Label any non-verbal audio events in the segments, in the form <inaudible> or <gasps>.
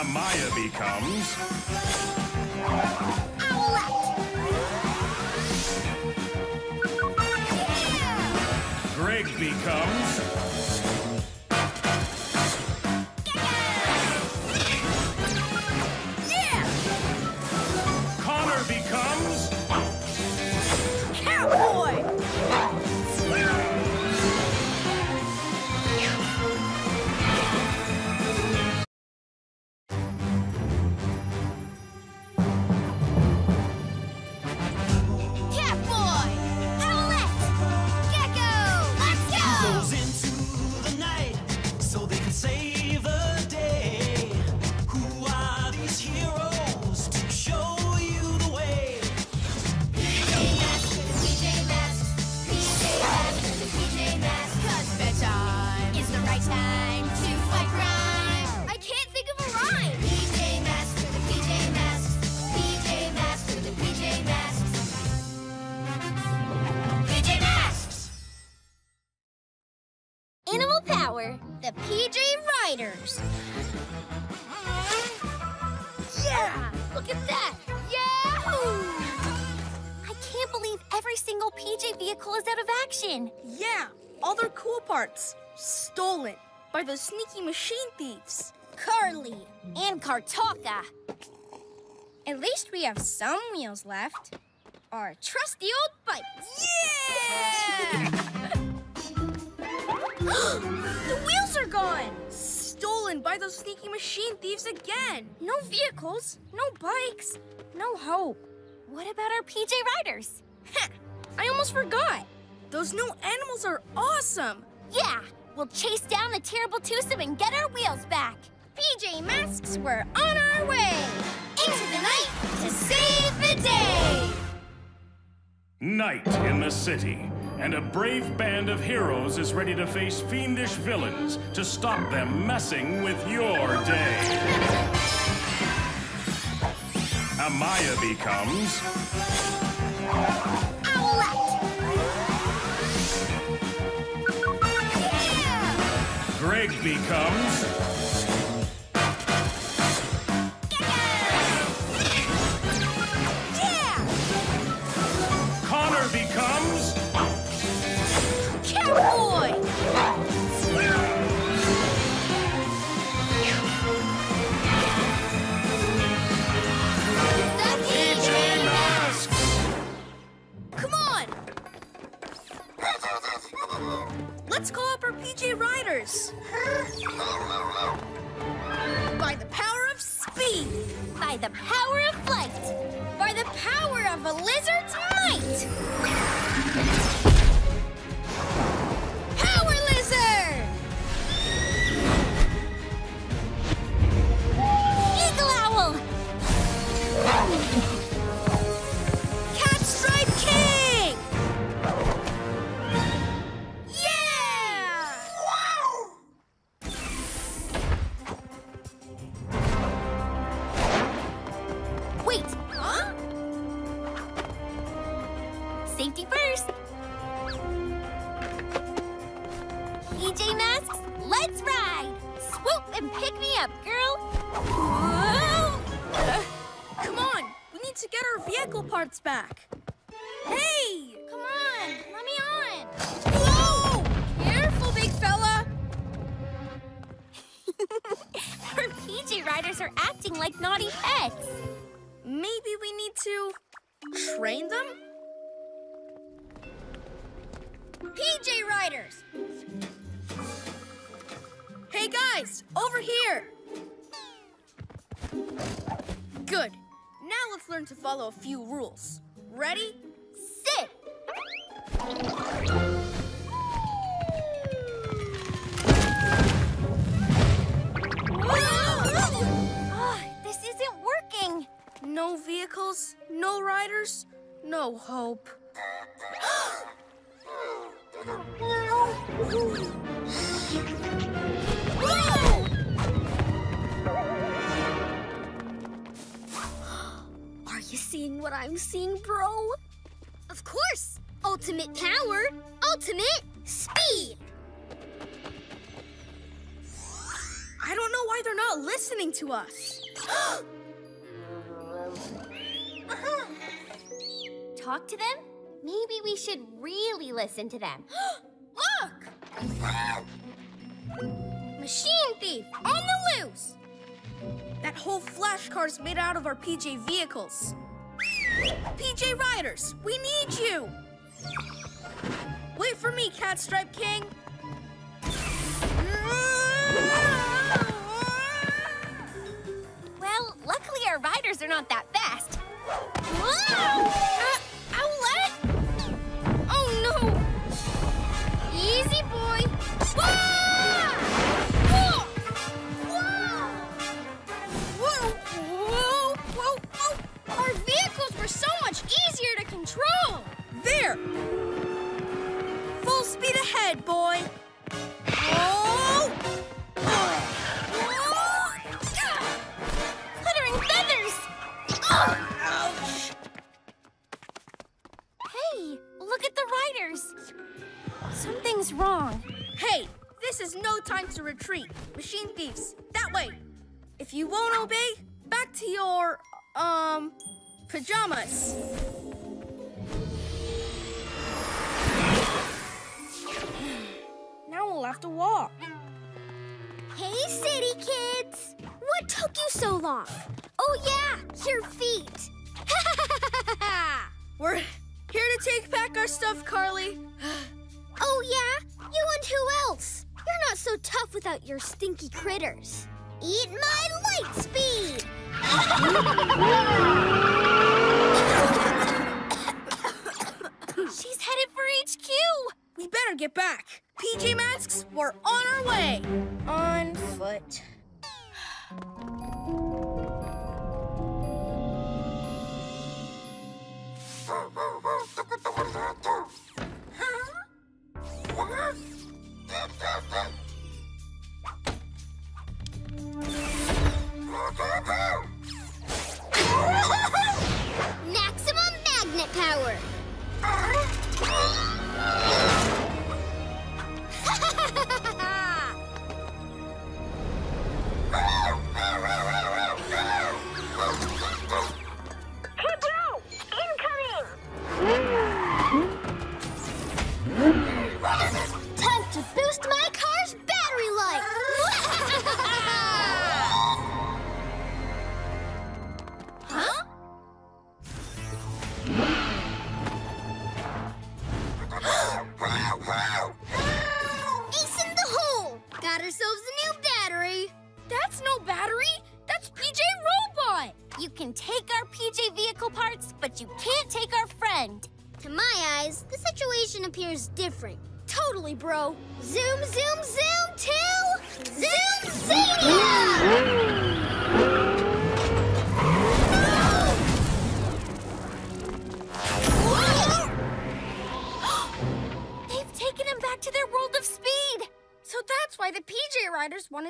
Amaya becomes Owlette. Greg becomes parts stolen by the sneaky machine thieves. Carly and Kartaka. At least we have some wheels left. Our trusty old bike. Yeah! <gasps> the wheels are gone. Stolen by those sneaky machine thieves again. No vehicles, no bikes, no hope. What about our PJ Riders? I almost forgot. Those new animals are awesome. Yeah, we'll chase down the terrible twosome and get our wheels back. PJ Masks, we're on our way into the night to save the day. Night in the city, and a brave band of heroes is ready to face fiendish villains to stop them messing with your day. Amaya becomes Owlette. Greg becomes Our PJ Riders. By the power of speed. By the power of flight! By the power of a lizard's might! Hope. <gasps> Are you seeing what I'm seeing, bro? Of course! Ultimate power, ultimate speed! I don't know why they're not listening to us. <gasps> Uh-huh. Talk to them? Maybe we should really listen to them. <gasps> Look! Machine thief on the loose! That whole flash car's made out of our PJ vehicles. PJ Riders, we need you! Wait for me, Catstripe King! Well, luckily our riders are not that fast. <laughs> Uh,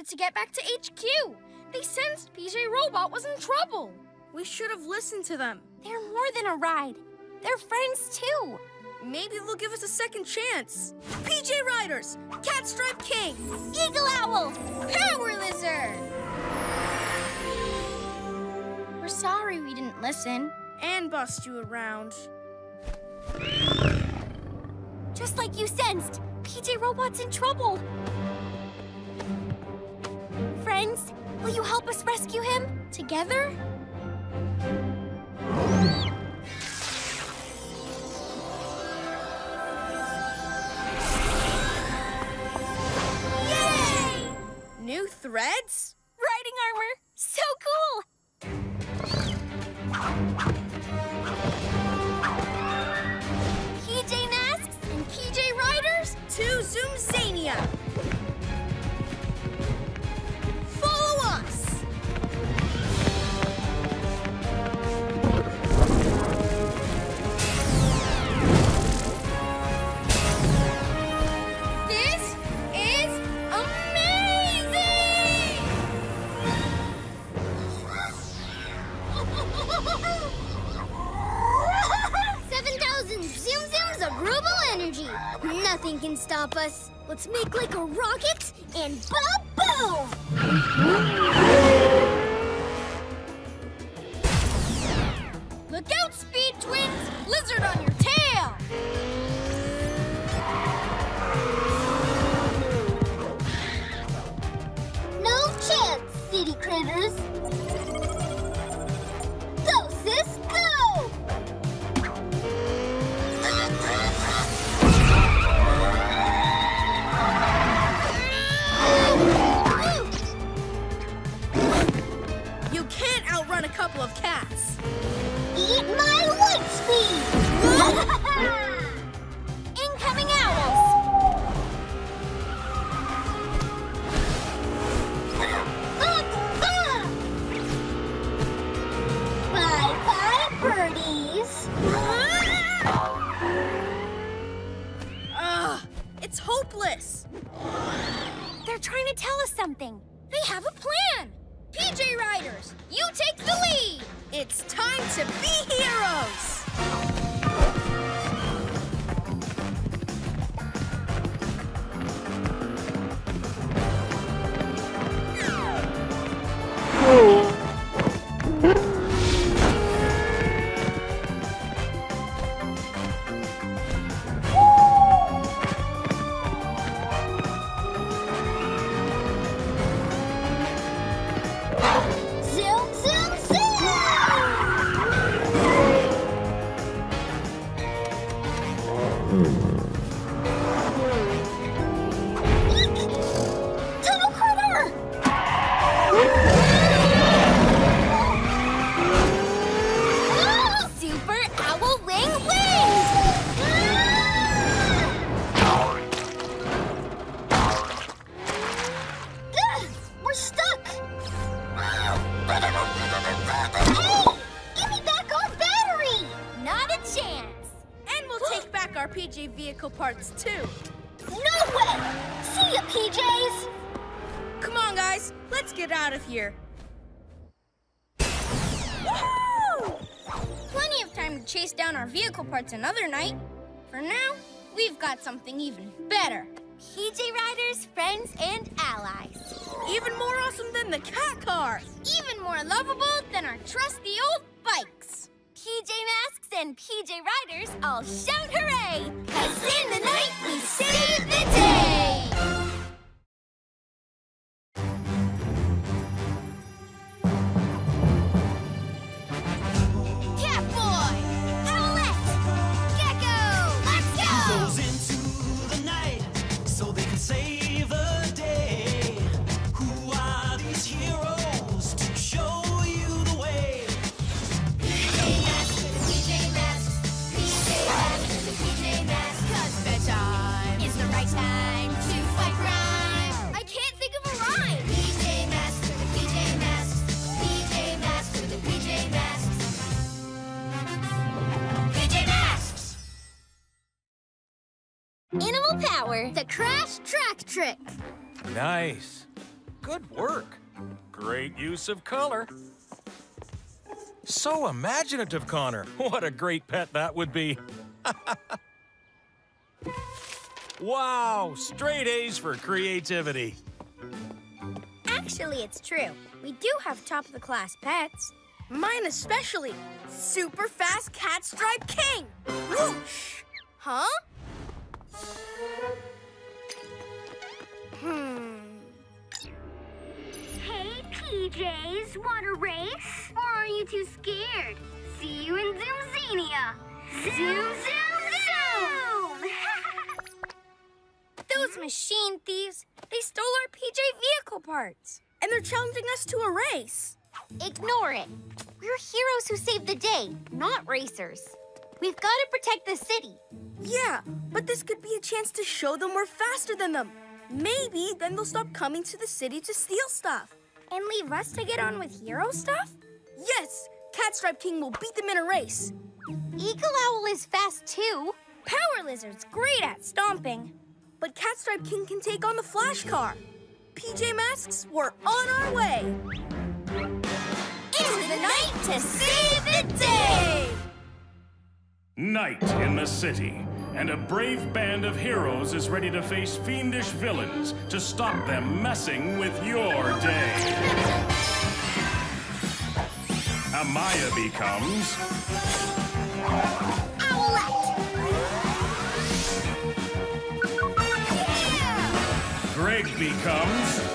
wanted to get back to HQ. They sensed PJ Robot was in trouble. We should have listened to them. They're more than a ride. They're friends too. Maybe they'll give us a second chance. PJ Riders, Catstripe King, Eagle Owl! Power Lizard! We're sorry we didn't listen and bust you around. Just like you sensed, PJ Robot's in trouble. Friends, will you help us rescue him? Together? Yay! New threads? Riding armor! So cool! PJ masks And PJ Riders to Zoomzania. Follow energy. Nothing can stop us. Let's make like a rocket and ba Zoom! Look out, Speed Twins! Lizard on your tail! No chance, city critters! Eat my light speed! <laughs> Incoming Alice! Bye bye, birdies! Ugh, it's hopeless. They're trying to tell us something. They have a plan. PJ Riders, you take the lead. It's time to be heroes. Parts another night. For now, we've got something even better. PJ Riders, friends, and allies. Even more awesome than the cat car. Even more lovable than our trusty old bikes. PJ Masks and PJ Riders all shout hooray! Cause in the night we save the day! Power, the Crash Track Trick. Nice. Good work. Great use of color. So imaginative, Connor. <laughs> What a great pet that would be. <laughs> wow, straight A's for creativity. Actually, it's true. We do have top of the class pets. Mine especially. Super fast cat stripe king. Whoosh! Huh? Hmm. Hey, PJs, want a race? Or are you too scared? See you in Zoomzania! Zoom, zoom, zoom! <laughs> Those machine thieves, they stole our PJ vehicle parts. And they're challenging us to a race. Ignore it. We're heroes who save the day, not racers. We've got to protect the city. Yeah, but this could be a chance to show them we're faster than them. Maybe then they'll stop coming to the city to steal stuff. And leave us to get on with hero stuff? Yes, Catstripe King will beat them in a race. Eagle Owl is fast too. Power Lizard's great at stomping. But Catstripe King can take on the Flash Car. PJ Masks, we're on our way. Into the night to save the day! Night in the city, and a brave band of heroes is ready to face fiendish villains to stop them messing with your day. Amaya becomes Owlette! Greg becomes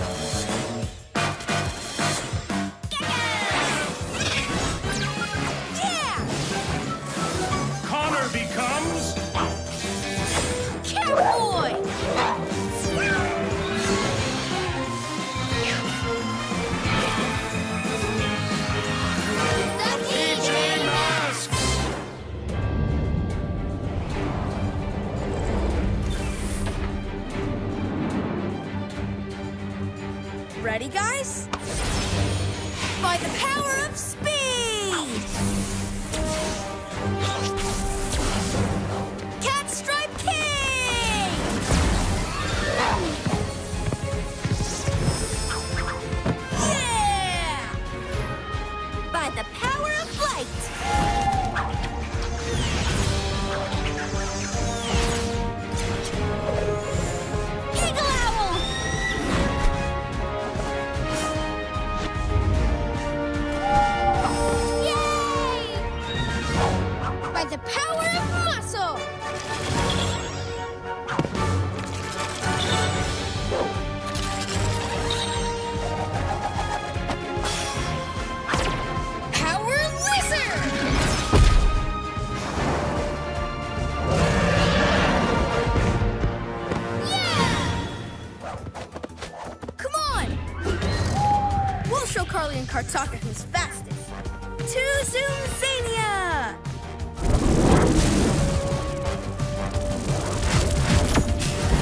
Zoomzania!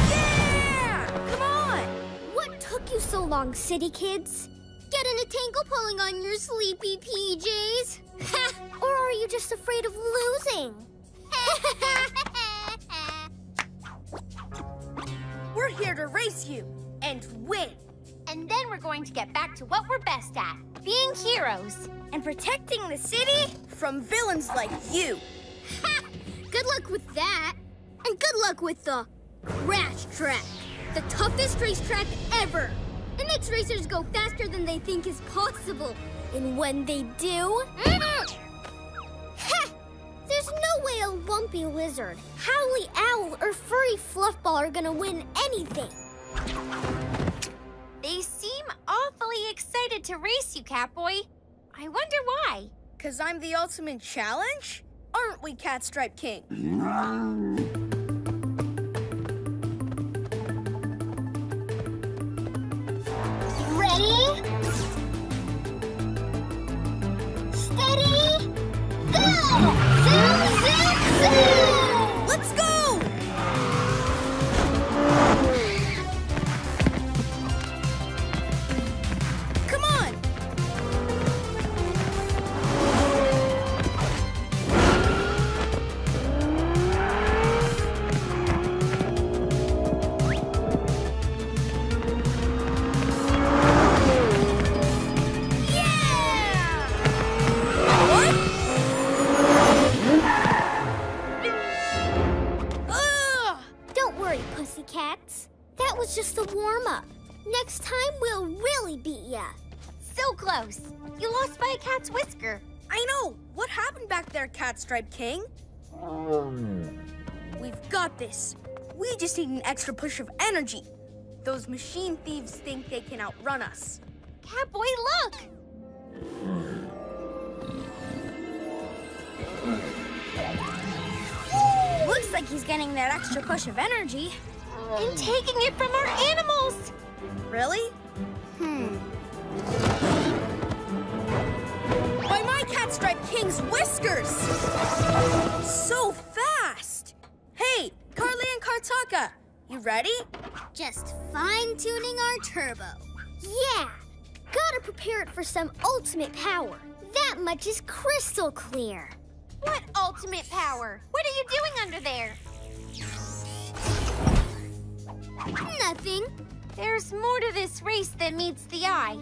Yeah! Come on! What took you so long, city kids? Getting a tangle pulling on your sleepy PJs? <laughs> or are you just afraid of losing? <laughs> We're here to race you and win and then we're going to get back to what we're best at being heroes. and protecting the city from villains like you. Good luck with that. And good luck with the Crash Track, the toughest racetrack ever. It makes racers go faster than they think is possible. And when they do, mm-hmm. ha! There's no way a lumpy lizard, howly owl, or furry fluffball are gonna win anything. They seem awfully excited to race you, Catboy. I wonder why. Cause I'm the ultimate challenge? Aren't we, Cat Stripe King? <laughs> Ready? Steady? Go! Zoom, zoom, zoom! There, Cat Stripe King? We've got this. We just need an extra push of energy. Those machine thieves think they can outrun us. Catboy, look! Looks like he's getting that extra push of energy. And taking it from our animals. Really? Hmm. By my Cat Stripe King's whiskers! So fast! Hey, Carly and Kartaka, you ready? Just fine-tuning our turbo. Yeah! Gotta prepare it for some ultimate power. That much is crystal clear. What ultimate power? What are you doing under there? Nothing. There's more to this race than meets the eye.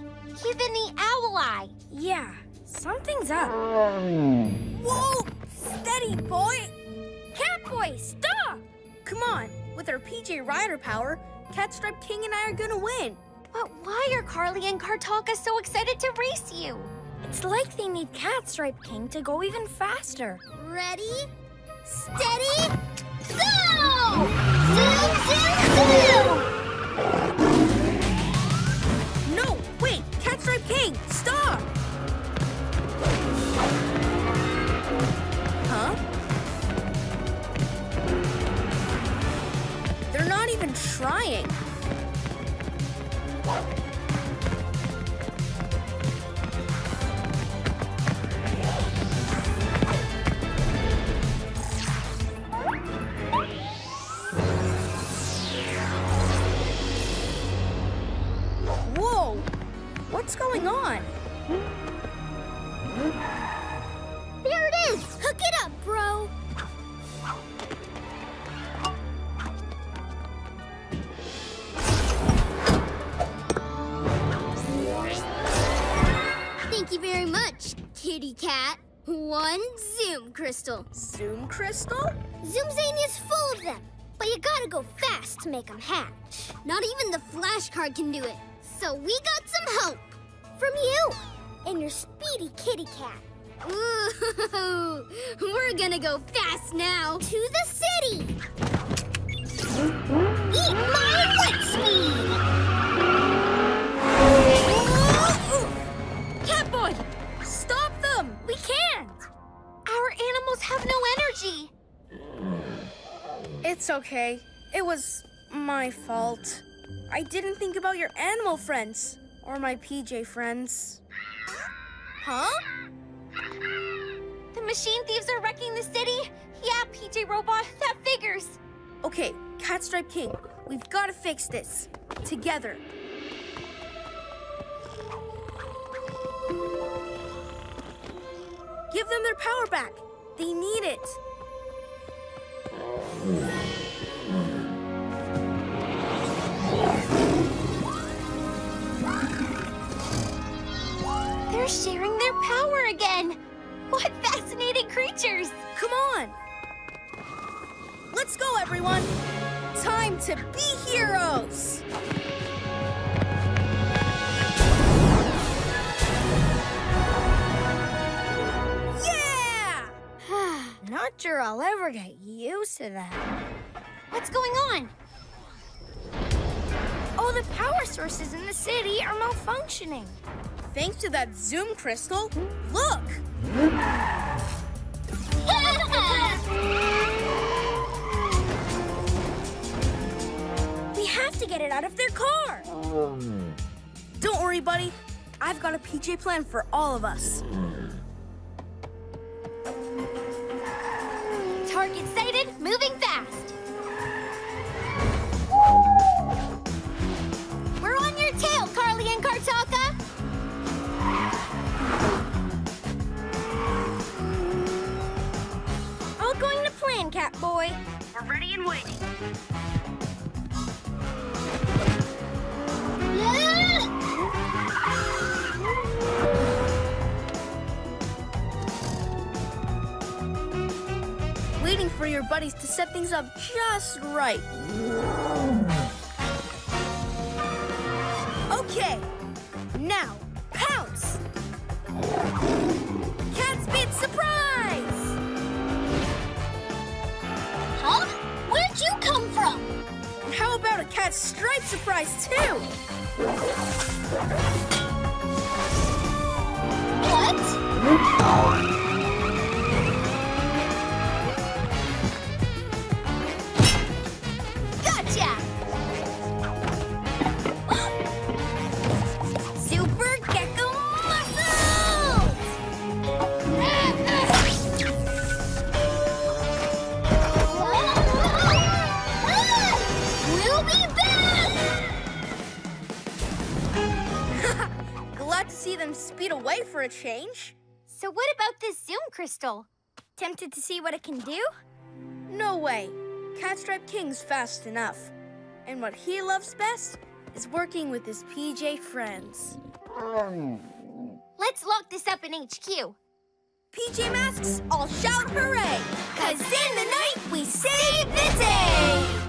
Even the owl eye. Yeah, something's up. Whoa! Steady, boy! Catboy, stop! Come on, with our PJ Rider power, Catstripe King and I are gonna win. But why are Carly and Kartaka so excited to race you? It's like they need Catstripe King to go even faster. Ready, steady, go! Zoom, zoom, zoom! Not even trying. Whoa! What's going on? Very much, kitty cat. One Zoom Crystal. Zoom Crystal? Zoomzania is full of them, but you gotta go fast to make them hatch. Not even the flash car can do it. So we got some help from you and your speedy kitty cat. Ooh, <laughs> we're gonna go fast now to the city. Eat my wet speed. We can't! Our animals have no energy. It's okay. It was my fault. I didn't think about your animal friends or my PJ friends. Huh? The machine thieves are wrecking the city. Yeah, PJ Robot, that figures. Okay, Catstripe King, we've got to fix this. Together. Give them their power back. They need it. They're sharing their power again. What fascinating creatures. Come on. Let's go, everyone. Time to be heroes. Not sure I'll ever get used to that. What's going on? Oh, the power sources in the city are malfunctioning. Thanks to that Zoom crystal. Look! <laughs> We have to get it out of their car. Um. Don't worry, buddy. I've got a PJ plan for all of us. Hmm. Target sighted, moving fast. We're on your tail, Carly and Kartaka. All going to plan, Catboy. We're ready and waiting. For your buddies to set things up just right. Okay, now pounce! Cat Spit surprise! Huh? Where'd you come from? How about a cat stripe surprise too? What? See them speed away for a change. So what about this Zoom crystal? Tempted to see what it can do? No way. Catstripe King's fast enough. And what he loves best is working with his PJ friends. Let's lock this up in HQ. PJ Masks, all shout hooray! Cause in the night we save the day!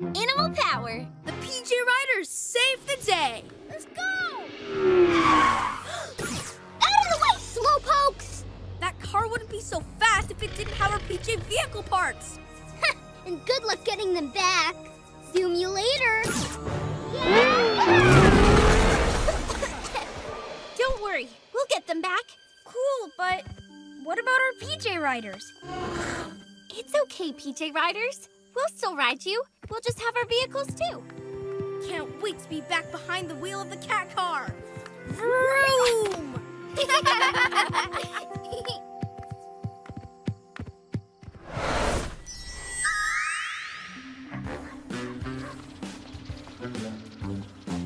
Animal power. The PJ Riders save the day! Let's go! <gasps> Out of the way, slowpokes! That car wouldn't be so fast if it didn't have our PJ vehicle parts. <laughs> and good luck getting them back. Zoom you later. <laughs> Don't worry, we'll get them back. Cool, but what about our PJ Riders? <sighs> It's okay, PJ Riders. We'll still ride you. We'll just have our vehicles too. Can't wait to be back behind the wheel of the cat car. Vroom!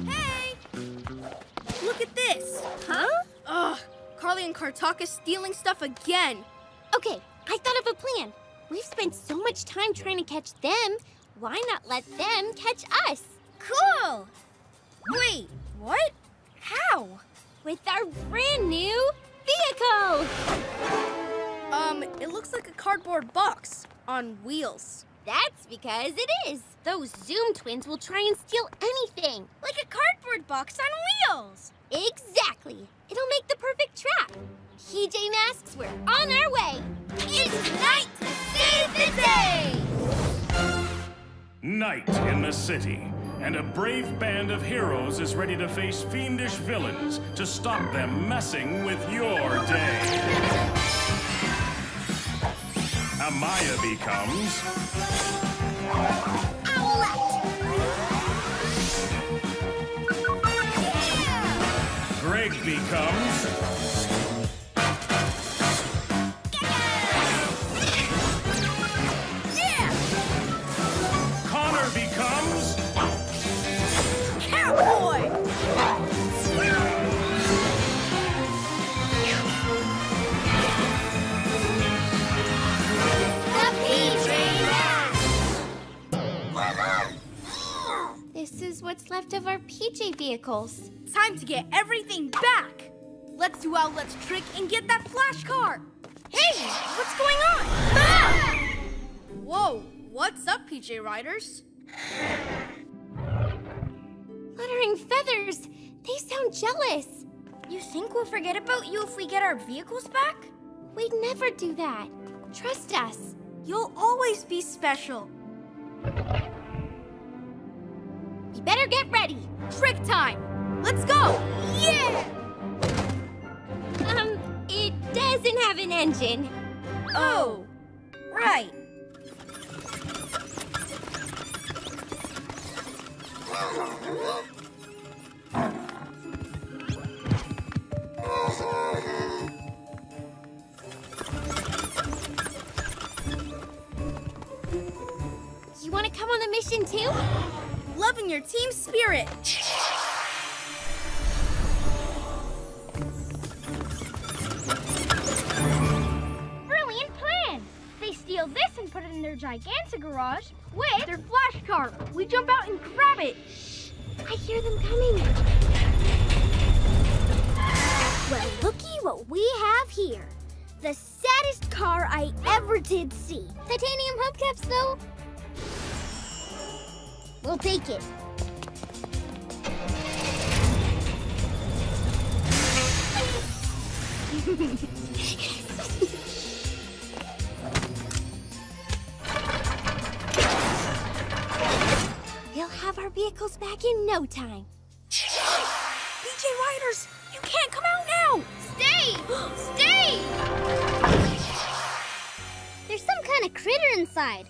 hey! Look at this. huh? Ugh, Carly and Kartaka stealing stuff again. Okay, I thought of a plan. We've spent so much time trying to catch them. Why not let them catch us? Cool! Wait, what? How? With our brand new vehicle! Um, it looks like a cardboard box on wheels. That's because it is. Those Zoom twins will try and steal anything. Like a cardboard box on wheels. Exactly. It'll make the perfect trap. PJ Masks, we're on our way. It's night to save the day! Night in the city, and a brave band of heroes is ready to face fiendish villains to stop them messing with your day. Amaya becomes Owlette! Greg becomes what's left of our PJ vehicles. Time to get everything back. Let's do Owlette's trick and get that flash car. Hey, what's going on? Ah! Whoa, what's up, PJ Riders? Fluttering feathers. They sound jealous. You think we'll forget about you if we get our vehicles back? We'd never do that. Trust us. You'll always be special. You better get ready. Trick time. Let's go. Yeah! Um, it doesn't have an engine. Oh, right. You want to come on the mission too? Loving your team spirit. Brilliant plan! They steal this and put it in their gigantic garage with their flash car. We jump out and grab it. Shh! I hear them coming. Well, looky what we have here. The saddest car I ever did see. Titanium hubcaps, though. We'll take it. We'll have our vehicles back in no time. PJ Riders, you can't come out now. Stay! Stay! There's some kind of critter inside.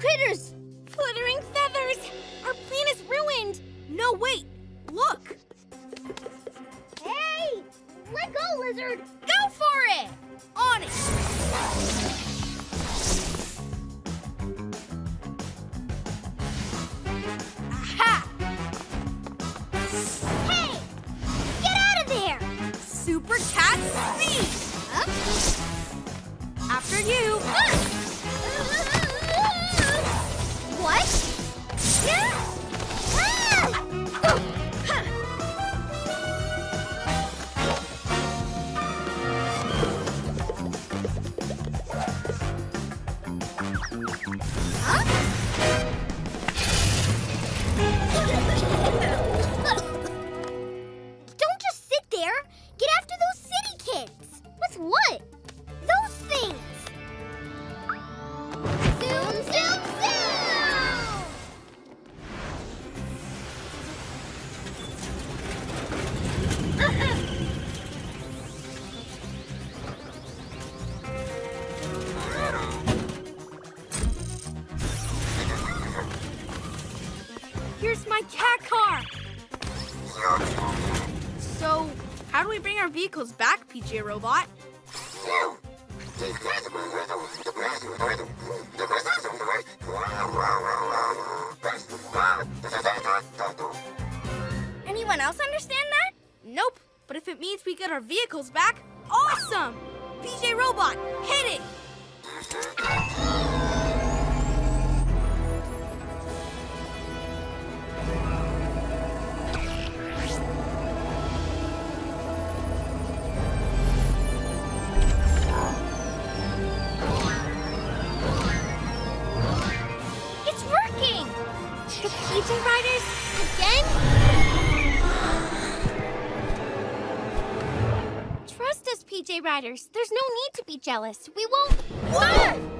Critters! Fluttering feathers! Our plan is ruined! No, wait. Look. Hey! Let go, lizard! Go for it. On it. Aha! Hey! Get out of there! Super cat speed. After you. What? Yeah! robot. jealous. We won't... What?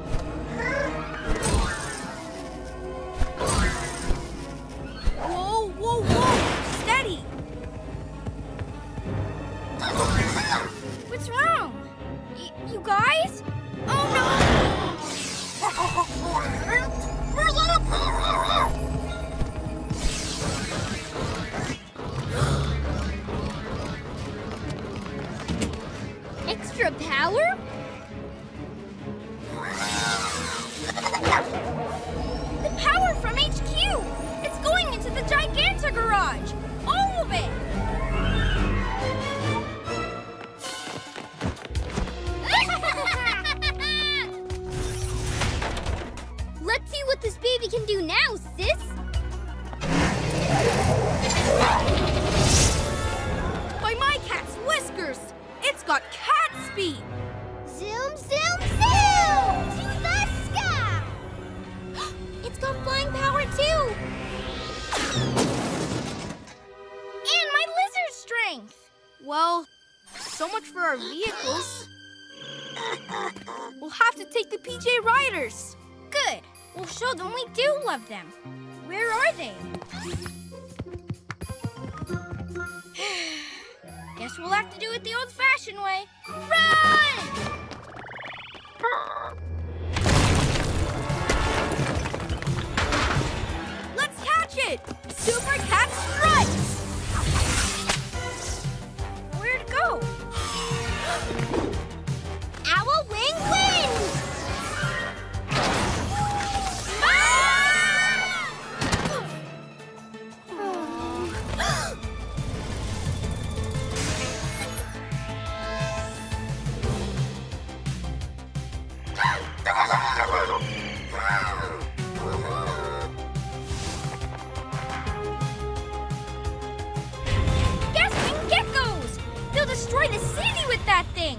with that thing!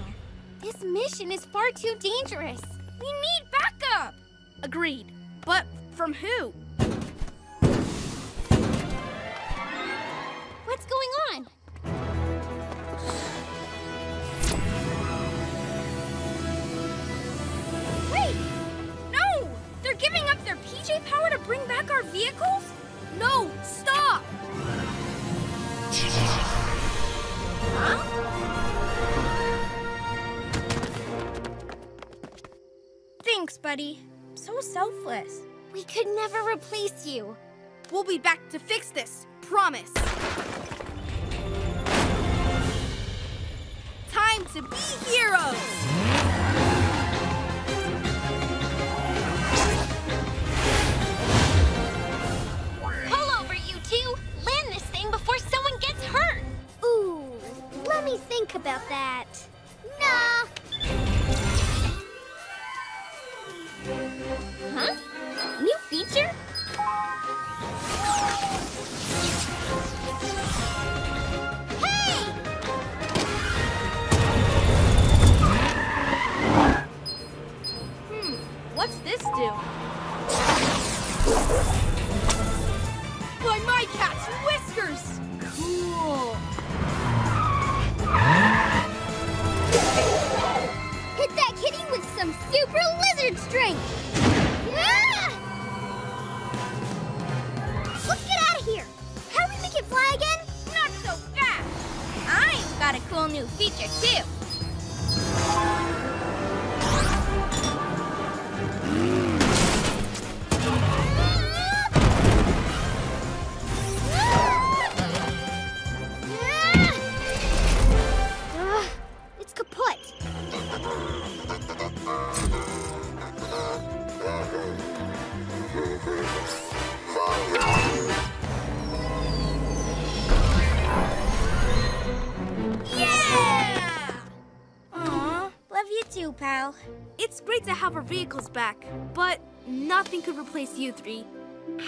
This mission is far too dangerous. We need backup! Agreed. But from who? What's going on? Wait! No! They're giving up their PJ power to bring back our vehicles? No! Stop! <laughs> Huh? Thanks, buddy. So selfless. We could never replace you. We'll be back to fix this, promise. Time to be heroes! think about that. Nah, Huh? New feature? Hey! Hmm, what's this do? My cat's whiskers! Cool! Hit that kitty with some super lizard strength! got a cool new feature, too. Oh, <laughs> too, pal. It's great to have our vehicles back, but nothing could replace you three.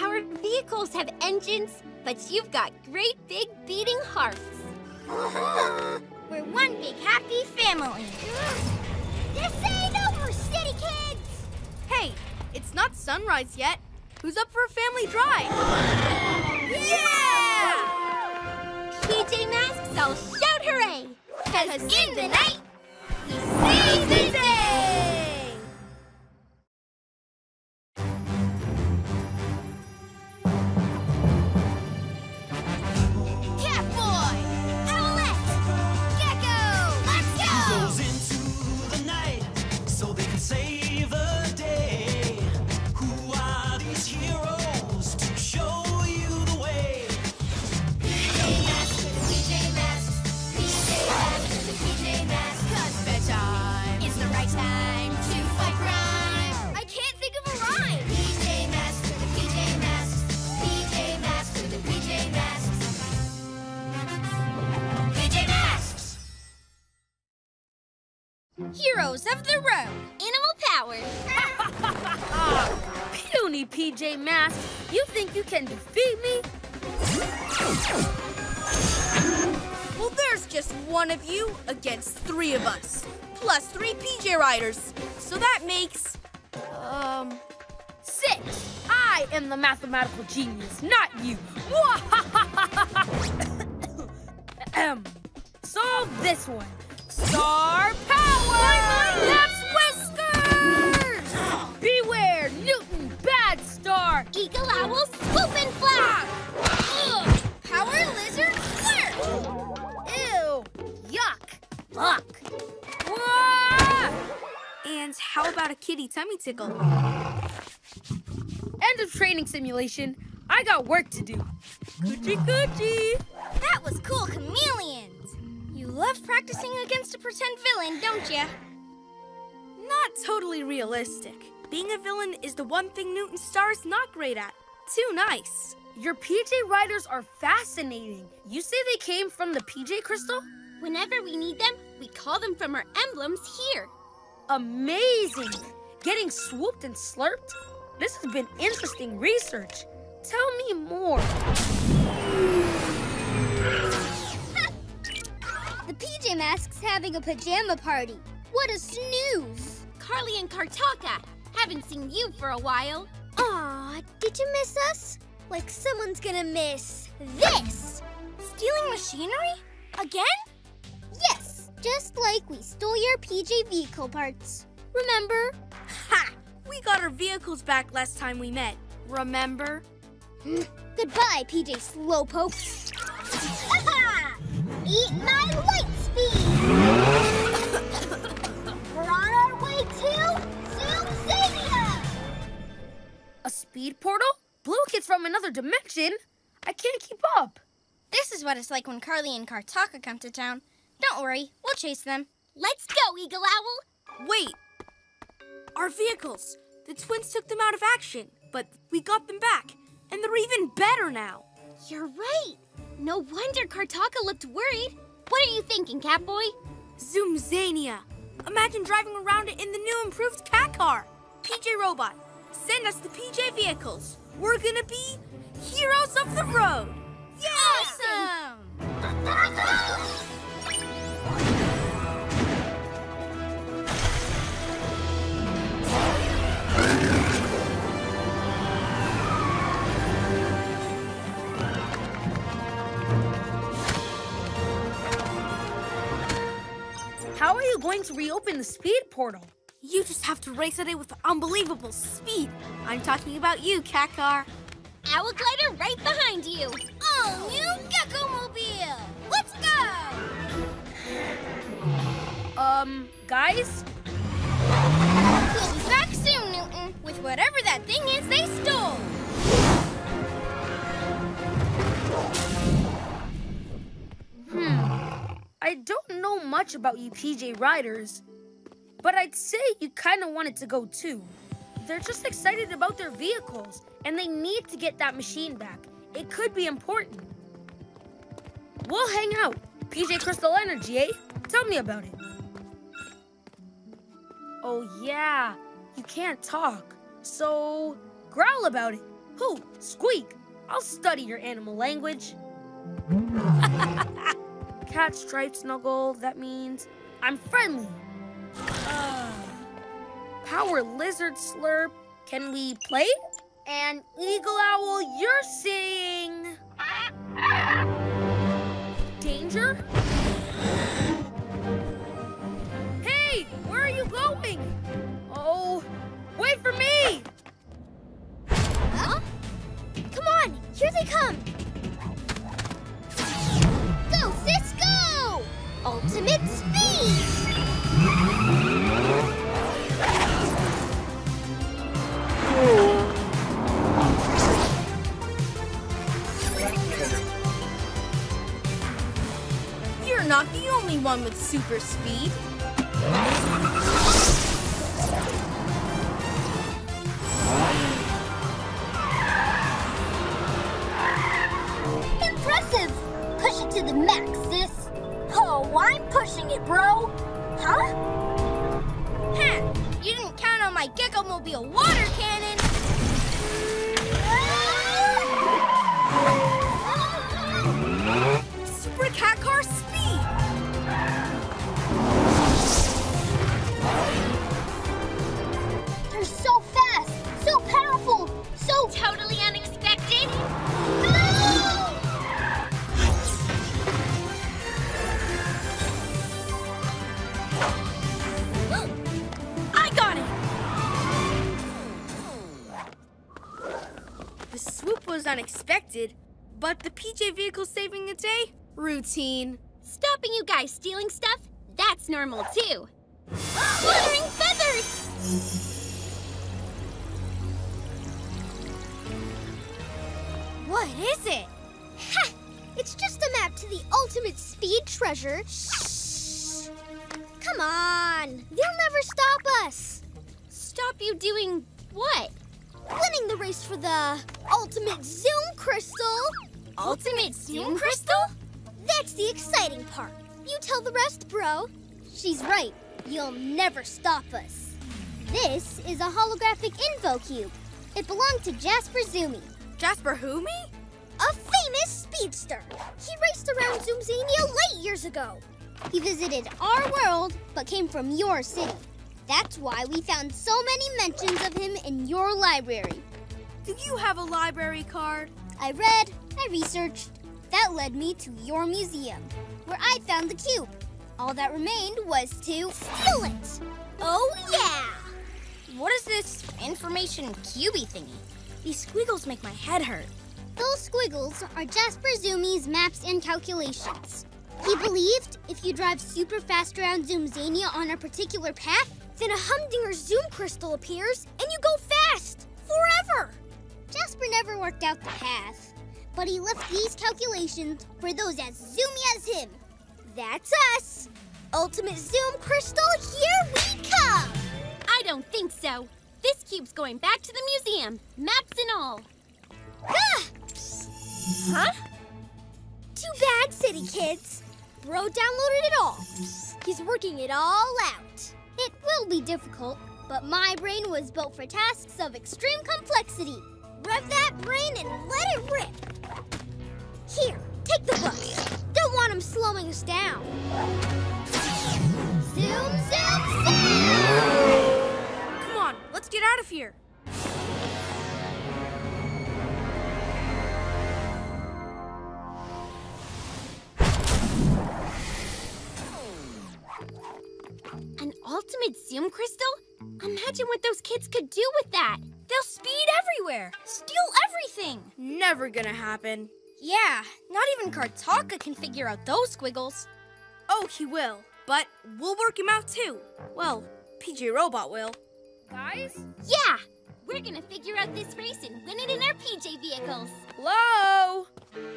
Our vehicles have engines, but you've got great big beating hearts. <laughs> We're one big happy family. This ain't over, city kids! Hey, it's not sunrise yet. Who's up for a family drive? Yeah! PJ Masks, I'll shout hooray! Cause in the night, save the day! Heroes of the road, animal power. <laughs> Puny PJ Masks, you think you can defeat me? Well, there's just one of you against three of us, plus three PJ Riders. So that makes, um, six. I am the mathematical genius, not you. <laughs> Solve this one. Star power! That's whiskers! <gasps> Beware, Newton, bad star! Eagle owl, swoop and. Ugh. Power lizard flirt! Ew! Yuck! Luck! And how about a kitty tummy tickle? End of training simulation. I got work to do. Coochie coochie! That was cool, chameleons. You love practicing against a pretend villain, don't you? Not totally realistic. Being a villain is the one thing Newton Star is not great at. Too nice. Your PJ Riders are fascinating. You say they came from the PJ Crystal? Whenever we need them, we call them from our emblems here. Amazing! Getting swooped and slurped? This has been interesting research. Tell me more. PJ Masks having a pajama party. What a snooze! Carly and Kartaka, haven't seen you for a while. Aw, did you miss us? Like someone's gonna miss this! Stealing machinery? Again? Yes, just like we stole your PJ vehicle parts. Remember? Ha! We got our vehicles back last time we met. Remember? <laughs> Goodbye, PJ Slowpoke. <laughs> Eat my light speed! We're on our way to Zoomzania! A speed portal? Blue Kid's from another dimension? I can't keep up. This is what it's like when Carly and Kartaka come to town. Don't worry, we'll chase them. Let's go, Eagle Owl! Wait! Our vehicles! The twins took them out of action, but we got them back, and they're even better now. You're right. No wonder Kartaka looked worried. What are you thinking, Catboy? Zoomzania! Imagine driving around it in the new improved cat car. PJ Robot, send us the PJ vehicles. We're gonna be heroes of the road. Awesome! <laughs> How are you going to reopen the speed portal? You just have to race at it with unbelievable speed. I'm talking about you, Cat Car. Owl glider right behind you. All new Gekko Mobile. Let's go. Um, guys? We'll be back soon, Newton, with whatever that thing is they stole. I don't know much about you PJ Riders, but I'd say you kind of wanted to go too. They're just excited about their vehicles, and they need to get that machine back. It could be important. We'll hang out. PJ Crystal Energy, eh? Tell me about it. Oh, yeah. You can't talk. So, growl about it. Who? Squeak. I'll study your animal language. <laughs> Cat stripe snuggle, that means I'm friendly. Ah. Power lizard slurp, can we play? And eagle owl, you're saying. Danger? Hey, where are you going? Oh, wait for me! Huh? Come on, here they come. Go, sis! Ultimate speed! You're not the only one with super speed. Impressive! Push it to the max, sis. Oh, I'm pushing it, bro. Huh? Ha! You didn't count on my Gekko Mobile water cannon! Super cat car was unexpected, but the PJ vehicle saving the day? Routine. Stopping you guys stealing stuff? That's normal too. Fluttering feathers! What is it? Ha! It's just a map to the ultimate speed treasure. Come on! They'll never stop us! Stop you doing what? Winning the race for the ultimate zoom crystal! Ultimate Zoom Crystal? That's the exciting part. You tell the rest, bro. She's right. You'll never stop us. This is a holographic info cube. It belonged to Jasper Zoomy, Jasper who me? a famous speedster. He raced around Zoomzania late years ago. He visited our world, but came from your city. That's why we found so many mentions of him in your library. Do you have a library card? I read, I researched. That led me to your museum, where I found the cube. All that remained was to steal it. Oh, yeah! What is this information cubey thingy? These squiggles make my head hurt. Those squiggles are Jasper Zoomy's maps and calculations. He believed if you drive super fast around Zoomzania on a particular path, then a Humdinger Zoom crystal appears and you go fast! Forever! Jasper never worked out the path, but he left these calculations for those as zoomy as him. That's us! Ultimate Zoom Crystal, here we come! I don't think so. This cube's going back to the museum, maps and all. Ah! Huh? Too bad, City Kids. Bro downloaded it all. He's working it all out. It will be difficult, but my brain was built for tasks of extreme complexity. Rev that brain and let it rip. Here, take the bus. Don't want him slowing us down. Zoom, zoom, zoom! Come on, let's get out of here. Crystal? Imagine what those kids could do with that. They'll speed everywhere, steal everything. Never gonna happen. Yeah, not even Kartaka can figure out those squiggles. Oh, he will. But we'll work him out too. Well, PJ Robot will. Guys? Yeah, we're gonna figure out this race and win it in our PJ vehicles. Hello?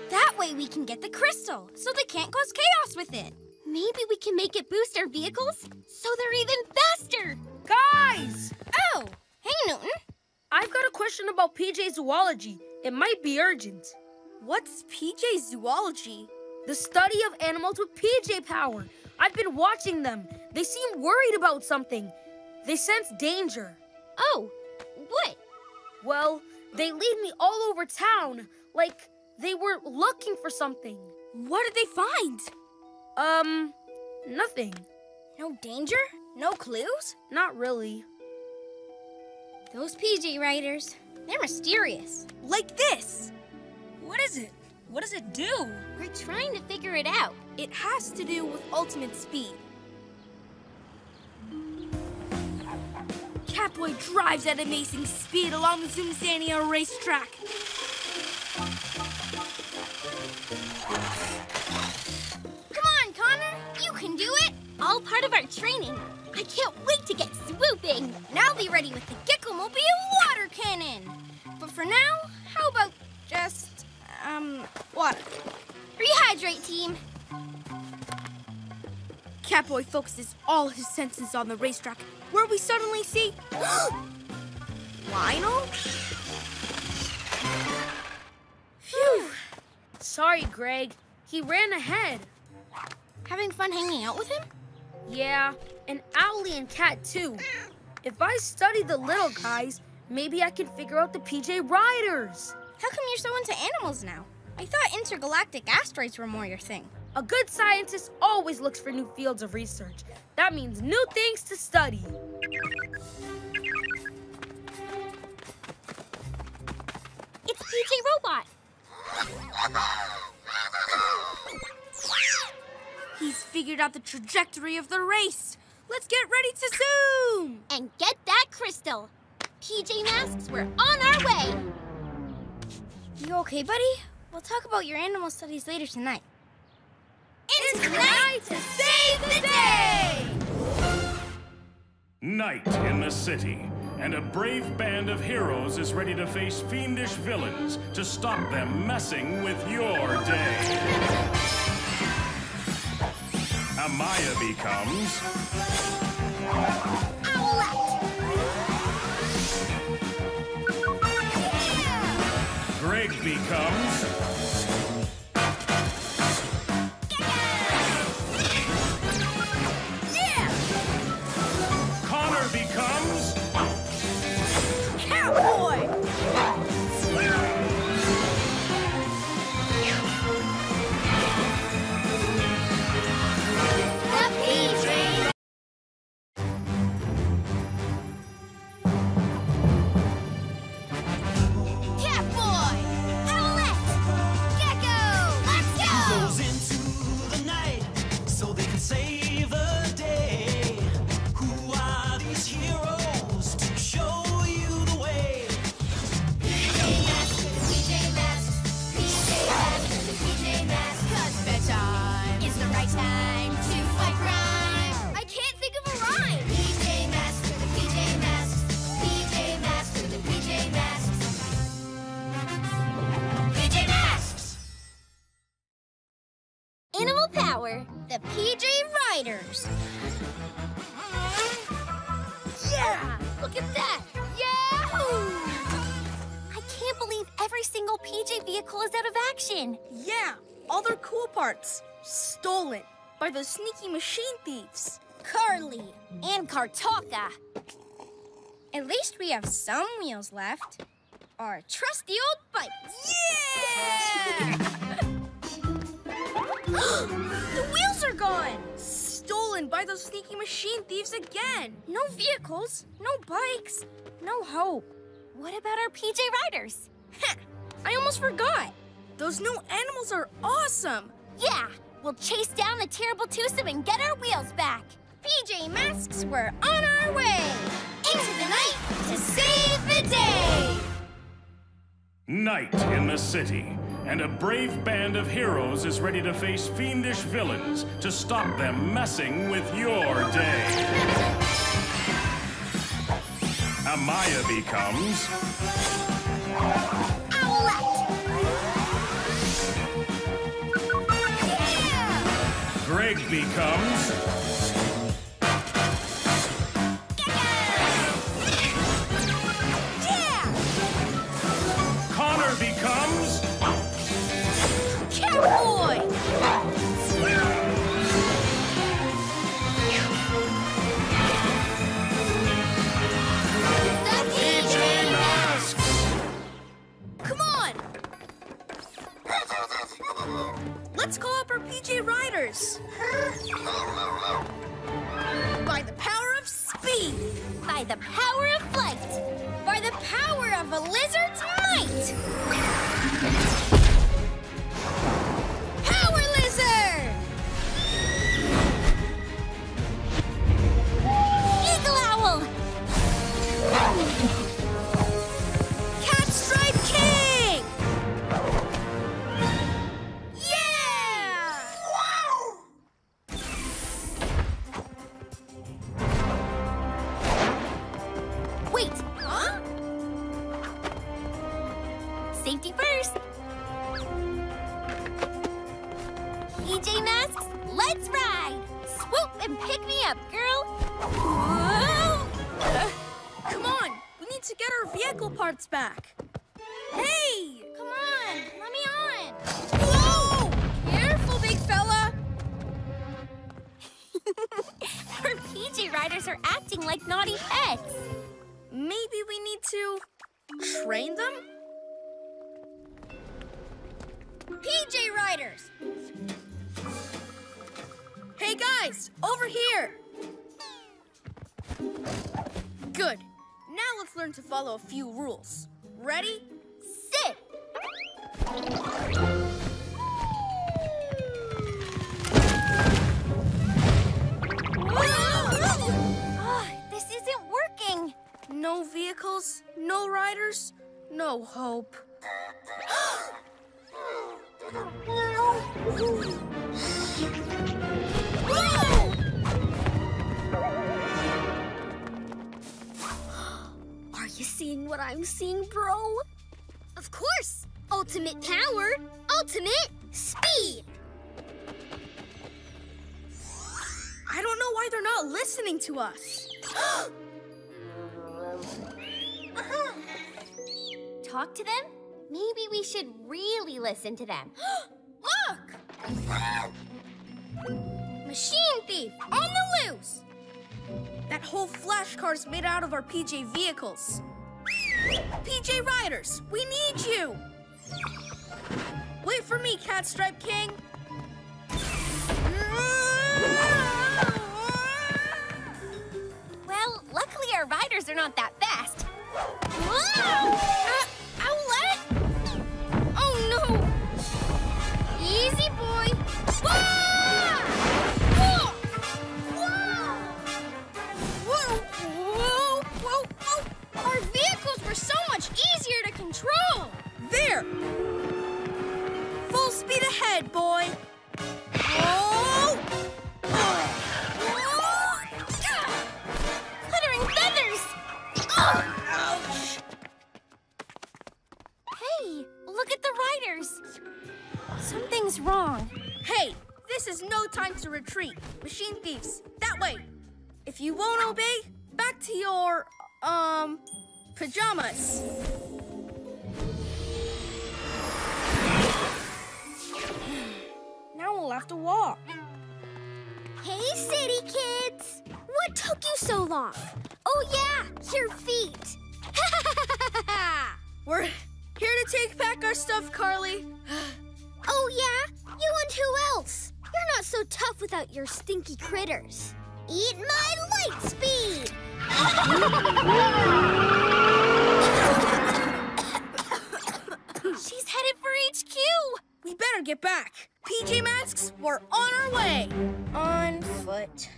That way we can get the crystal, so they can't cause chaos with it. Maybe we can make it boost our vehicles so they're even faster. Guys! Oh, hey Newton. I've got a question about PJ zoology. It might be urgent. What's PJ zoology? The study of animals with PJ power. I've been watching them. They seem worried about something. They sense danger. Oh, what? Well, they lead me all over town, like they were looking for something. What did they find? Um, nothing. No danger? No clues? Not really. Those PJ Riders, they're mysterious. Like this. What is it? What does it do? We're trying to figure it out. It has to do with ultimate speed. Catboy drives at amazing speed along the Zoomzania racetrack. Can do it. All part of our training. I can't wait to get swooping. And I'll be ready with the Gekko-mobile water cannon. But for now, how about just, um, water? Rehydrate, team. Catboy focuses all his senses on the racetrack, where we suddenly see <gasps> Lionel. Phew. Sorry, Greg. He ran ahead. Having fun hanging out with him? Yeah, and Owlie and Cat too. If I study the little guys, maybe I can figure out the PJ Riders. How come you're so into animals now? I thought intergalactic asteroids were more your thing. A good scientist always looks for new fields of research. That means new things to study. It's PJ Robot. <laughs> <laughs> He's figured out the trajectory of the race. Let's get ready to zoom! And get that crystal. PJ Masks, we're on our way. You okay, buddy? We'll talk about your animal studies later tonight. It's night to save the day! Night in the city, and a brave band of heroes is ready to face fiendish villains to stop them messing with your day. Amaya becomes Greg becomes is out of action. Yeah, all their cool parts stolen by those sneaky machine thieves. Carly and Kartaka. At least we have some wheels left. Our trusty old bike. Yeah! <gasps> the wheels are gone! Stolen by those sneaky machine thieves again! No vehicles, no bikes, no hope. What about our PJ Riders? I almost forgot! Those new animals are awesome! Yeah! We'll chase down the terrible twosome and get our wheels back. PJ Masks, we're on our way. Into the night to save the day! Night in the city, and a brave band of heroes is ready to face fiendish villains to stop them messing with your day. Amaya becomes Greg becomes By the power of speed. By the power rules. Ready? Sit! Ah, this isn't working. No vehicles, no riders, no hope. I'm seeing, bro? Of course! Ultimate power, ultimate speed! I don't know why they're not listening to us. <gasps> Talk to them? Maybe we should really listen to them. <gasps> Look! Machine thief on the loose! That whole flash car's made out of our PJ vehicles. PJ Riders, we need you! Wait for me, Cat Stripe King. Well, luckily our riders are not that fast. Uh, Owlette? Oh no! Easy, boy! Ah! So much easier to control! There! Full speed ahead, boy! Oh! Oh! Feathers! Ouch! Hey, look at the riders. Something's wrong. Hey, this is no time to retreat. Machine thieves, that way. If you won't obey, back to your, um, pajamas. now we'll have to walk. Hey, city kids! What took you so long? Oh, yeah, your feet. <laughs> We're here to take back our stuff, Carly. oh, yeah? You and who else? You're not so tough without your stinky critters. Eat my light speed! She's headed for HQ. We better get back. PJ Masks, we're on our way. On foot.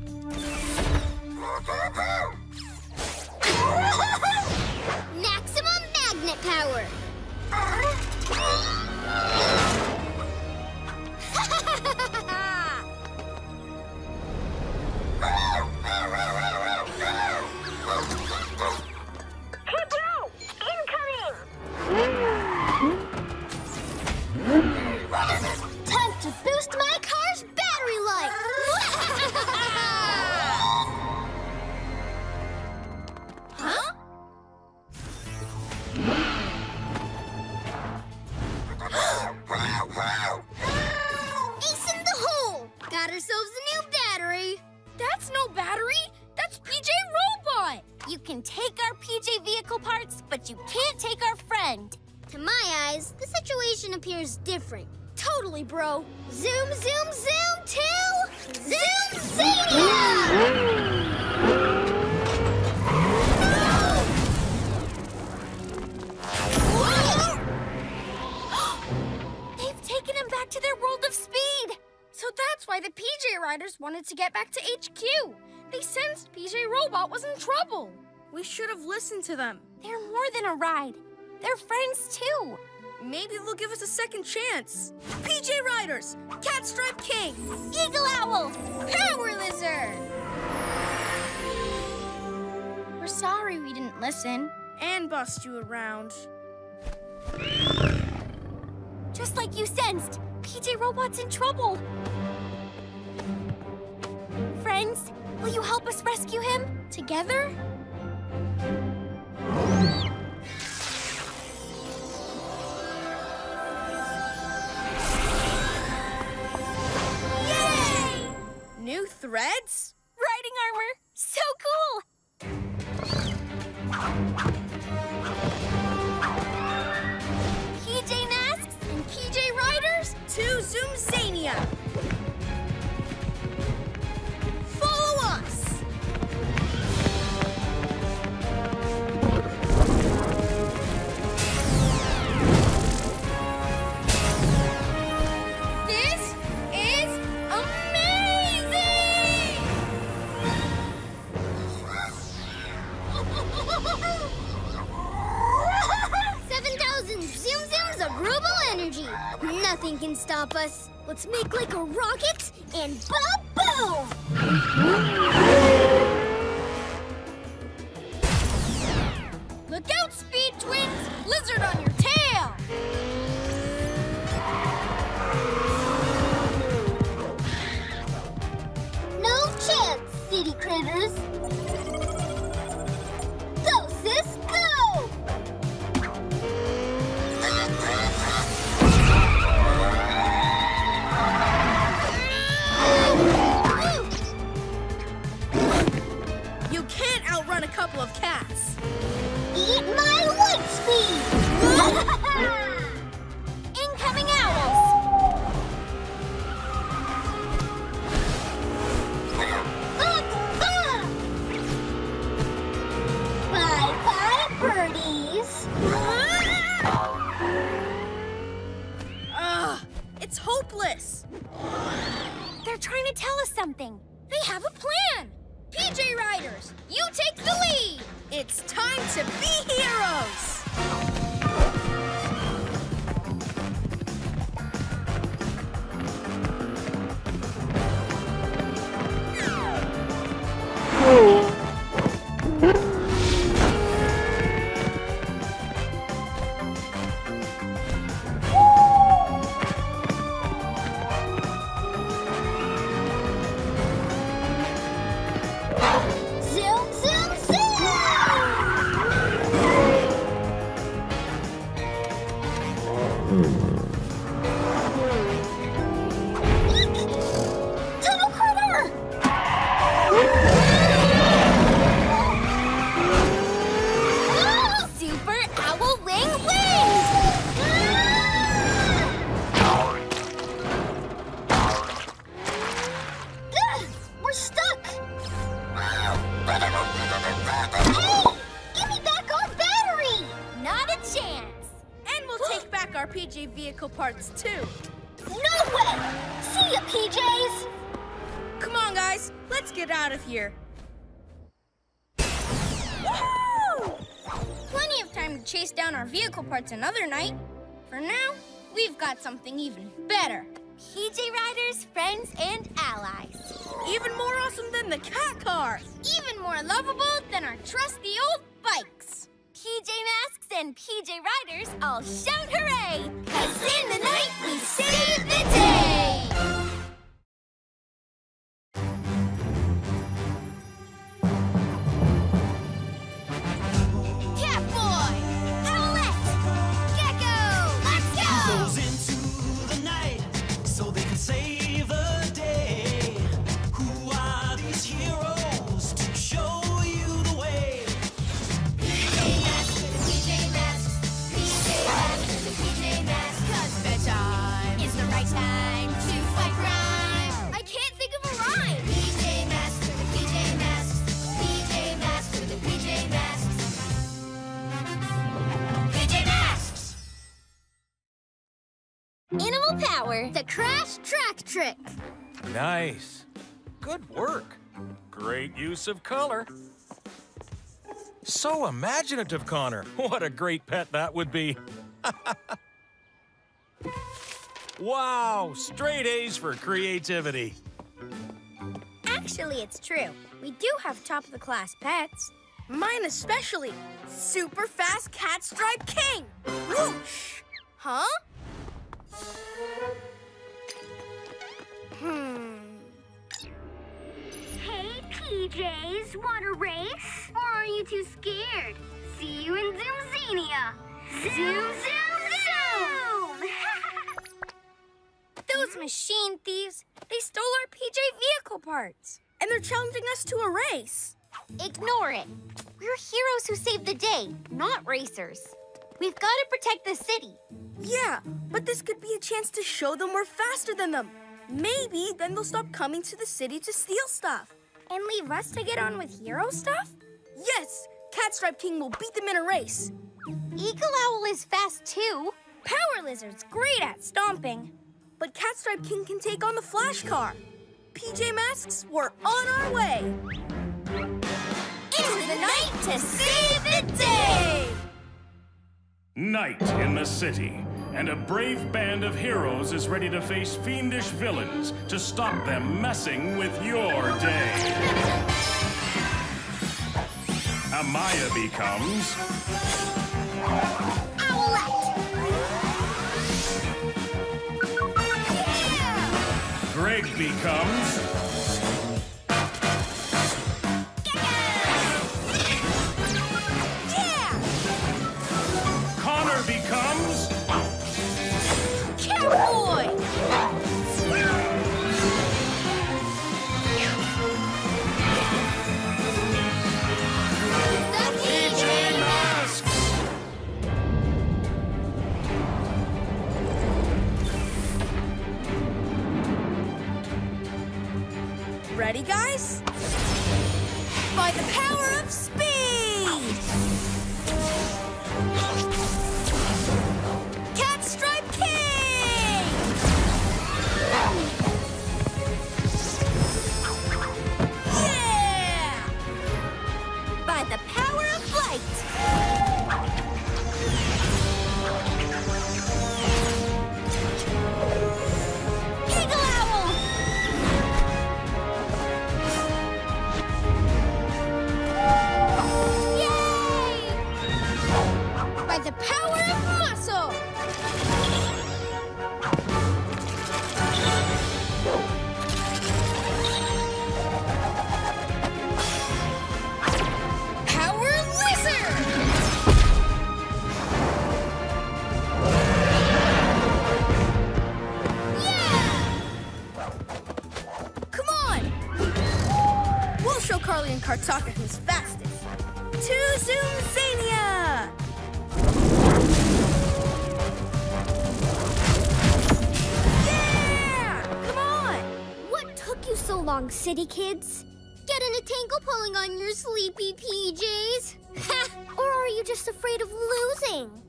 Maximum magnet power! Time to boost my car's Ace in the hole! Got ourselves a new battery. That's no battery. That's PJ Robot. You can take our PJ vehicle parts, but you can't take our friend. To my eyes, the situation appears different. Totally, bro. Zoom, zoom, zoom to Zoom Zania! Back to their world of speed. So that's why the PJ Riders wanted to get back to HQ. They sensed PJ Robot was in trouble. We should have listened to them. They're more than a ride. They're friends too. Maybe they'll give us a second chance. PJ Riders, Catstripe King, Eagle Owl! Power Lizard! We're sorry we didn't listen. and bust you around. Just like you sensed, PJ Robot's in trouble. Friends, will you help us rescue him? Together? Yay! New threads? Riding armor! So cool! To Zoomzania! Energy. Nothing can stop us. Let's make like a rocket and ba-boom! Look out, Speed Twins! Lizard on your tail! No chance, city critters. Couple of cats. Eat my light <laughs> speed! incoming owls! Bye bye, birdies! Ugh, it's hopeless. They're trying to tell us something. They have a plan! PJ Riders, you take the lead! It's time to be heroes. Something even better. PJ Riders, friends, and allies. Even more awesome than the cat car. Even more lovable than our trusty old bikes. PJ Masks and PJ Riders all shout hooray! Cause in the night we save the day! The crash track trick. Nice. Good work. Great use of color. So imaginative, Connor. <laughs> What a great pet that would be. <laughs> wow, straight A's for creativity. Actually, it's true. We do have top of the class pets. Mine especially. Super fast cat stripe king. Whoosh! Huh? PJs, want a race? Or are you too scared? See you in Zoomzania. Zoom, zoom, zoom! <laughs> Those machine thieves, they stole our PJ vehicle parts. And they're challenging us to a race. Ignore it. We're heroes who save the day, not racers. We've got to protect the city. Yeah, but this could be a chance to show them we're faster than them. Maybe then they'll stop coming to the city to steal stuff. And leave us to get on with hero stuff? Yes! Catstripe King will beat them in a race. Eagle Owl is fast too. Power Lizard's great at stomping. But Catstripe King can take on the Flash Car. PJ Masks, we're on our way. Into the night to save the day! Night in the city, and a brave band of heroes is ready to face fiendish villains to stop them messing with your day. Amaya becomes Greg becomes city kids? Getting a tangle pulling on your sleepy PJs? <laughs> or are you just afraid of losing?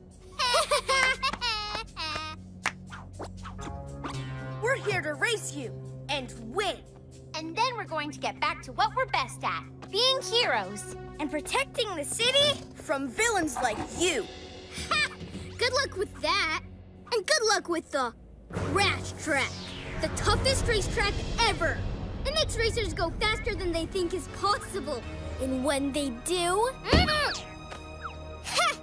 <laughs> We're here to race you and win And then we're going to get back to what we're best at being heroes. and protecting the city from villains like you. Good luck with that. And good luck with the Crash Track, the toughest racetrack ever. It makes racers go faster than they think is possible. And when they do, mm-hmm. <laughs> ha!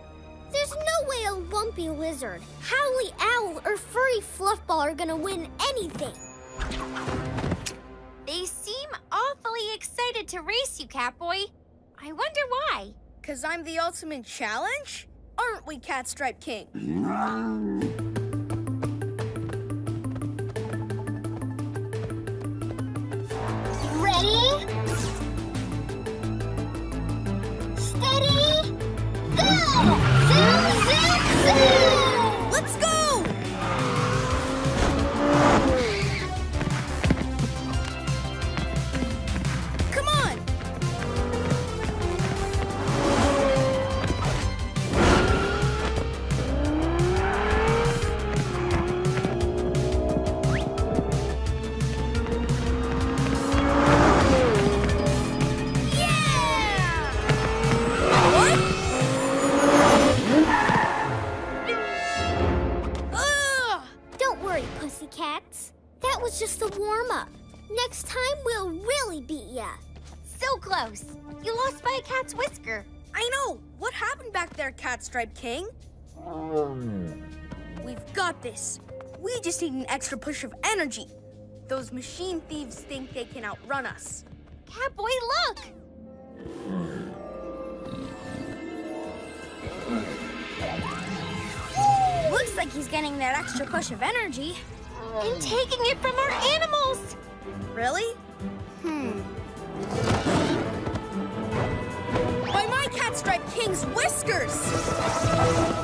There's no way a lumpy lizard, howly owl, or furry fluffball are gonna win anything. They seem awfully excited to race you, Catboy. I wonder why. Cause I'm the ultimate challenge? Aren't we, Catstripe King? <laughs> Let's go! There, Catstripe King? We've got this. We just need an extra push of energy. Those machine thieves think they can outrun us. Catboy, look! Looks like he's getting that extra push of energy. And taking it from our animals! Really? Hmm. My Catstripe King's whiskers!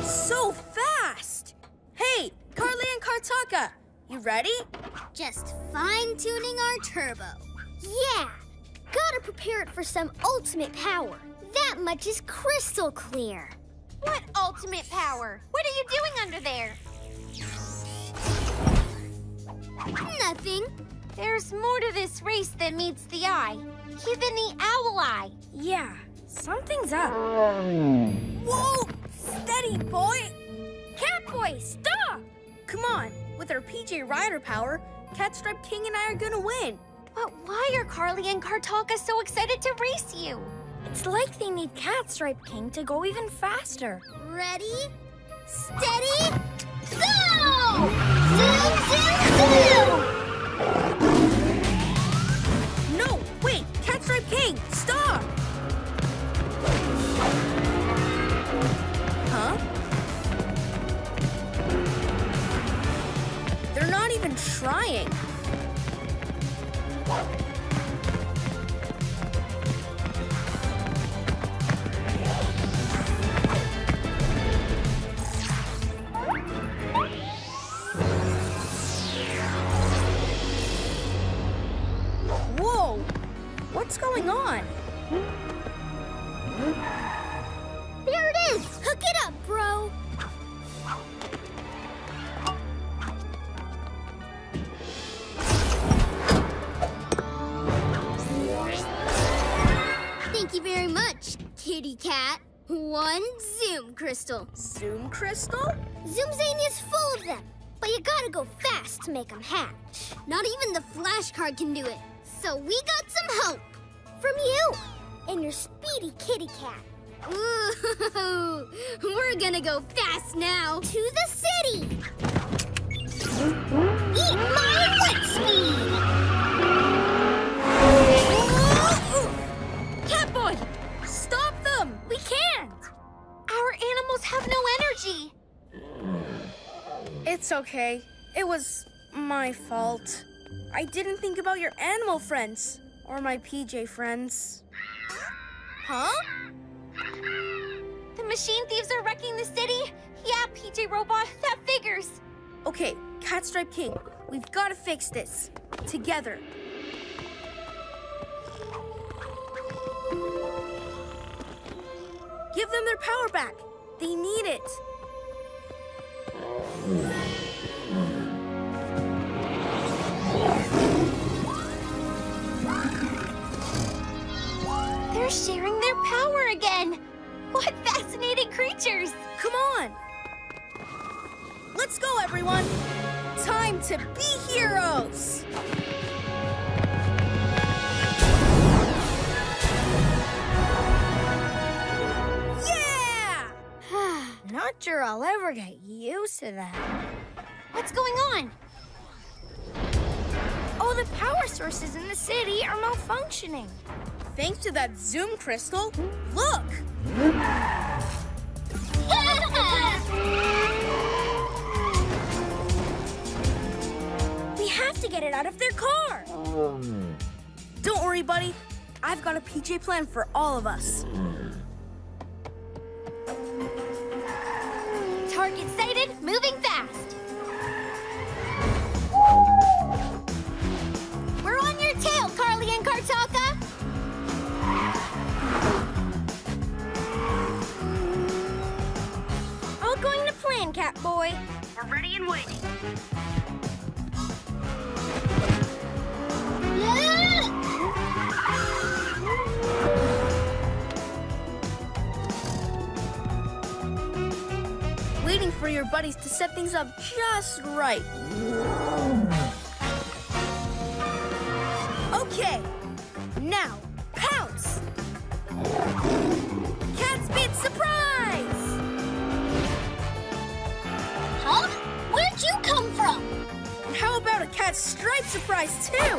So fast! Hey, Carly and Kartaka, you ready? Just fine-tuning our turbo. Yeah! Gotta prepare it for some ultimate power. That much is crystal clear. What ultimate power? What are you doing under there? Nothing. There's more to this race than meets the eye. Even the owl eye. Yeah, something's up. Whoa! Steady, boy! Catboy, stop! Come on, with our PJ Rider power, Catstripe King and I are gonna win. But why are Carly and Kartaka so excited to race you? It's like they need Catstripe King to go even faster. Ready, steady, go! Zoom, zoom, zoom! Trying. Whoa! What's going on? One Zoom Crystal. Zoom Crystal? Zoomzania is full of them, but you gotta go fast to make them hatch. Not even the flash car can do it. So we got some hope from you and your speedy kitty cat. Ooh, <laughs> we're gonna go fast now to the city. Eat my wet speed. Our animals have no energy. It's okay. It was my fault. I didn't think about your animal friends or my PJ friends. Huh? The machine thieves are wrecking the city? Yeah, PJ Robot, that figures. Okay, Catstripe King, we've got to fix this. Together. Give them their power back. They need it. They're sharing their power again. What fascinating creatures. Come on. Let's go, everyone. Time to be heroes. Not sure I'll ever get used to that. What's going on? Oh, the power sources in the city are malfunctioning. Thanks to that Zoom crystal. Look! <laughs> We have to get it out of their car. Um. Don't worry, buddy. I've got a PJ plan for all of us. Target sighted, moving fast. We're on your tail, Carly and Kartaka. All going to plan, Catboy. We're ready and waiting. Waiting for your buddies to set things up just right. Okay, now pounce! Cat Speed Surprise! Huh? Where'd you come from? How about a Cat Stripe Surprise, too?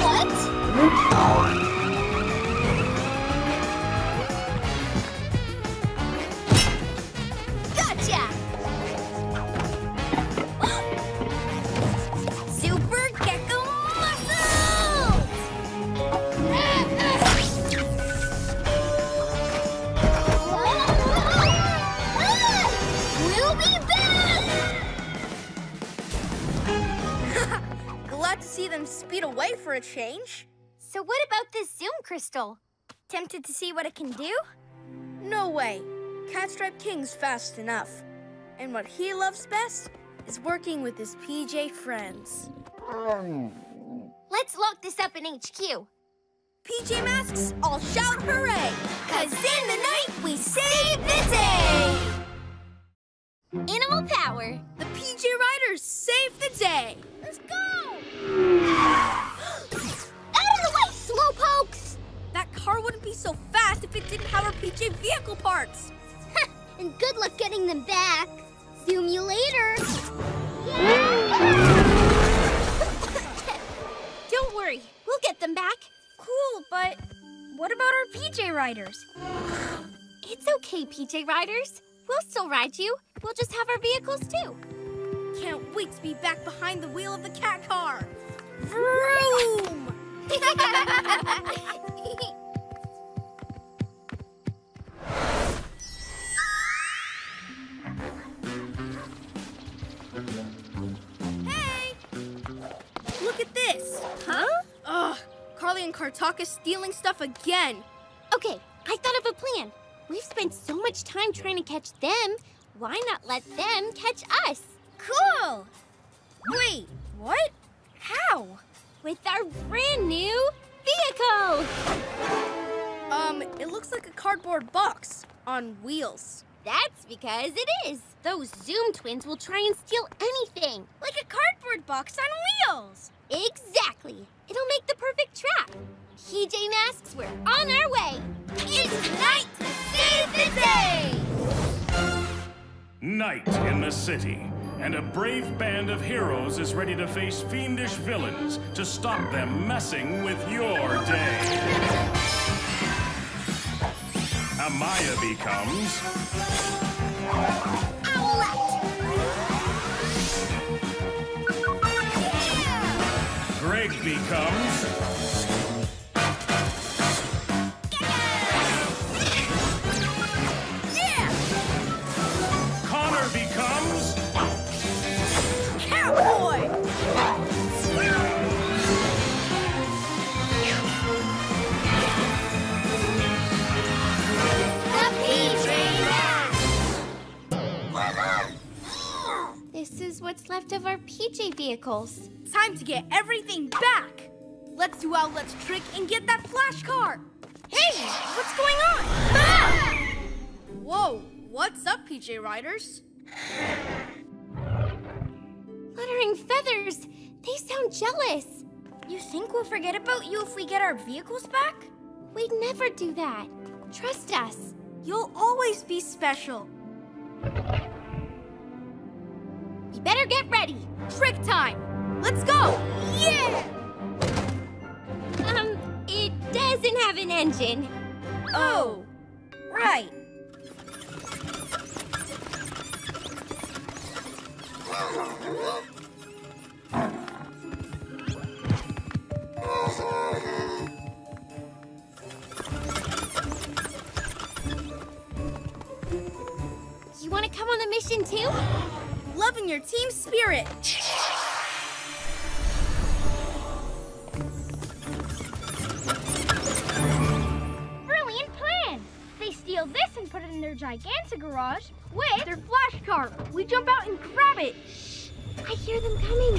What? See them speed away for a change. So what about this Zoom crystal? Tempted to see what it can do? No way. Catstripe King's fast enough. And what he loves best is working with his PJ friends. Let's lock this up in HQ. PJ Masks, all shout hooray! Cause in the night we save the day! Animal power! The PJ Riders save the day! Let's go! <gasps> Out of the way, slowpokes! That car wouldn't be so fast if it didn't have our PJ vehicle parts. And good luck getting them back. Zoom you later. <laughs> Don't worry, we'll get them back. Cool, but what about our PJ Riders? <sighs> It's okay, PJ Riders. We'll still ride you. We'll just have our vehicles too. Can't wait to be back behind the wheel of the cat car. Vroom! Hey! Look at this. Huh? Ugh, Carly and Kartaka stealing stuff again. Okay, I thought of a plan. We've spent so much time trying to catch them. Why not let them catch us? Cool! Wait, what? How? With our brand new vehicle! Um, it looks like a cardboard box on wheels. That's because it is. Those Zoom twins will try and steal anything. Like a cardboard box on wheels. Exactly. It'll make the perfect trap. PJ Masks, we're on our way. It's night to save the day! Night in the city, and a brave band of heroes is ready to face fiendish villains to stop them messing with your day. Amaya becomes Owlette! Greg becomes what's left of our PJ vehicles. Time to get everything back. Let's do Owlette's trick and get that flash car. Hey, what's going on? Ah! Whoa, what's up, PJ Riders? Fluttering feathers. They sound jealous. You think we'll forget about you if we get our vehicles back? We'd never do that. Trust us. You'll always be special. You better get ready. Trick time. Let's go. Yeah! Um, it doesn't have an engine. Oh, right. You want to come on the mission too? Loving your team spirit. Brilliant plan! They steal this and put it in their gigantic garage with their flash car. We jump out and grab it. I hear them coming.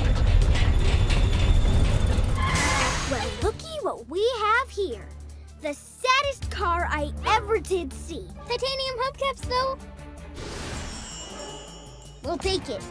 Well, looky what we have here. The saddest car I ever did see. Titanium hubcaps, though. We'll take it.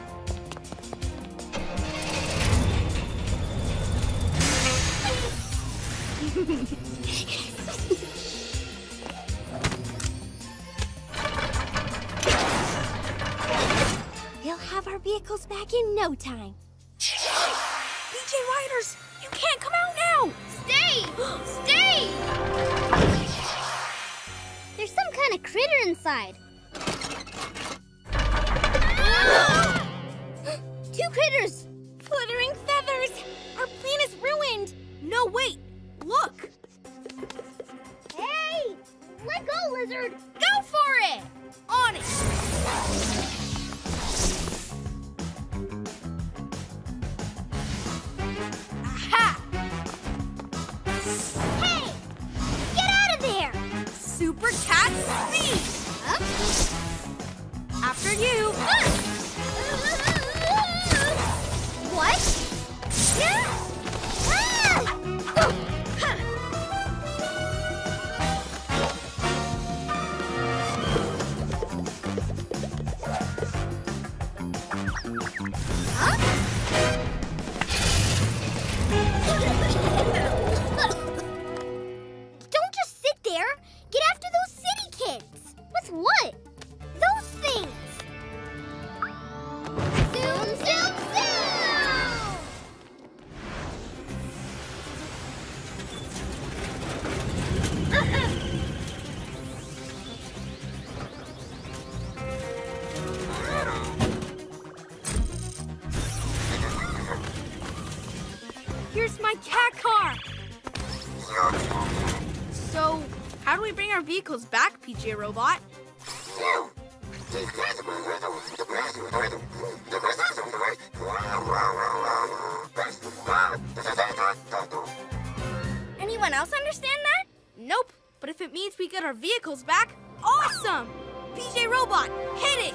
We'll have our vehicles back in no time. PJ Riders, you can't come out now! Stay! Stay! There's some kind of critter inside. <gasps> Two critters! Fluttering feathers! Our plan is ruined! No, wait! Look! Hey! Let go, lizard! Go for it! On it! Aha! Hey! Get out of there! Super Cat Speed! Huh? After you! What? Yeah! Ah! Oh! Don't just sit there. Get after those city kids. With what? Vehicles back, PJ Robot? Anyone else understand that? Nope. But if it means we get our vehicles back, awesome! PJ Robot, hit it!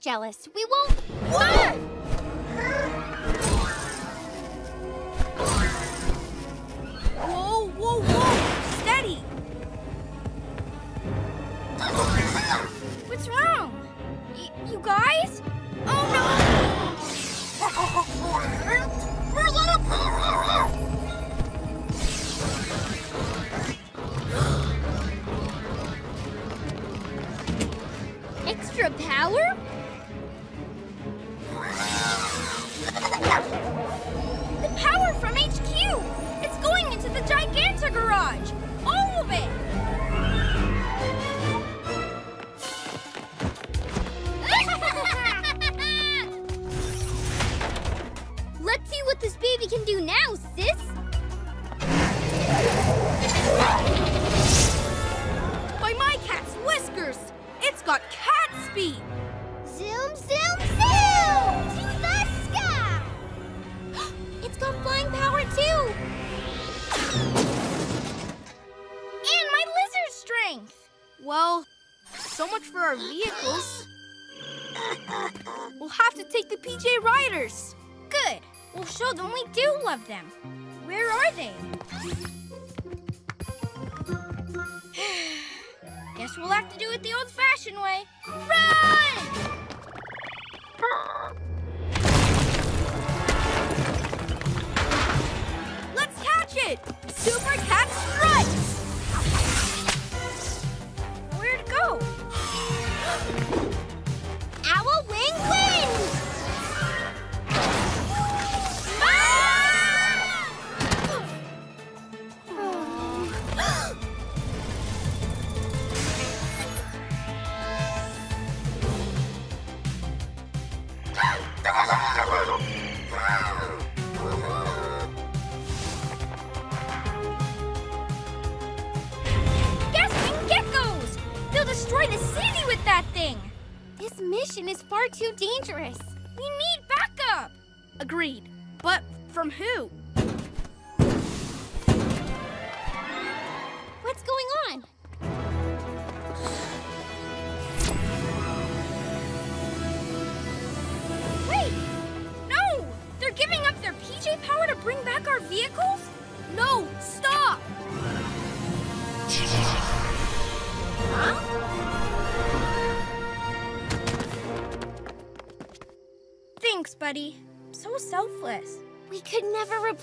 Jealous. We won't. Whoa,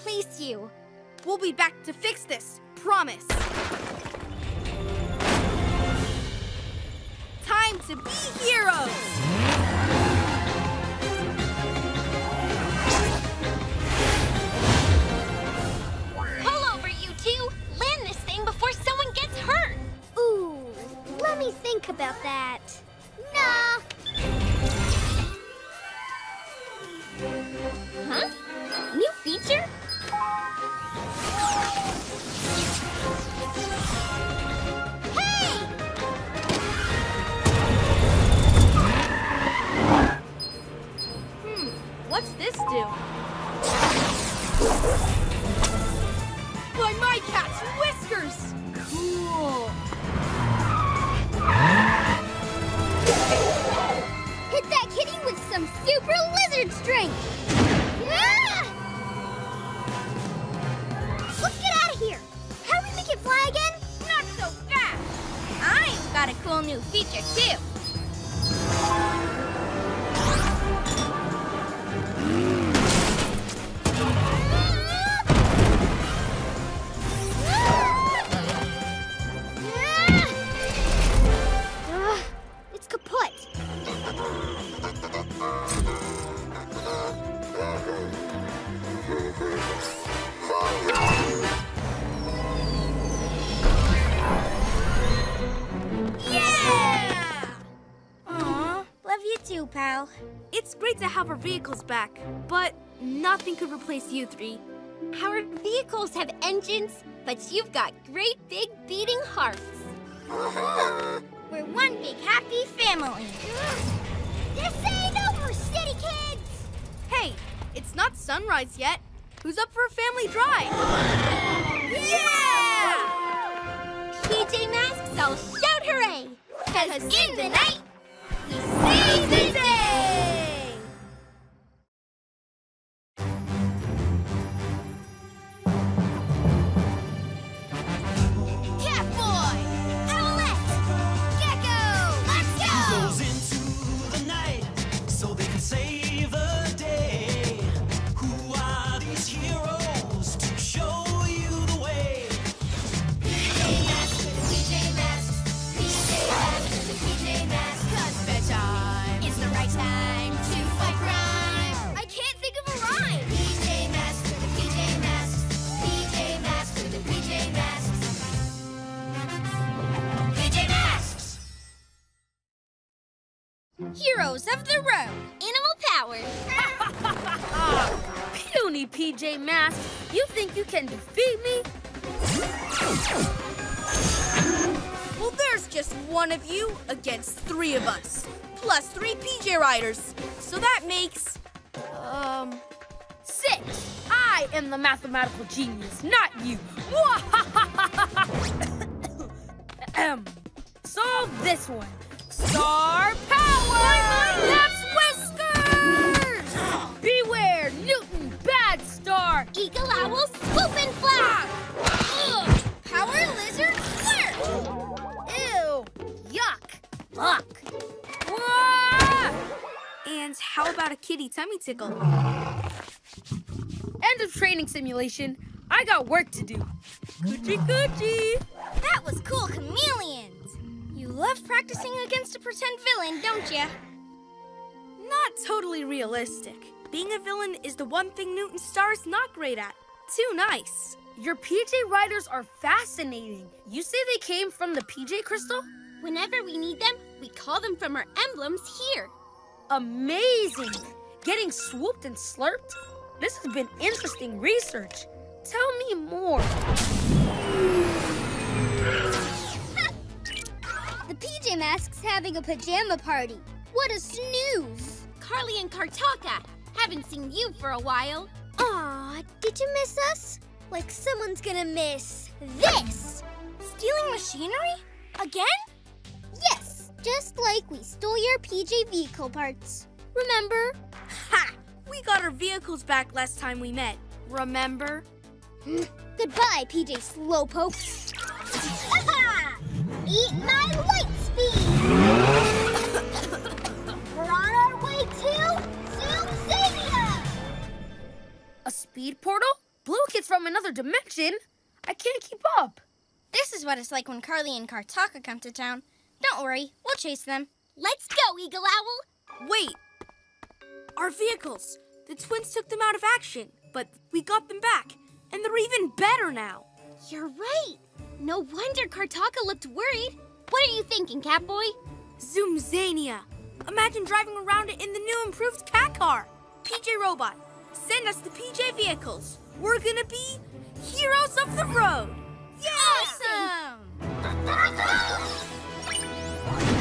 replace you. We'll be back to fix this. Promise. It's great to have our vehicles back, but nothing could replace you three. Our vehicles have engines, but you've got great big beating hearts. <laughs> We're one big happy family. This ain't over, city kids! Hey, it's not sunrise yet. Who's up for a family drive? Yeah! PJ Masks, I'll shout hooray! Cause in the night, We save the genius, not you. Solve this one. Star power! That's whiskers! Beware, Newton, bad star! Eagle owl, swoop and fly! Ugh. Power Lizard Flirt! Ew! Yuck! Luck! And how about a kitty tummy tickle? End of training simulation. I got work to do. Coochie coochie! That was cool chameleons. You love practicing against a pretend villain, don't you? Not totally realistic. Being a villain is the one thing Newton Star is not great at. Too nice. Your PJ Riders are fascinating. You say they came from the PJ Crystal? Whenever we need them, we call them from our emblems here. Amazing! Getting swooped and slurped? This has been interesting research. Tell me more. The PJ Masks having a pajama party. What a snooze. Carly and Kartaka, haven't seen you for a while. Aw, did you miss us? Like someone's gonna miss this. Stealing machinery? Again? Yes, just like we stole your PJ vehicle parts. Remember? Ha! We got our vehicles back last time we met. Remember? <gasps> Goodbye, PJ Slowpoke. <laughs> Eat my light speed! <laughs> We're on our way to Zoomzania! A speed portal? Blue Kid's from another dimension? I can't keep up. This is what it's like when Carly and Kartaka come to town. Don't worry, we'll chase them. Let's go, Eagle Owl. Wait! Our vehicles! The twins took them out of action, but we got them back, and they're even better now. You're right. No wonder Kartaka looked worried. What are you thinking, Catboy? Zoomzania! Imagine driving around it in the new improved cat car! PJ Robot, send us the PJ vehicles. We're gonna be heroes of the road! Awesome! <laughs>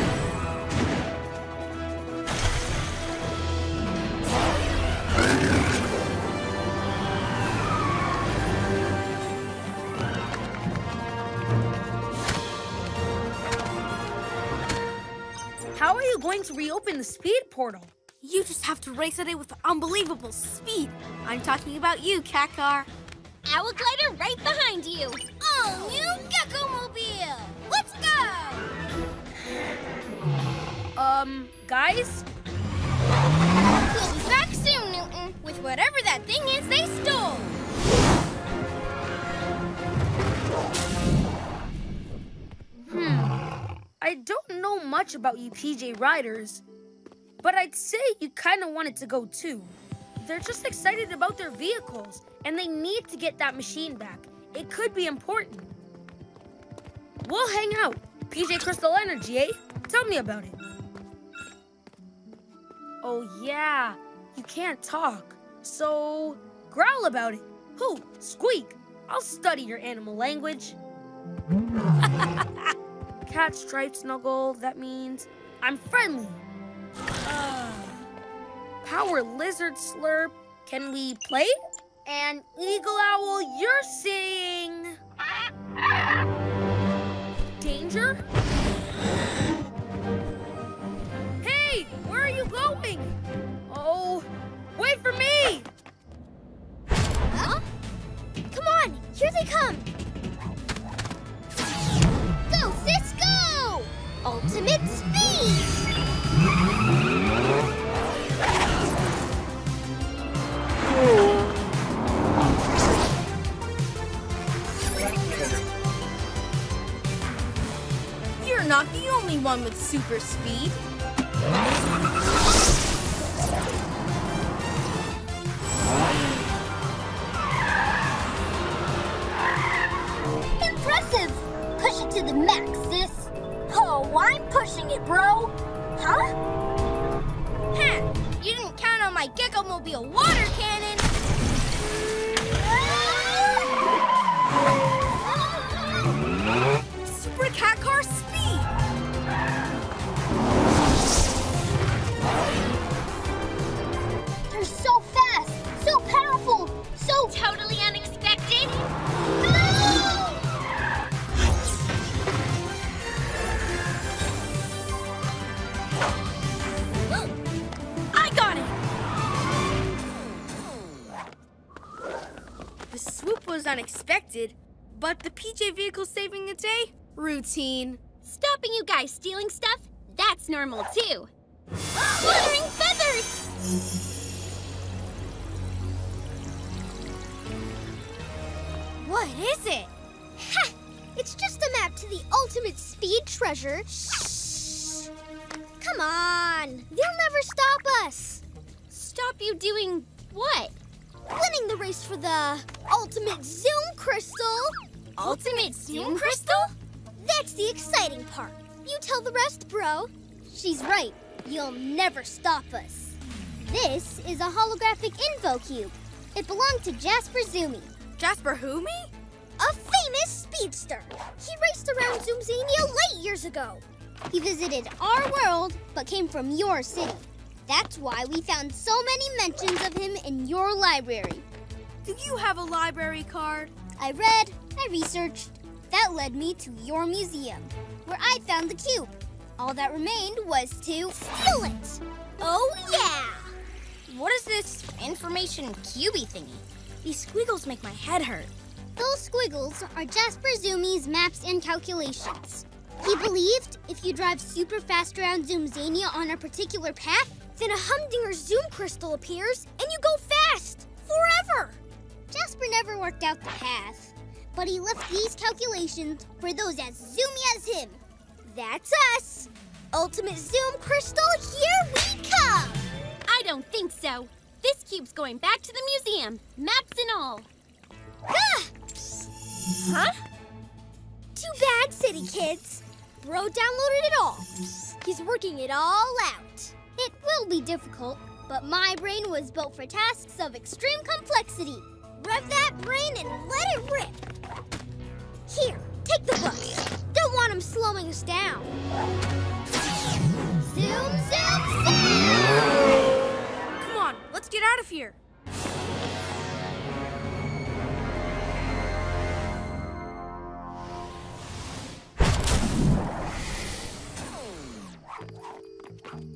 How are you going to reopen the speed portal? You just have to race at it with unbelievable speed. I'm talking about you, Kakar. car. Owl glider right behind you. All new Gekko Mobile! Let's go! Um, guys? We'll be back soon, Newton, with whatever that thing is they stole. I don't know much about you PJ Riders, but I'd say you kind of wanted to go too. They're just excited about their vehicles, and they need to get that machine back. It could be important. We'll hang out. PJ Crystal Energy, eh? Tell me about it. Oh, yeah. You can't talk. So, growl about it. Who? Squeak. I'll study your animal language. <laughs> Cat stripe snuggle, that means I'm friendly. Ah. Power lizard slurp, can we play? And eagle owl, you're saying danger? Hey, where are you going? Oh, wait for me! Huh? Come on, here they come! Ultimate speed! You're not the only one with super speed. Routine. Stopping you guys stealing stuff? That's normal too. Fluttering feathers! What is it? Ha! It's just a map to the ultimate speed treasure. Shh! Come on! They'll never stop us! Stop you doing what? Winning the race for the ultimate Zoom Crystal! Ultimate Zoom Crystal? That's the exciting part. You tell the rest, bro. She's right. You'll never stop us. This is a holographic info cube. It belonged to Jasper Zoomy. Jasper who me? a famous speedster. He raced around Zoomzania late years ago. He visited our world, but came from your city. That's why we found so many mentions of him in your library. Do you have a library card? I read, I researched. That led me to your museum, where I found the cube. All that remained was to steal it. Oh, yeah! What is this information cubey thingy? These squiggles make my head hurt. Those squiggles are Jasper Zoomy's maps and calculations. He believed if you drive super fast around Zoomzania on a particular path, then a Humdinger Zoom crystal appears and you go fast forever. Jasper never worked out the path, but he left these calculations for those as zoomy as him. That's us. Ultimate Zoom Crystal, here we come. I don't think so. This cube's going back to the museum, maps and all. Ah! Huh? Too bad, City Kids. Bro downloaded it all. He's working it all out. It will be difficult, but my brain was built for tasks of extreme complexity. Rev that brain and let it rip. Here, take the bus. Don't want him slowing us down. Zoom, zoom, zoom! Come on, let's get out of here.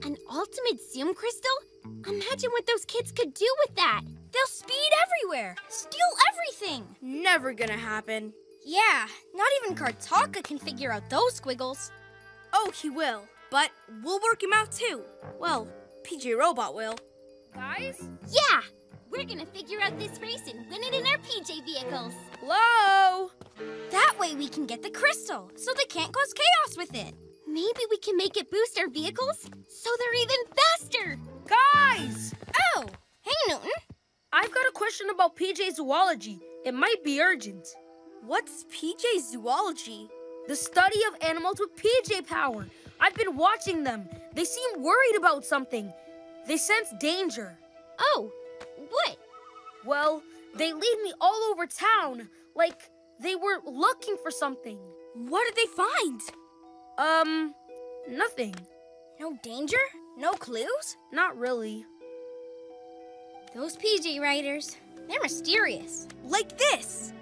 An ultimate Zoom crystal? Imagine what those kids could do with that. They'll speed everywhere, steal everything. Never gonna happen. Yeah, not even Kartaka can figure out those squiggles. Oh, he will. But we'll work him out too. Well, PJ Robot will. Guys? Yeah, we're gonna figure out this race and win it in our PJ vehicles. Hello? That way we can get the crystal, so they can't cause chaos with it. Maybe we can make it boost our vehicles so they're even faster. Guys! Oh, hey Newton. I've got a question about PJ zoology. It might be urgent. What's PJ zoology? The study of animals with PJ power. I've been watching them. They seem worried about something. They sense danger. Oh, what? Well, they lead me all over town, like they were looking for something. What did they find? Um, nothing. No danger? No clues? Not really. Those PJ Riders, they're mysterious. Like this.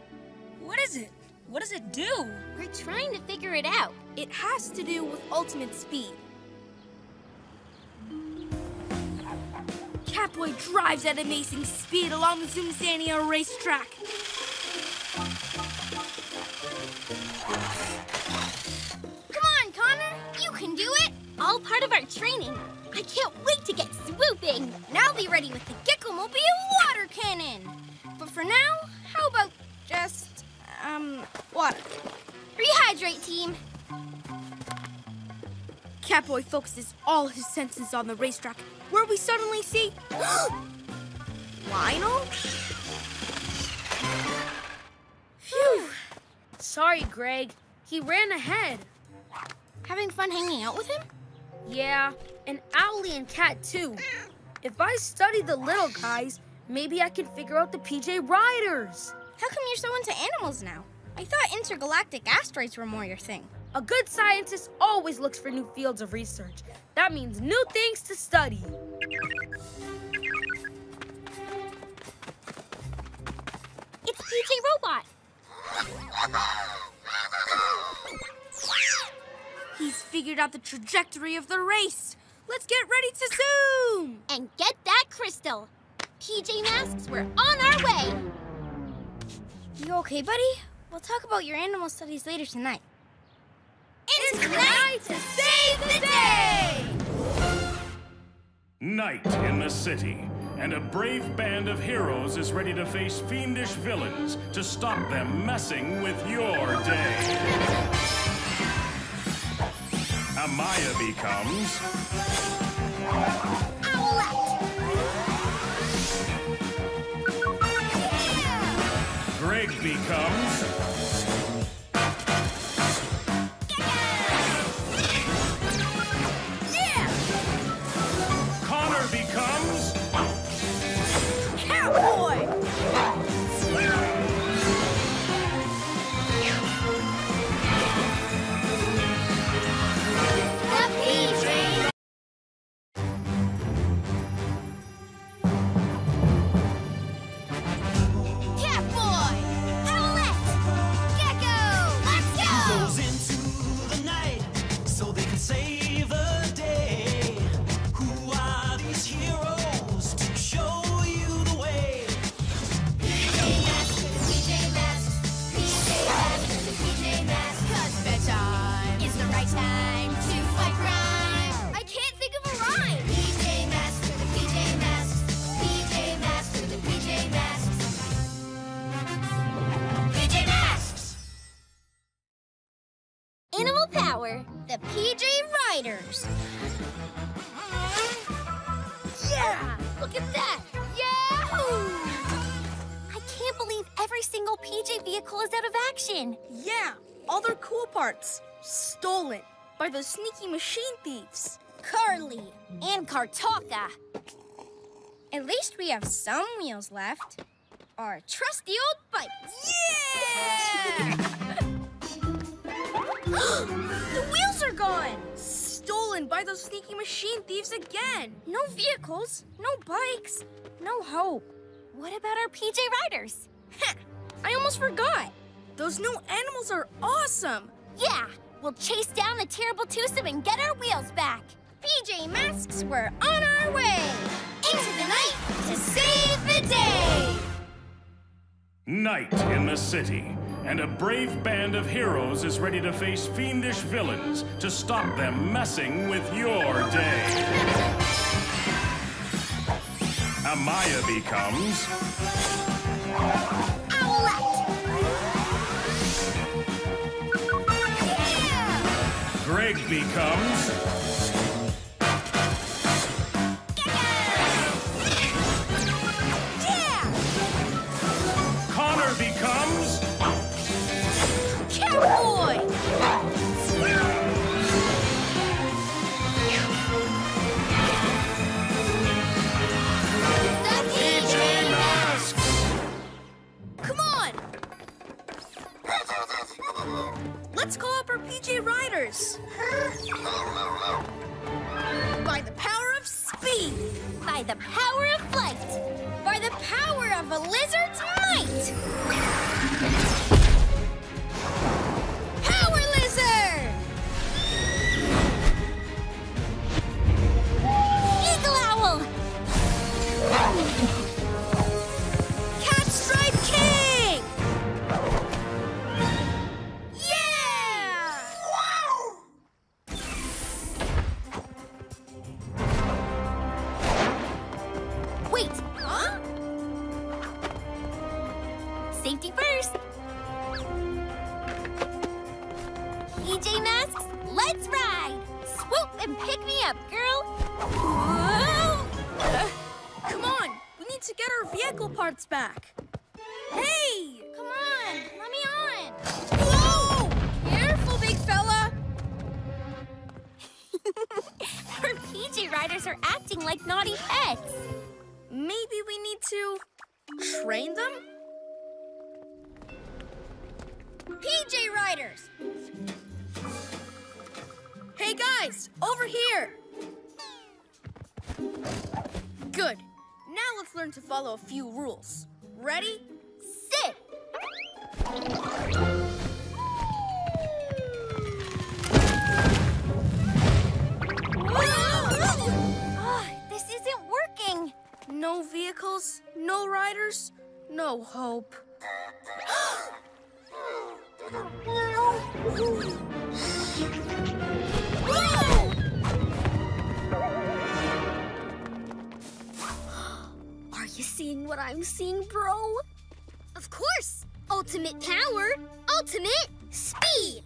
What is it? What does it do? We're trying to figure it out. It has to do with ultimate speed. Catboy drives at amazing speed along the Zoomzania racetrack. Come on, Connor. You can do it. All part of our training. I can't wait to get swooping. And I'll be ready with the Gekko-mobile water cannon. But for now, how about just, um, water? Rehydrate, team. Catboy focuses all his senses on the racetrack, where we suddenly see <gasps> Lionel. Phew. Sorry, Greg. He ran ahead. Having fun hanging out with him? Yeah, and Owlie and Cat too. If I study the little guys, maybe I can figure out the PJ Riders. How come you're so into animals now? I thought intergalactic asteroids were more your thing. A good scientist always looks for new fields of research. That means new things to study. It's PJ Robot. <laughs> He's figured out the trajectory of the race. Let's get ready to zoom! And get that crystal. PJ Masks, we're on our way. You okay, buddy? We'll talk about your animal studies later tonight. It's, tonight to save the day! Night in the city, and a brave band of heroes is ready to face fiendish villains to stop them messing with your day. Amaya becomes Greg becomes stolen by those sneaky machine thieves. Carly and Kartaka. At least we have some wheels left. Our trusty old bike. Yeah! <laughs> the wheels are gone. Stolen by those sneaky machine thieves again. No vehicles, no bikes, no hope. What about our PJ Riders? <laughs> I almost forgot. Those new animals are awesome. Yeah, we'll chase down the terrible twosome and get our wheels back. PJ Masks, we're on our way. Into the night to save the day. Night in the city, and a brave band of heroes is ready to face fiendish villains to stop them messing with your day. Amaya becomes Owlette. Greg becomes Yeah! Connor becomes Catboy! Let's call up our PJ Riders. By the power of speed. By the power of flight. By the power of a lizard's might. Power Lizard! Eagle Owl! Follow a few rules. Ready? Sit! Ah, this isn't working. No vehicles, no riders, no hope. <gasps> Are seeing what I'm seeing, bro? Of course! Ultimate power, ultimate speed!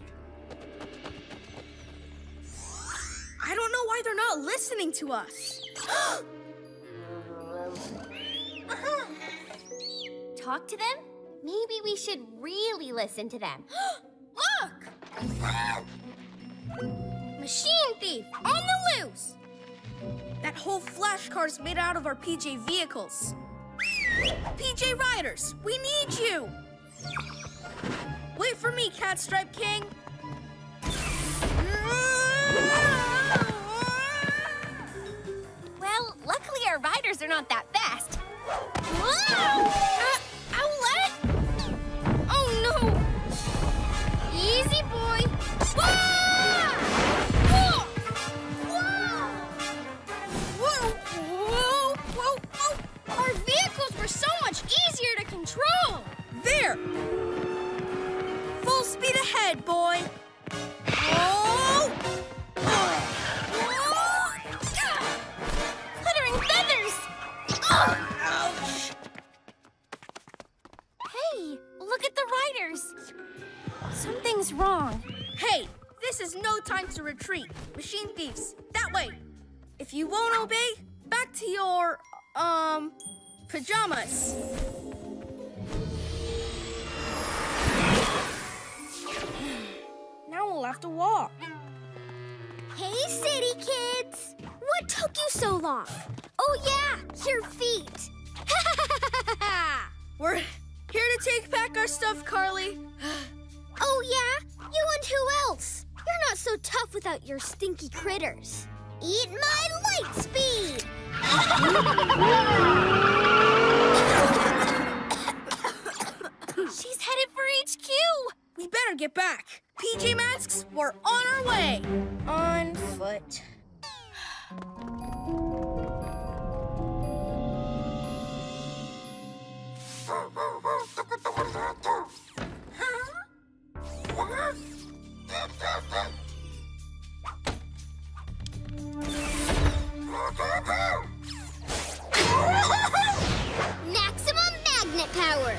I don't know why they're not listening to us. <gasps> Talk to them? Maybe we should really listen to them. <gasps> Look! <gasps> Machine thief on the loose! That whole flash car's made out of our PJ vehicles. PJ Riders, we need you! Wait for me, Cat Stripe King. Well, luckily our riders are not that fast. Whoa! There! Full speed ahead, boy! Oh! Glittering feathers! Ouch! Hey, look at the riders. Something's wrong. Hey, This is no time to retreat. Machine thieves, that way. If you won't obey, back to your, um, pajamas. Now we'll have to walk. Hey, city kids! What took you so long? Oh, yeah, your feet. <laughs> We're here to take back our stuff, Carly. <sighs> oh, yeah? You and who else? You're not so tough without your stinky critters. Eat my light speed! <laughs> She's headed for HQ. We better get back. PJ Masks, we're on our way. On foot. Maximum magnet power!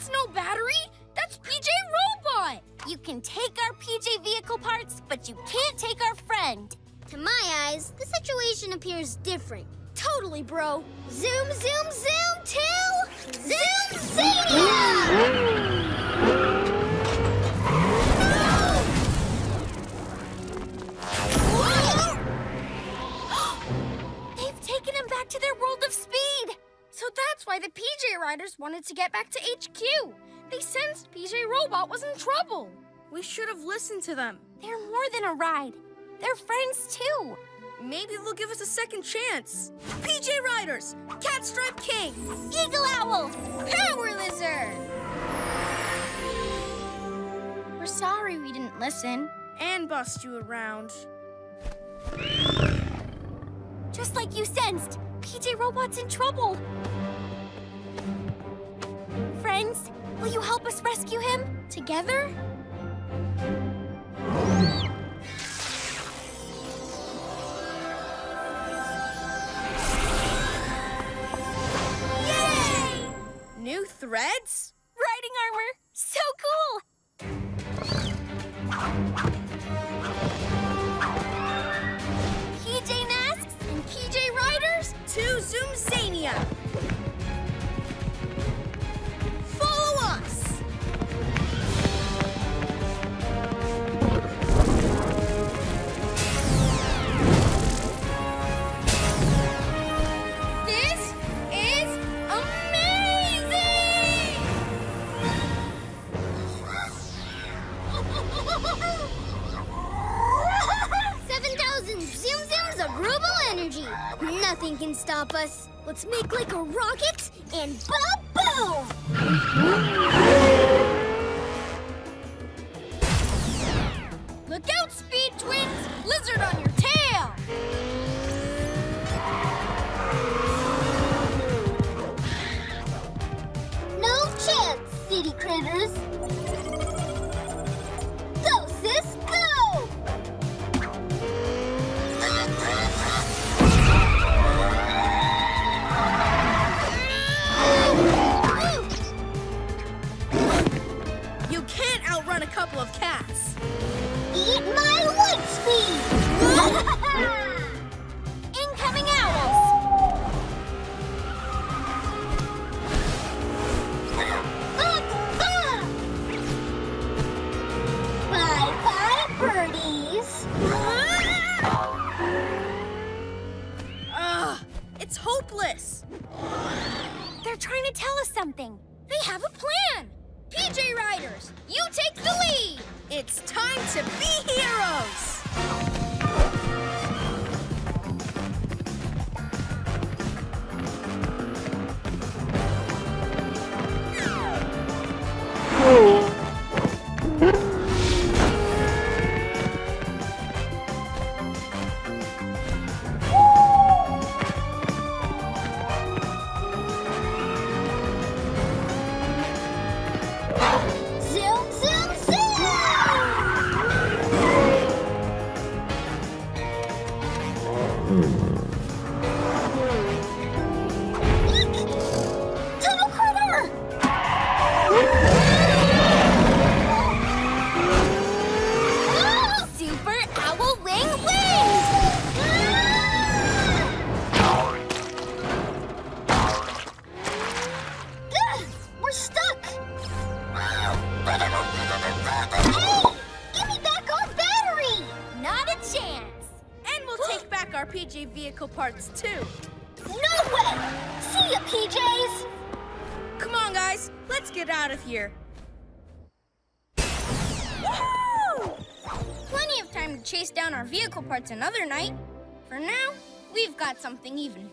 That's no battery. That's PJ Robot. You can take our PJ vehicle parts, but you can't take our friend. To my eyes, the situation appears different. Totally, bro. Zoom, zoom, zoom to Zoom Zania! <gasps> They've taken him back to their world of speed. So that's why the PJ Riders wanted to get back to HQ. They sensed PJ Robot was in trouble. We should have listened to them. They're more than a ride. They're friends too. Maybe they'll give us a second chance. PJ Riders, Catstripe King, Eagle Owl, Power Lizard! We're sorry we didn't listen. and bust you around. Just like you sensed, PJ Robot's in trouble. Friends, will you help us rescue him? Together? Yay! New threads? Riding armor, so cool. 2 Zoomzania. Nothing can stop us. Let's make like a rocket and ba-boom! Look out, Speed Twins! Lizard on your tail! No chance, city critters. Parts another night. For now, we've got something even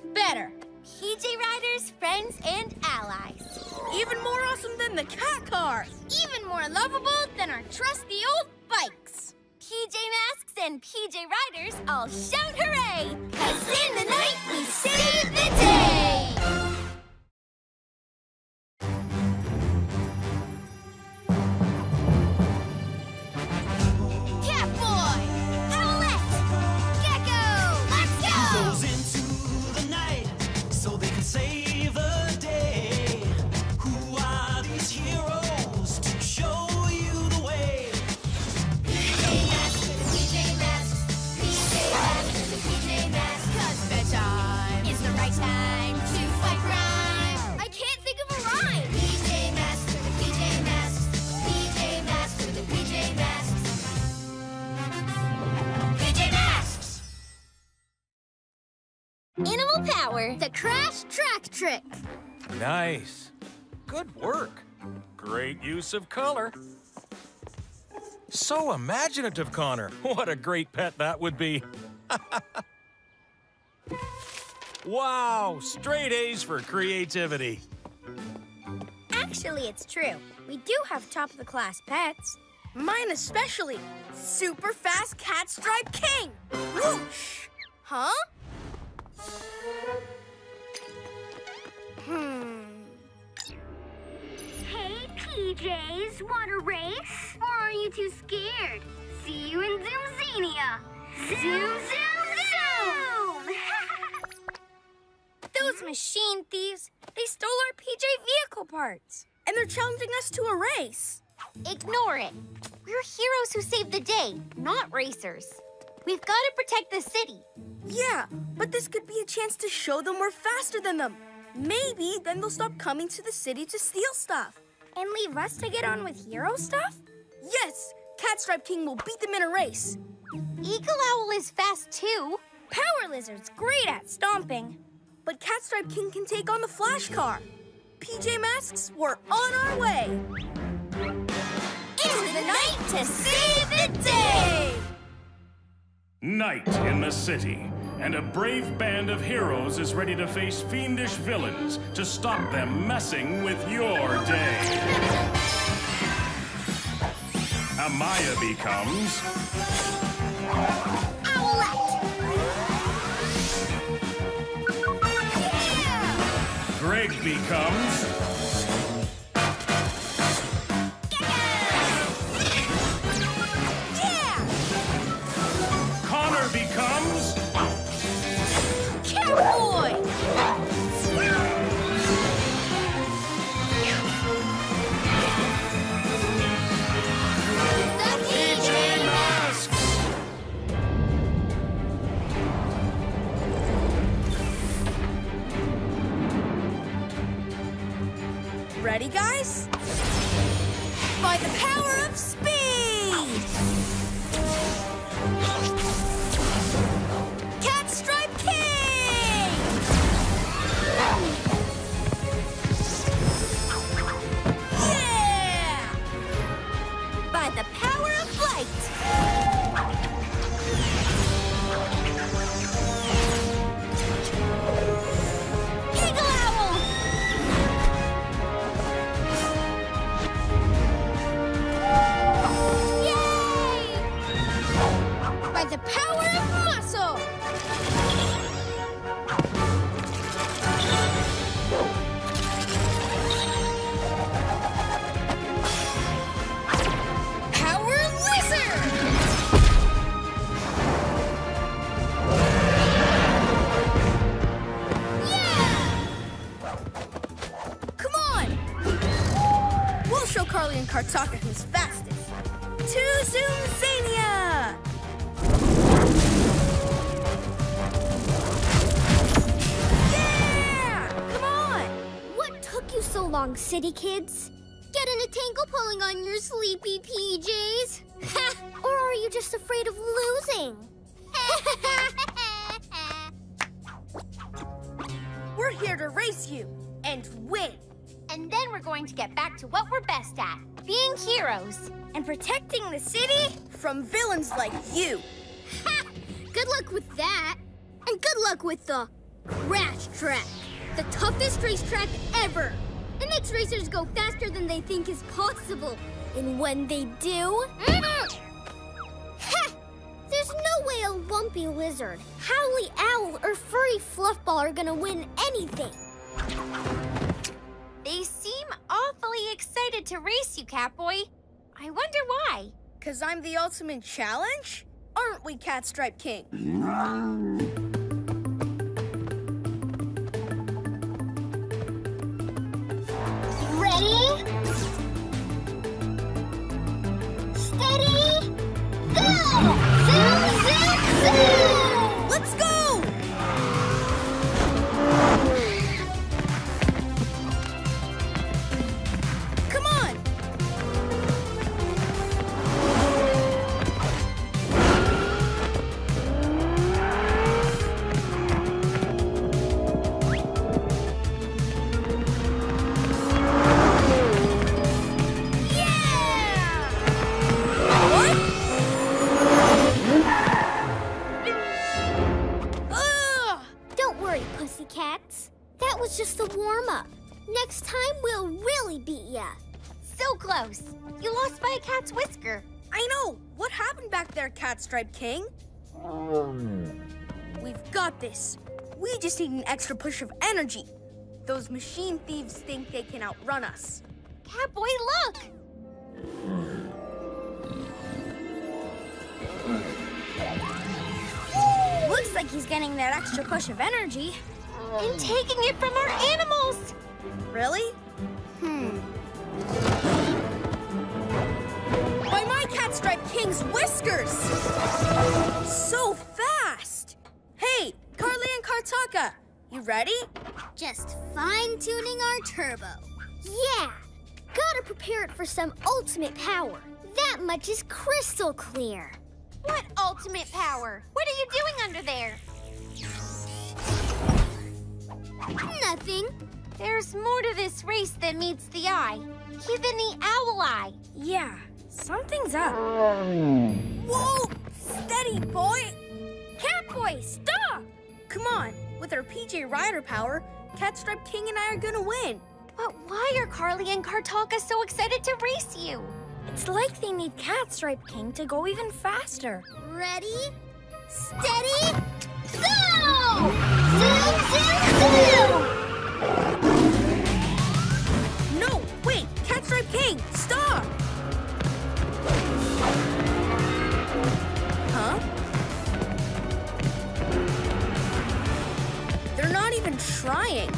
Nice. Good work. Great use of color. So imaginative, Connor. <laughs> What a great pet that would be. <laughs> wow, straight A's for creativity. Actually, it's true. We do have top of the class pets. Mine especially. Super fast cat stripe king. Whoosh! Huh? Hmm. Hey, PJs, want a race? Or are you too scared? See you in Zoomzania! Zoom, zoom, zoom! <laughs> Those machine thieves, they stole our PJ vehicle parts. And they're challenging us to a race. Ignore it. We're heroes who save the day, not racers. We've got to protect the city. Yeah, but this could be a chance to show them we're faster than them. Maybe then they'll stop coming to the city to steal stuff. And leave us to get on with hero stuff? Yes, Catstripe King will beat them in a race. Eagle Owl is fast too. Power Lizard's great at stomping. But Catstripe King can take on the Flash Car. PJ Masks, we're on our way. Into the night to save the day! Night in the city, and a brave band of heroes is ready to face fiendish villains to stop them messing with your day. Amaya becomes Greg becomes Ready, guys? By the power city kids. Challenge? Aren't we, Catstripe King? <laughs> extra push of energy. Those machine thieves think they can outrun us. Catboy, look! Looks like he's getting that extra push of energy. And taking it from our animals! Really? Hmm. By my Catstripe King's whiskers! So fast! Hey, Carly and Kartaka, you ready? Just fine-tuning our turbo. Yeah! Gotta prepare it for some ultimate power. That much is crystal clear. What ultimate power? What are you doing under there? Nothing. There's more to this race than meets the eye. Even the owl eye. Yeah, something's up. Whoa! Steady, boy! Catboy, stop! Come on, with our PJ Rider power, Catstripe King and I are gonna win. But why are Carly and Kartaka so excited to race you? It's like they need Catstripe King to go even faster. Ready? Steady? Go! Zoom, zoom, zoom! Even trying.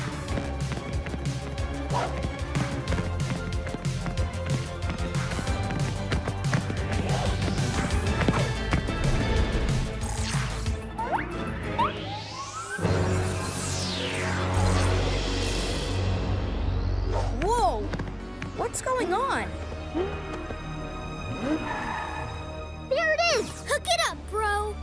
Whoa! What's going on? There it is! Hook it up, bro!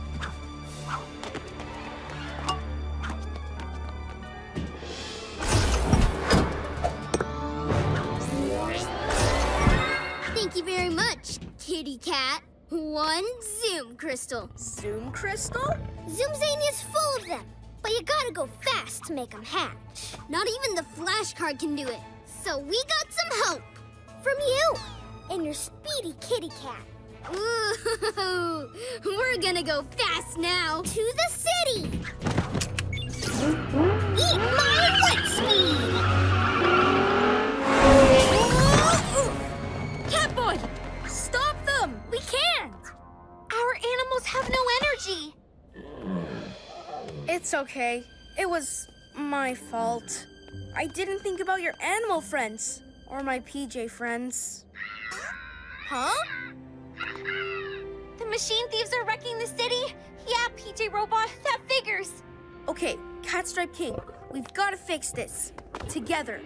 You very much, kitty cat. One Zoom Crystal. Zoom Crystal? Zoom Zane is full of them, but you gotta go fast to make them hatch. Not even the flash car can do it. So we got some hope from you and your speedy kitty cat. Ooh, <laughs> we're gonna go fast now to the city. Okay. It was my fault. I didn't think about your animal friends or my PJ friends. Huh? The machine thieves are wrecking the city? Yeah, PJ Robot, that figures. Okay, Catstripe King, we've got to fix this. Together.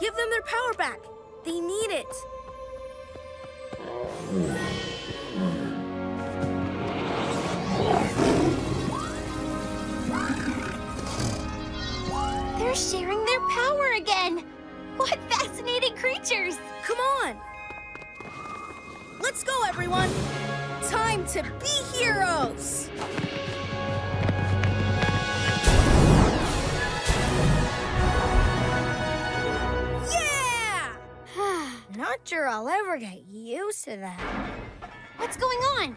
Give them their power back. They need it. They're sharing their power again. What fascinating creatures. Come on. Let's go, everyone. Time to be heroes. Yeah! <sighs> Not sure I'll ever get used to that. What's going on?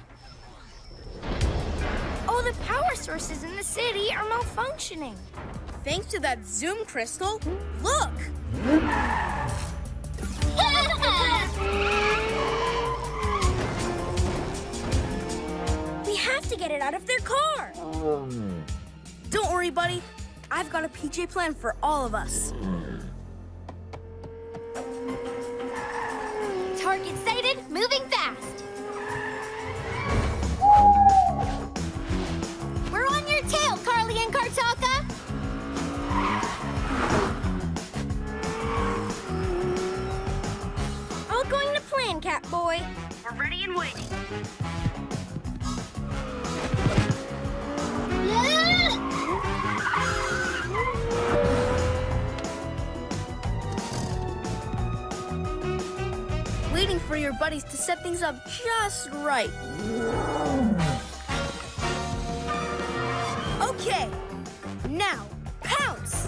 Oh, the power sources in the city are malfunctioning. Thanks to that Zoom crystal, look! <laughs> We have to get it out of their car. Don't worry, buddy. I've got a PJ plan for all of us. Target sighted, moving fast. We're on your tail, Carly and Kartaka. Plan, Catboy. We're ready and waiting. Waiting for your buddies to set things up just right. Okay, now pounce!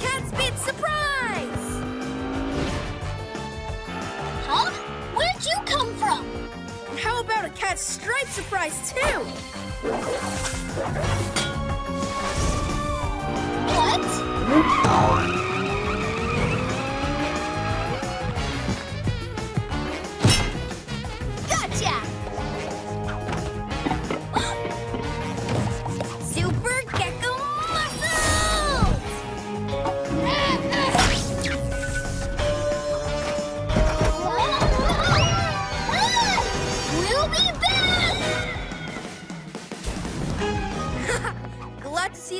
Cat spit surprise! Huh? Where'd you come from? And how about a cat stripe surprise too? What?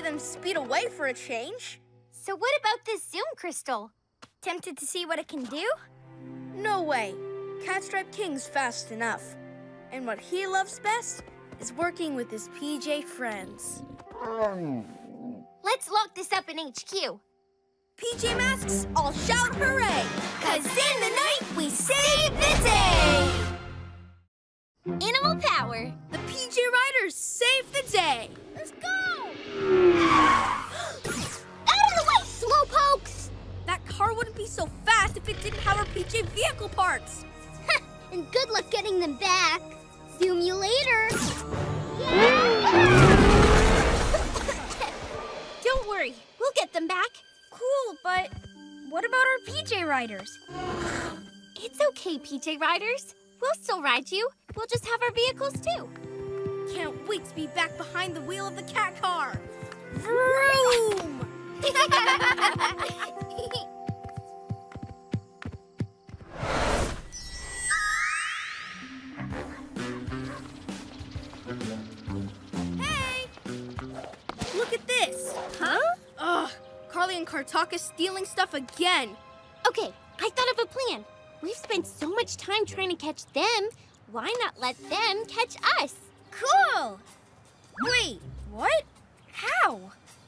Them speed away for a change. So what about this Zoom crystal? Tempted to see what it can do? No way. Catstripe King's fast enough. And what he loves best is working with his PJ friends. Let's lock this up in HQ. PJ Masks, all shout hooray! Cause in the night we save the day! Animal power. The PJ Riders save the day! Let's go! <gasps> Out of the way, slowpokes! That car wouldn't be so fast if it didn't have our PJ vehicle parts. <laughs> And good luck getting them back. Zoom you later. <laughs> Don't worry, we'll get them back. Cool, but what about our PJ Riders? <gasps> It's okay, PJ Riders. We'll still ride you. We'll just have our vehicles too. Can't wait to be back behind the wheel of the cat car. Vroom! <laughs> Hey! Look at this. Huh? Ugh, Carly and Kartaka stealing stuff again. Okay, I thought of a plan. We've spent so much time trying to catch them. Why not let them catch us? Cool. Wait, what? How?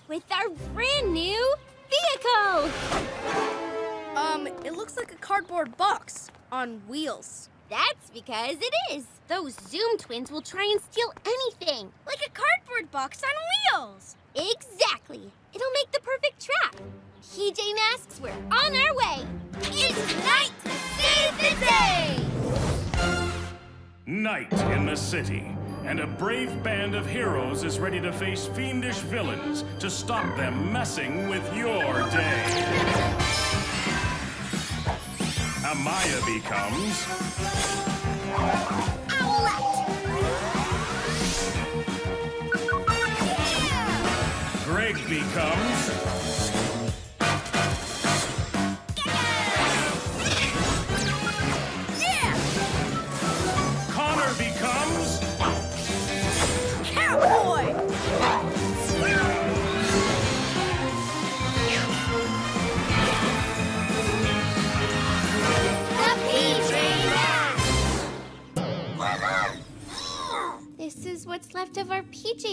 With our brand new vehicle! Um, it looks like a cardboard box on wheels. That's because it is. Those Zoom twins will try and steal anything. Like a cardboard box on wheels. Exactly. It'll make the perfect trap. PJ Masks, we're on our way. It's night to save the day! Night in the city, and a brave band of heroes is ready to face fiendish villains to stop them messing with your day. Amaya becomes Owlette! Greg becomes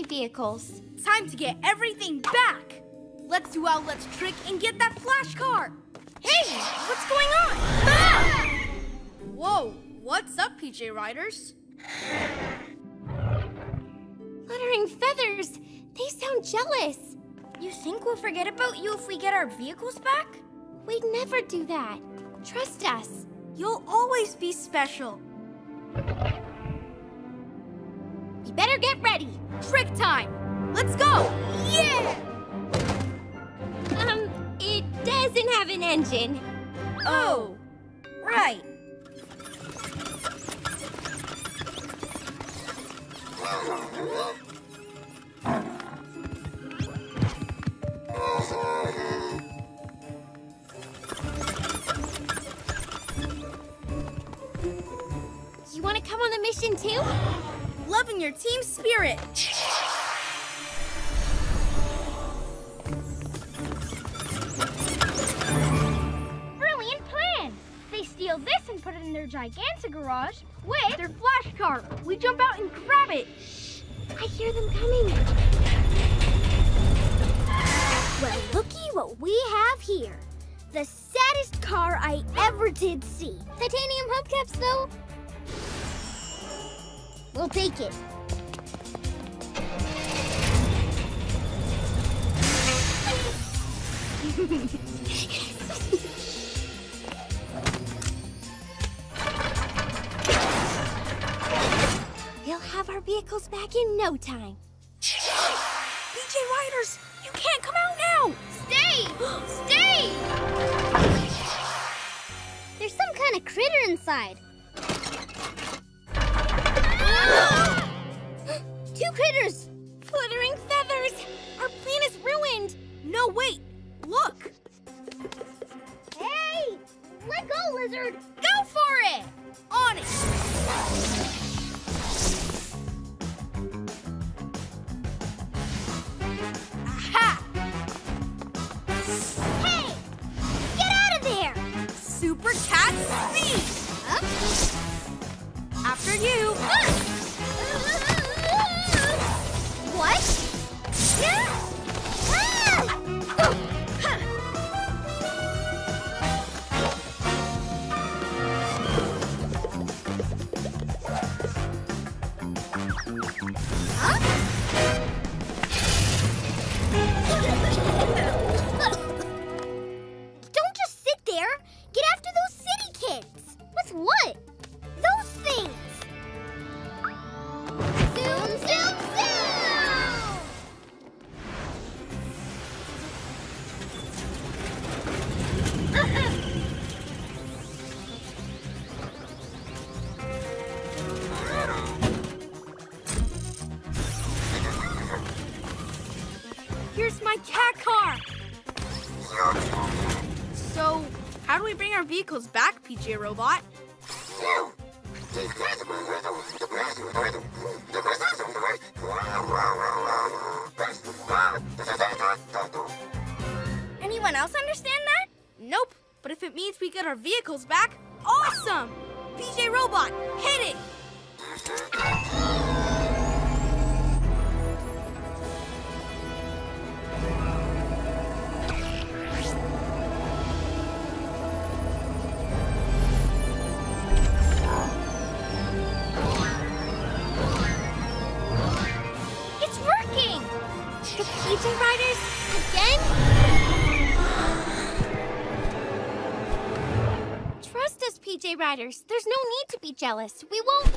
vehicles. Time to get everything back. Let's do Owlette's trick and get that flash car. Hey, what's going on? Ah! Whoa, what's up, PJ Riders? Fluttering feathers, they sound jealous. You think we'll forget about you if we get our vehicles back? We'd never do that. Trust us. You'll always be special. You better get ready. Trick time. Let's go. Yeah! Um, it doesn't have an engine. Oh, right. You want to come on the mission too? Loving your team spirit. Brilliant plan! They steal this and put it in their gigantic garage with their flash car. We jump out and grab it. I hear them coming. Well, looky what we have here. The saddest car I ever did see. Titanium hubcaps, though. We'll take it. We'll have our vehicles back in no time. PJ Riders, you can't come out now. Stay! Stay! There's some kind of critter inside. <gasps> Two critters! Fluttering feathers! Our plan is ruined! No, wait. Look. Hey! Let go, lizard! Go for it. On it. Aha! Hey! Get out of there! Super cat speed. Huh? After you. What? Yeah! Ah! Don't just sit there. Get after those city kids. What? Jealous. We won't.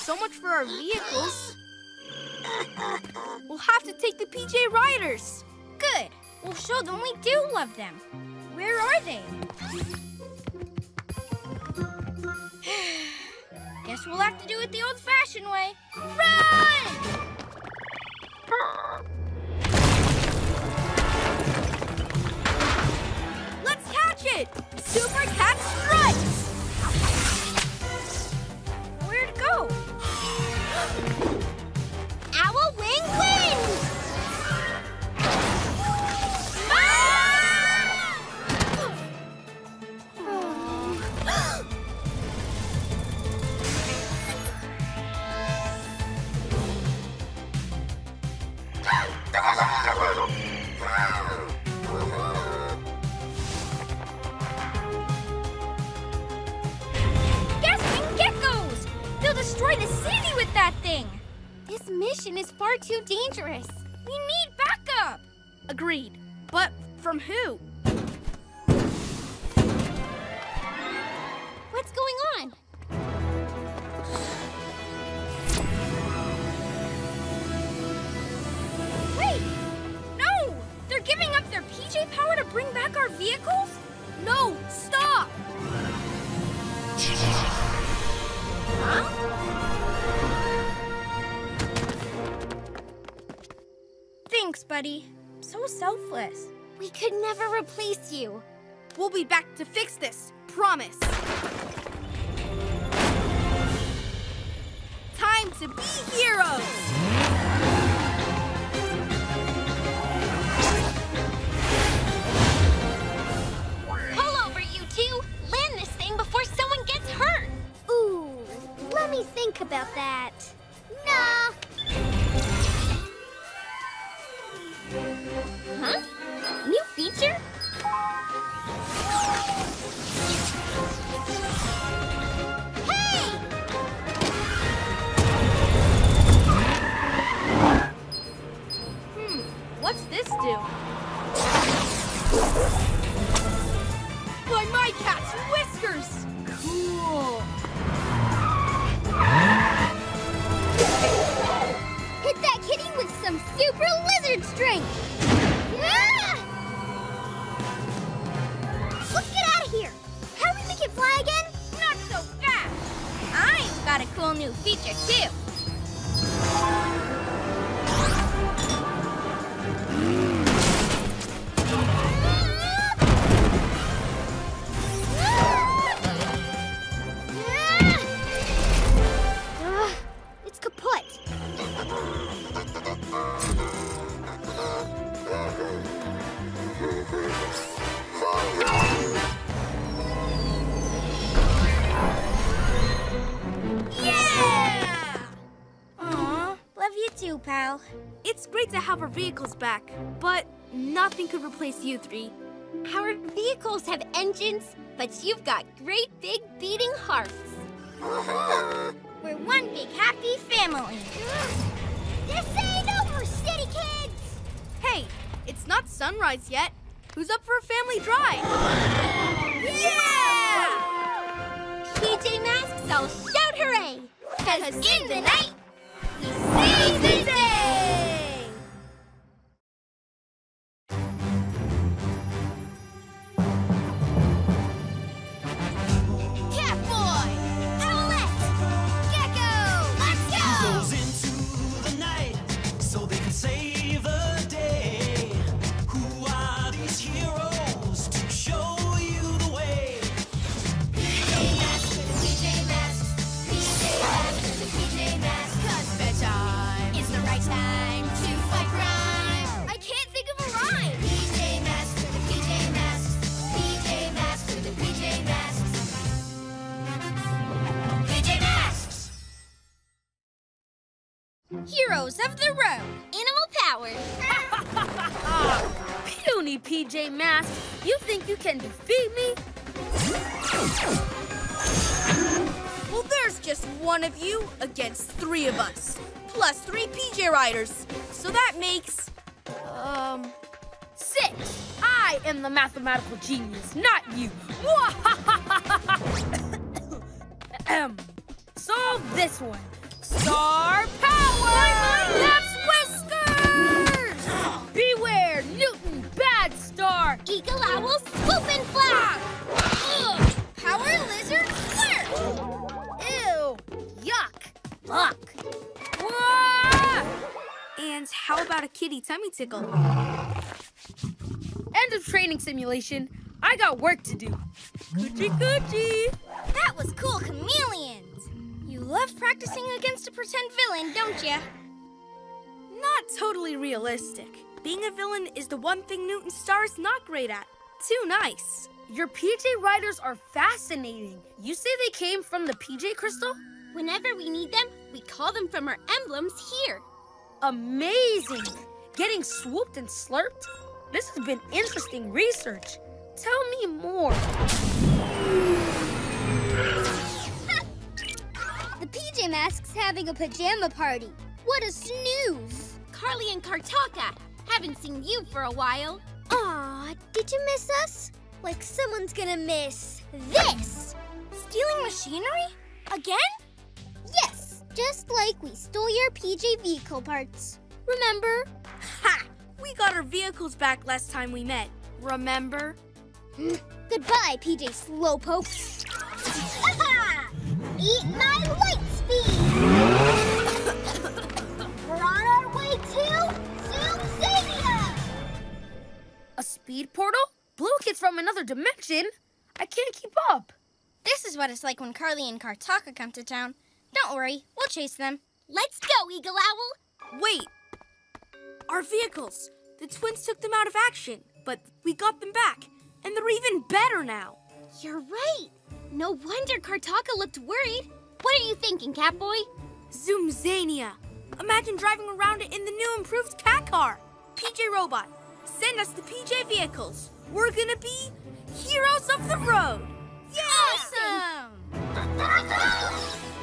So much for our vehicles. We'll have to take the PJ Riders. Good. We'll show them we do love them. Where are they? <sighs> Guess we'll have to do it the old-fashioned way. Run! Let's catch it! Super Cat Strikes! Mission is far too dangerous. We need backup! Agreed. But from who? What's going on? Wait! No! They're giving up their PJ power to bring back our vehicles? Buddy. So selfless. We could never replace you. We'll be back to fix this. Promise. Time to be heroes! Pull over, you two! Land this thing before someone gets hurt! Ooh, let me think about that. Nah. Huh? New feature? Hmm, what's this do? By my cat's whiskers! Cool. Super lizard strength! Yeah! Let's get out of here! How do we make it fly again? Not so fast! I've got a cool new feature, too. Ugh, it's kaput. Too, pal. It's great to have our vehicles back, but nothing could replace you three. Our vehicles have engines, but you've got great big beating hearts. <laughs> We're one big happy family. This ain't over, city kids! Hey, it's not sunrise yet. Who's up for a family drive? Yeah! PJ Masks, I'll shout hooray! Cause in the night, Save the day! So that makes, um, Six. I am the mathematical genius, not you. Tickle? End of training simulation. I got work to do. Coochie coochie! That was cool, chameleons! You love practicing against a pretend villain, don't ya? Not totally realistic. Being a villain is the one thing Newton Star is not great at. Too nice. Your PJ Riders are fascinating. You say they came from the PJ Crystal? Whenever we need them, we call them from our emblems here. Amazing! Getting swooped and slurped? This has been interesting research. Tell me more. The PJ Masks having a pajama party. What a snooze! Carly and Kartaka, haven't seen you for a while. Aw, did you miss us? Like someone's gonna miss this! Stealing machinery? Again? Yes, just like we stole your PJ vehicle parts. Remember? Ha! We got our vehicles back last time we met. Remember? <gasps> Goodbye, PJ Slowpoke. <laughs> Eat my light speed! <laughs> We're on our way to Zoomzania! A speed portal? Blue Kid's from another dimension? I can't keep up. This is what it's like when Carly and Kartaka come to town. Don't worry, we'll chase them. Let's go, Eagle Owl! Wait! Our vehicles! The twins took them out of action, but we got them back, and they're even better now. You're right. No wonder Kartaka looked worried. What are you thinking, Catboy? Zoomzania! Imagine driving around it in the new improved cat car! PJ Robot, send us the PJ vehicles. We're gonna be heroes of the road! Awesome! <laughs>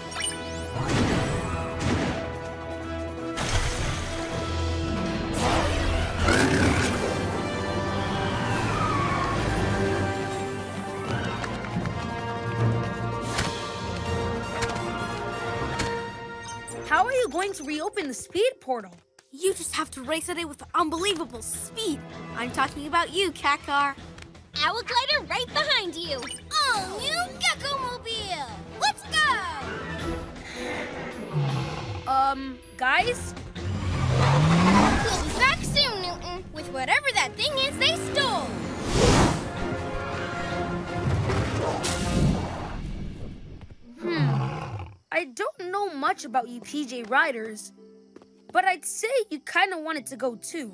How are you going to reopen the speed portal? You just have to race at it with unbelievable speed. I'm talking about you, Kakar. car. Owl glider right behind you. All new Gekko Mobile! Let's go! Um, guys? We'll be back soon, Newton, with whatever that thing is they stole. Hmm. I don't know much about you PJ Riders, but I'd say you kind of wanted to go too.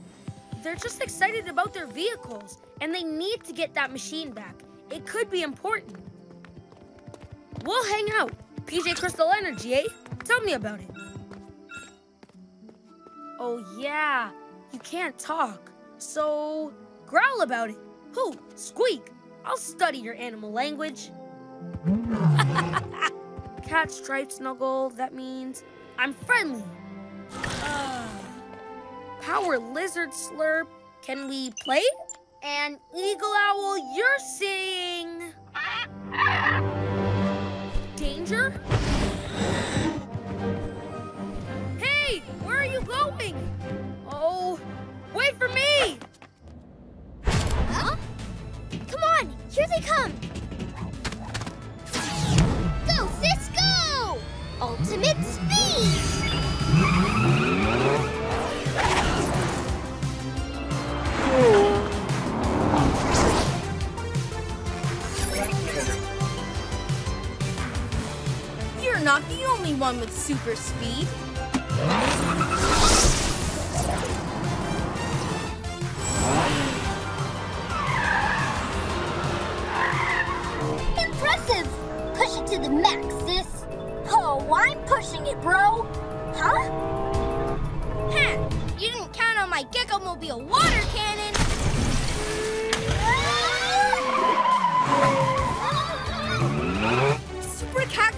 They're just excited about their vehicles, and they need to get that machine back. It could be important. We'll hang out. PJ Crystal Energy, eh? Tell me about it. Oh, yeah. You can't talk. So, growl about it. Who? Squeak. I'll study your animal language. <laughs> Cat stripe snuggle, that means I'm friendly. Ah. Power lizard slurp, can we play? And eagle owl, you're saying. Danger? Hey, where are you going? Oh, wait for me! Huh? Come on, here they come. Go, sis! Ultimate speed! You're not the only one with super speed. Impressive! Push it to the max, sis. Oh, I'm pushing it, bro. Huh? Huh. You didn't count on my Gekko-mobile water cannon. Ah! Super cat.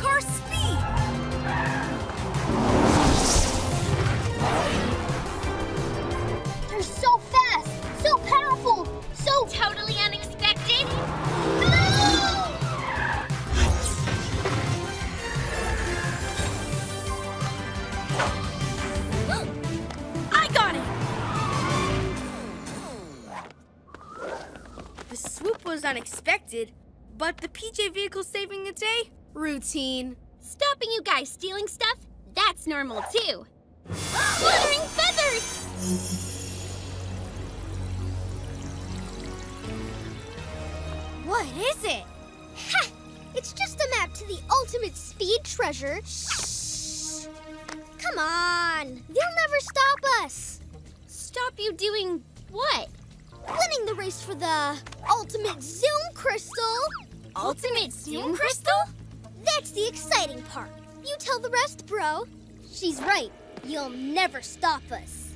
Unexpected, but the PJ vehicle saving the day? Routine. Stopping you guys stealing stuff? That's normal too. Fluttering feathers! What is it? Ha! It's just a map to the ultimate speed treasure. Come on! They'll never stop us! Stop you doing what? Winning the race for the ultimate zoom crystal! Ultimate Zoom Crystal? That's the exciting part. You tell the rest, bro. She's right. You'll never stop us.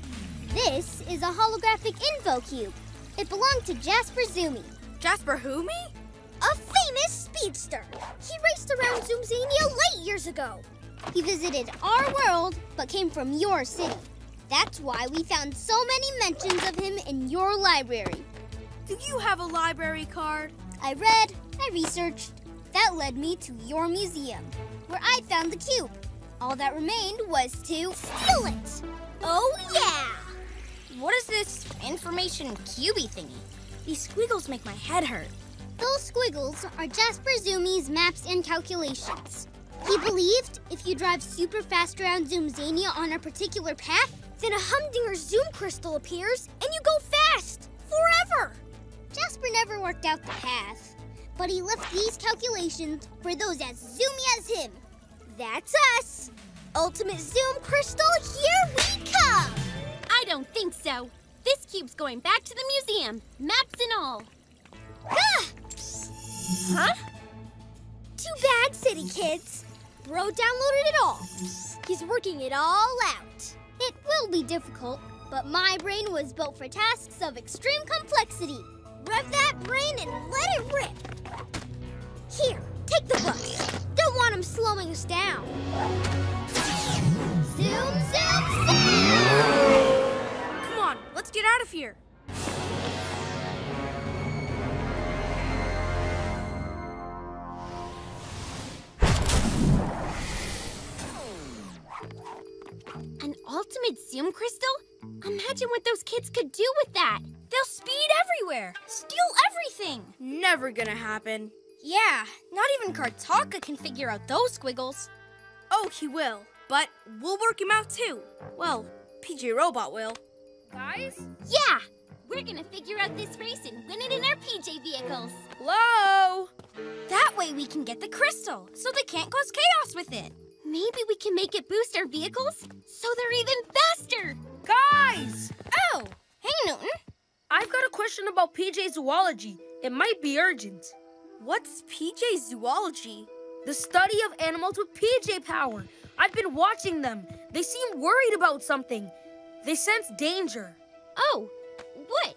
This is a holographic info cube. It belonged to Jasper Zoomy, Jasper who me? a famous speedster. He raced around Zoomzania late years ago. He visited our world, but came from your city. That's why we found so many mentions of him in your library. Do you have a library card? I read, I researched. That led me to your museum, where I found the cube. All that remained was to steal it. Oh, yeah! What is this information cubey thingy? These squiggles make my head hurt. Those squiggles are Jasper Zoomy's maps and calculations. He believed if you drive super fast around Zoomzania on a particular path, then a Humdinger Zoom crystal appears and you go fast forever. Jasper never worked out the path, but he left these calculations for those as zoomy as him. That's us. Ultimate Zoom Crystal, here we come. I don't think so. This cube's going back to the museum, maps and all. Ah! Huh? Too bad, City Kids. Bro downloaded it all. He's working it all out. It will be difficult, but my brain was built for tasks of extreme complexity. Rev that brain and let it rip. Here, take the bus. Don't want him slowing us down. Zoom, zoom, zoom! Come on, let's get out of here. Ultimate Zoom crystal? Imagine what those kids could do with that. They'll speed everywhere, steal everything. Never gonna happen. Yeah, not even Kartaka can figure out those squiggles. Oh, he will. But we'll work him out too. Well, PJ Robot will. Guys? Yeah, we're gonna figure out this race and win it in our PJ vehicles. Hello? That way we can get the crystal, so they can't cause chaos with it. Maybe we can make it boost our vehicles so they're even faster. Guys! Oh, hey Newton. I've got a question about PJ zoology. It might be urgent. What's PJ Zoology? The study of animals with PJ power. I've been watching them. They seem worried about something. They sense danger. Oh, what?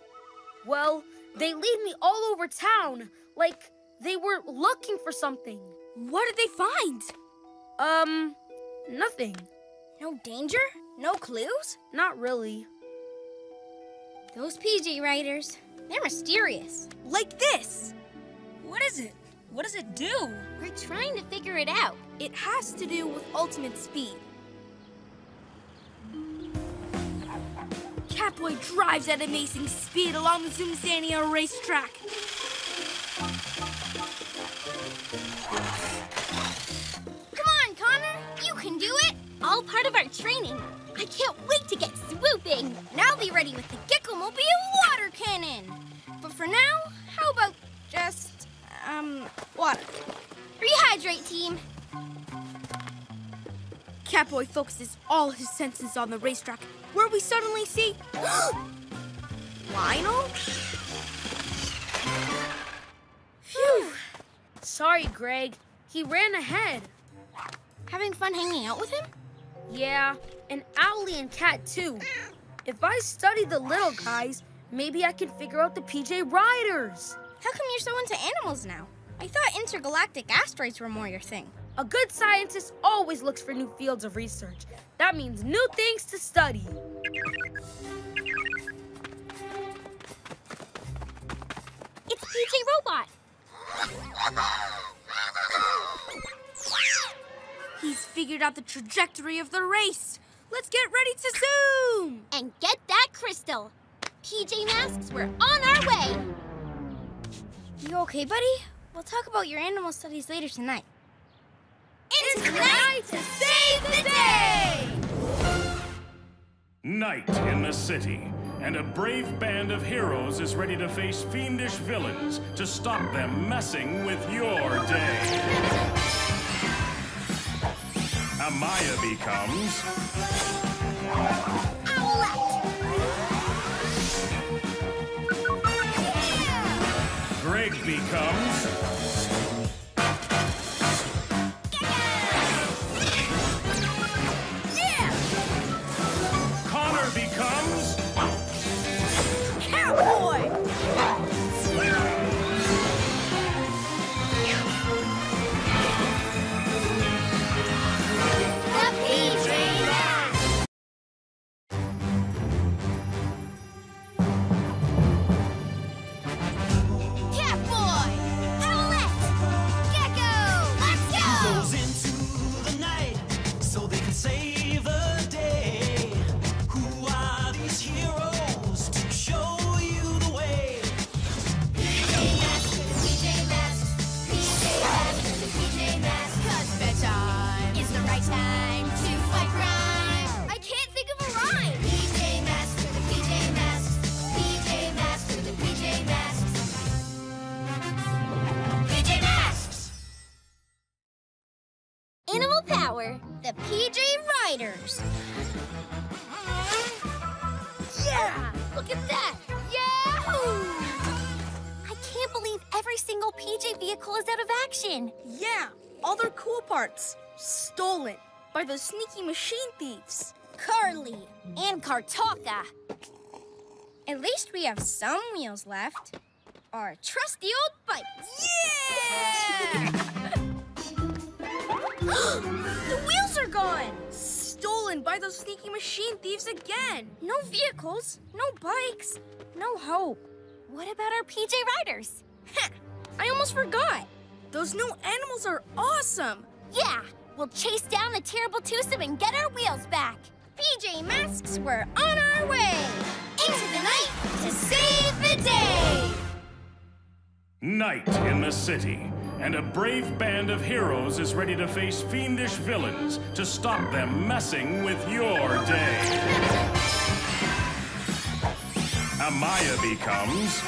Well, they lead me all over town, like they were looking for something. What did they find? Um, nothing. No danger? No clues? Not really. Those PJ Riders, they're mysterious. Like this. What is it? What does it do? We're trying to figure it out. It has to do with ultimate speed. Catboy drives at amazing speed along the Zoomzania racetrack. All part of our training. I can't wait to get swooping. Now be ready with the Gekko-mobile water cannon. But for now, how about just, um, water? Rehydrate, team. Catboy focuses all his senses on the racetrack, where we suddenly see <gasps> Lionel. Phew. Sorry, Greg. He ran ahead. Having fun hanging out with him? Yeah, and Owlie and Cat too. If I study the little guys, maybe I can figure out the PJ Riders. How come you're so into animals now? I thought intergalactic asteroids were more your thing. A good scientist always looks for new fields of research. That means new things to study. It's PJ Robot. <laughs> He's figured out the trajectory of the race. Let's get ready to zoom! And get that crystal. PJ Masks, we're on our way. You okay, buddy? We'll talk about your animal studies later tonight. It's night to save the day! Night in the city, and a brave band of heroes is ready to face fiendish villains to stop them messing with your day. Amaya becomes Greg becomes Look at that! Yahoo! I can't believe every single PJ vehicle is out of action. Yeah, all their cool parts stolen by those sneaky machine thieves. Carly and Kartaka. At least we have some wheels left. Our trusty old bike. Yeah! <laughs> <laughs> Stolen by those sneaky machine thieves again. No vehicles, no bikes, no hope. What about our PJ Riders? I almost forgot. Those new animals are awesome. Yeah, we'll chase down the terrible twosome and get our wheels back. PJ Masks, we're on our way. Into the night to save the day. Night in the city, and a brave band of heroes is ready to face fiendish villains to stop them messing with your day. Amaya becomes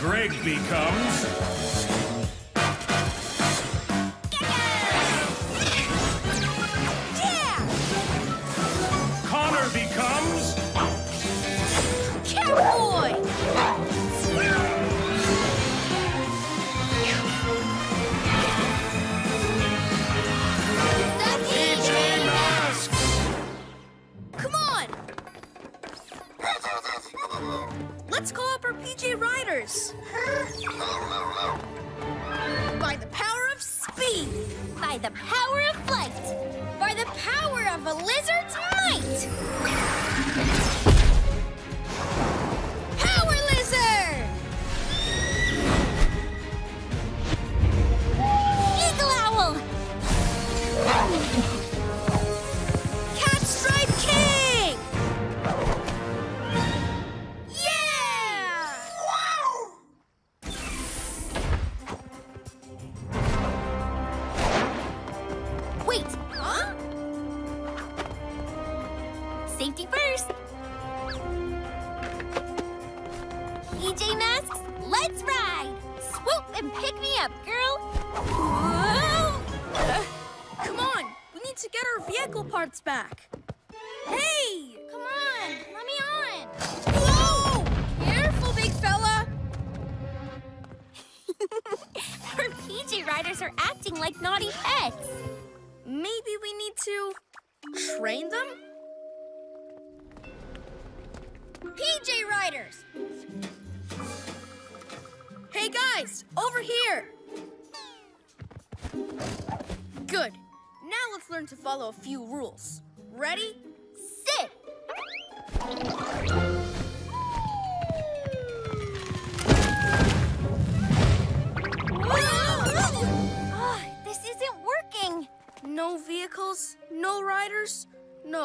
Greg becomes Connor becomes Come on, let's call up our PJ Riders. By the power of speed. By the power of flight! By the power of a lizard's might! Oh,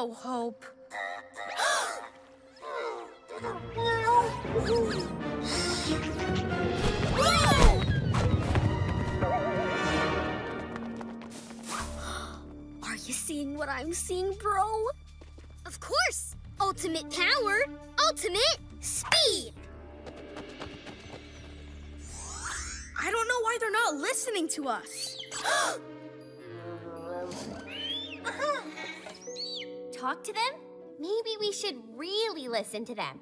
No hope. <gasps> Are you seeing what I'm seeing, bro? Of course! Ultimate power, ultimate speed! I don't know why they're not listening to us. <gasps> Uh-huh. Talk to them? Maybe we should really listen to them.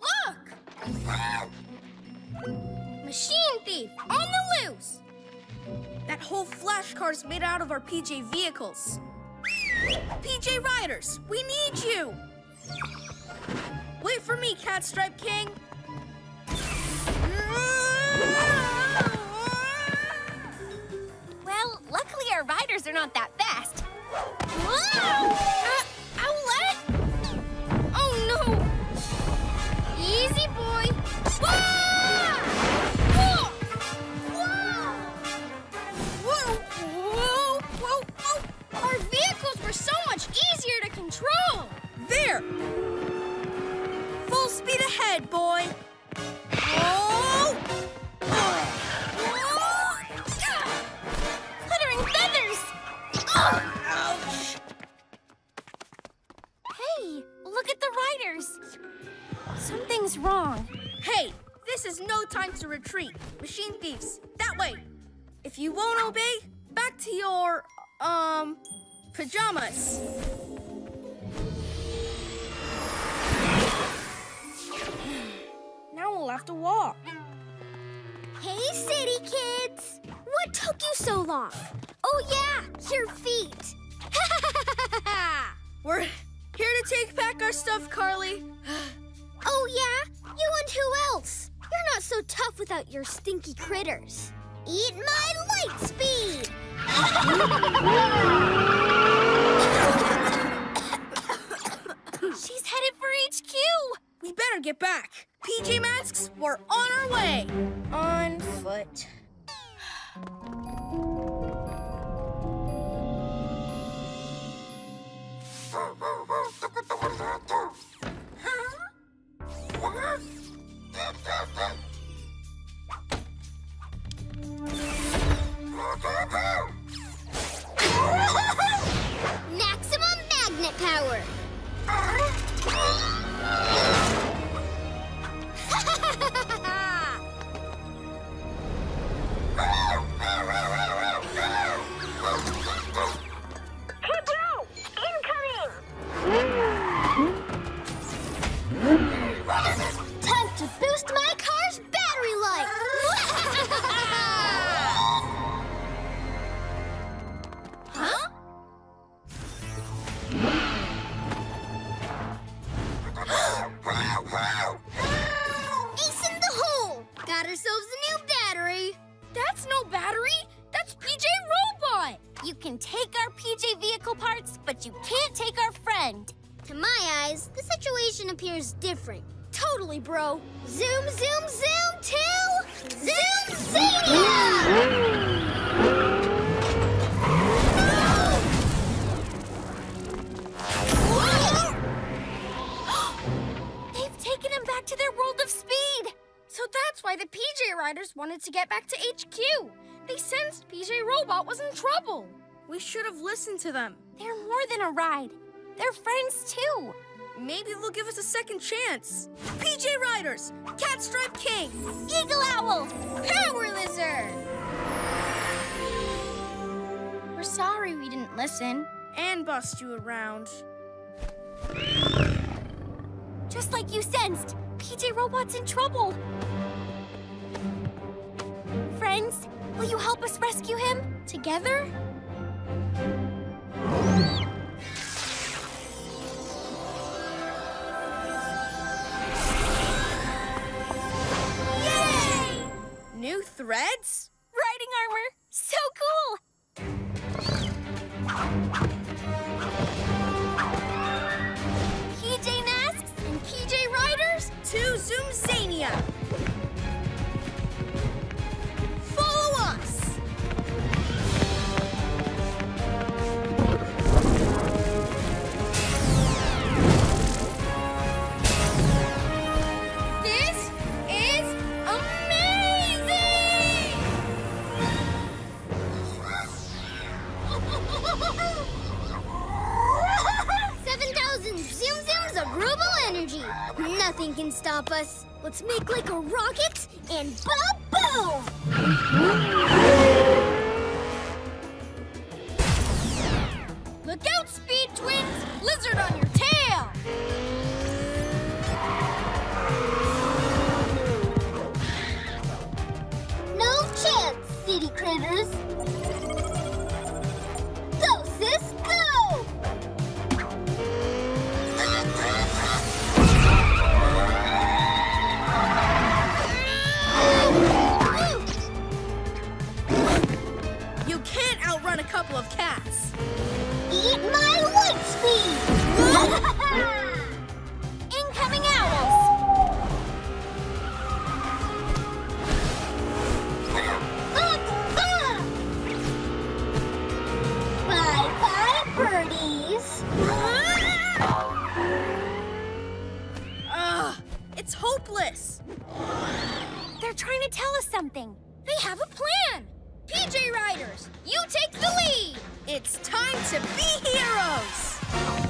<gasps> Look! Machine thief on the loose! That whole flash car's made out of our PJ vehicles. PJ Riders, we need you! Wait for me, Catstripe King! Well, luckily our riders are not that fast. Uh, boy! Whoa! Whoa! Whoa! Whoa! Whoa! Our vehicles were so much easier to control! There! Full speed ahead, boy! Ouch! Hey, look at the riders. Something's wrong. Hey, this is no time to retreat. Machine thieves, that way. If you won't obey, back to your, um, pajamas. <sighs> now we'll have to walk. Hey, city kids! What took you so long? Oh, yeah, your feet. <laughs> We're here to take back our stuff, Carly. <sighs> <laughs> oh, yeah? You and who else? You're not so tough without your stinky critters. Eat my light speed! <laughs> She's headed for HQ. We better get back. PJ Masks, we're on our way. On foot. <laughs> Maximum magnet power! We should have listened to them. They're more than a ride. They're friends too. Maybe they'll give us a second chance. PJ Riders, Catstripe King, Eagle Owl. Power Lizard. We're sorry we didn't listen and bust you around. Just like you sensed, PJ Robot's in trouble. Friends, will you help us rescue him? Together? New threads? Riding armor. So cool. PJ Masks And PJ Riders to Zoomzania. Follow Nothing can stop us. Let's make like a rocket and ba-boom! Look out, Speed Twins! Lizard on your tail! No chance, city critters. <laughs> Incoming owls! Bye bye, birdies! <laughs> Ugh, it's hopeless. They're trying to tell us something. They have a plan. PJ Riders, you take the lead. It's time to be heroes.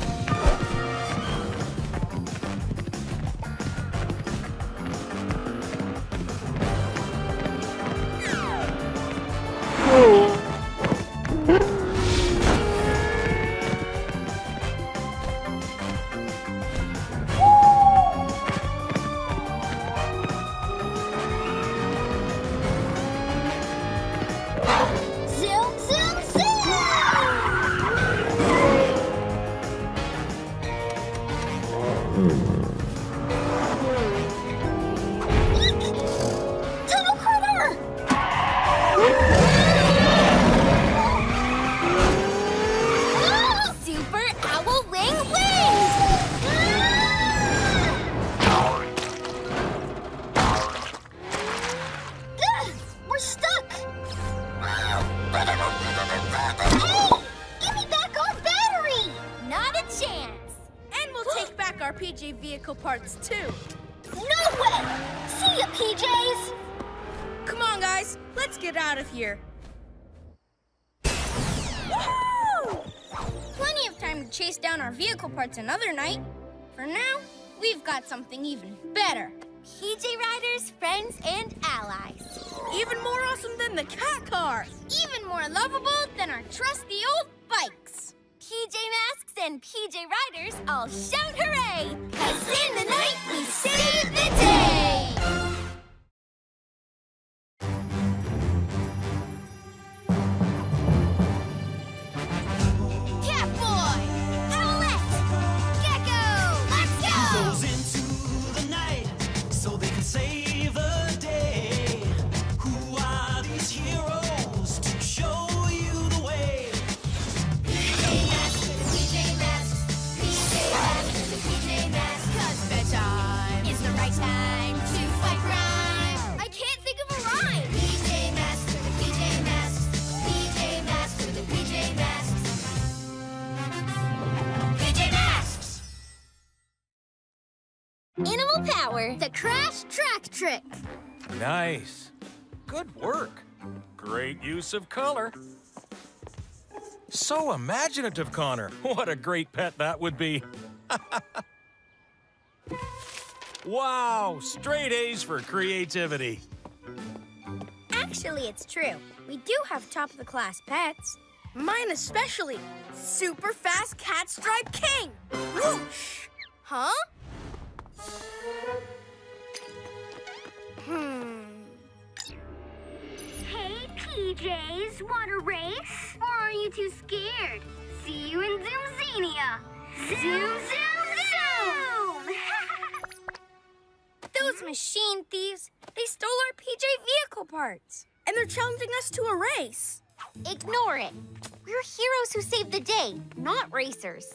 Something even better. PJ Riders, friends, and allies. Even more awesome than the cat car. Even more lovable than our trusty old bikes. PJ Masks and PJ Riders all shout hooray! Cause in the night we save the day! Trick. Nice. Good work. Great use of color. So imaginative, Connor. <laughs> What a great pet that would be. <laughs> wow, straight A's for creativity. Actually, it's true. We do have top of the class pets. Mine especially. Super fast cat stripe king. Whoosh! Huh? Hmm. Hey, PJs, want a race? Or are you too scared? See you in Zoomzania. Zoom, zoom, zoom! <laughs> Those machine thieves, they stole our PJ vehicle parts. And they're challenging us to a race. Ignore it. We're heroes who save the day, not racers.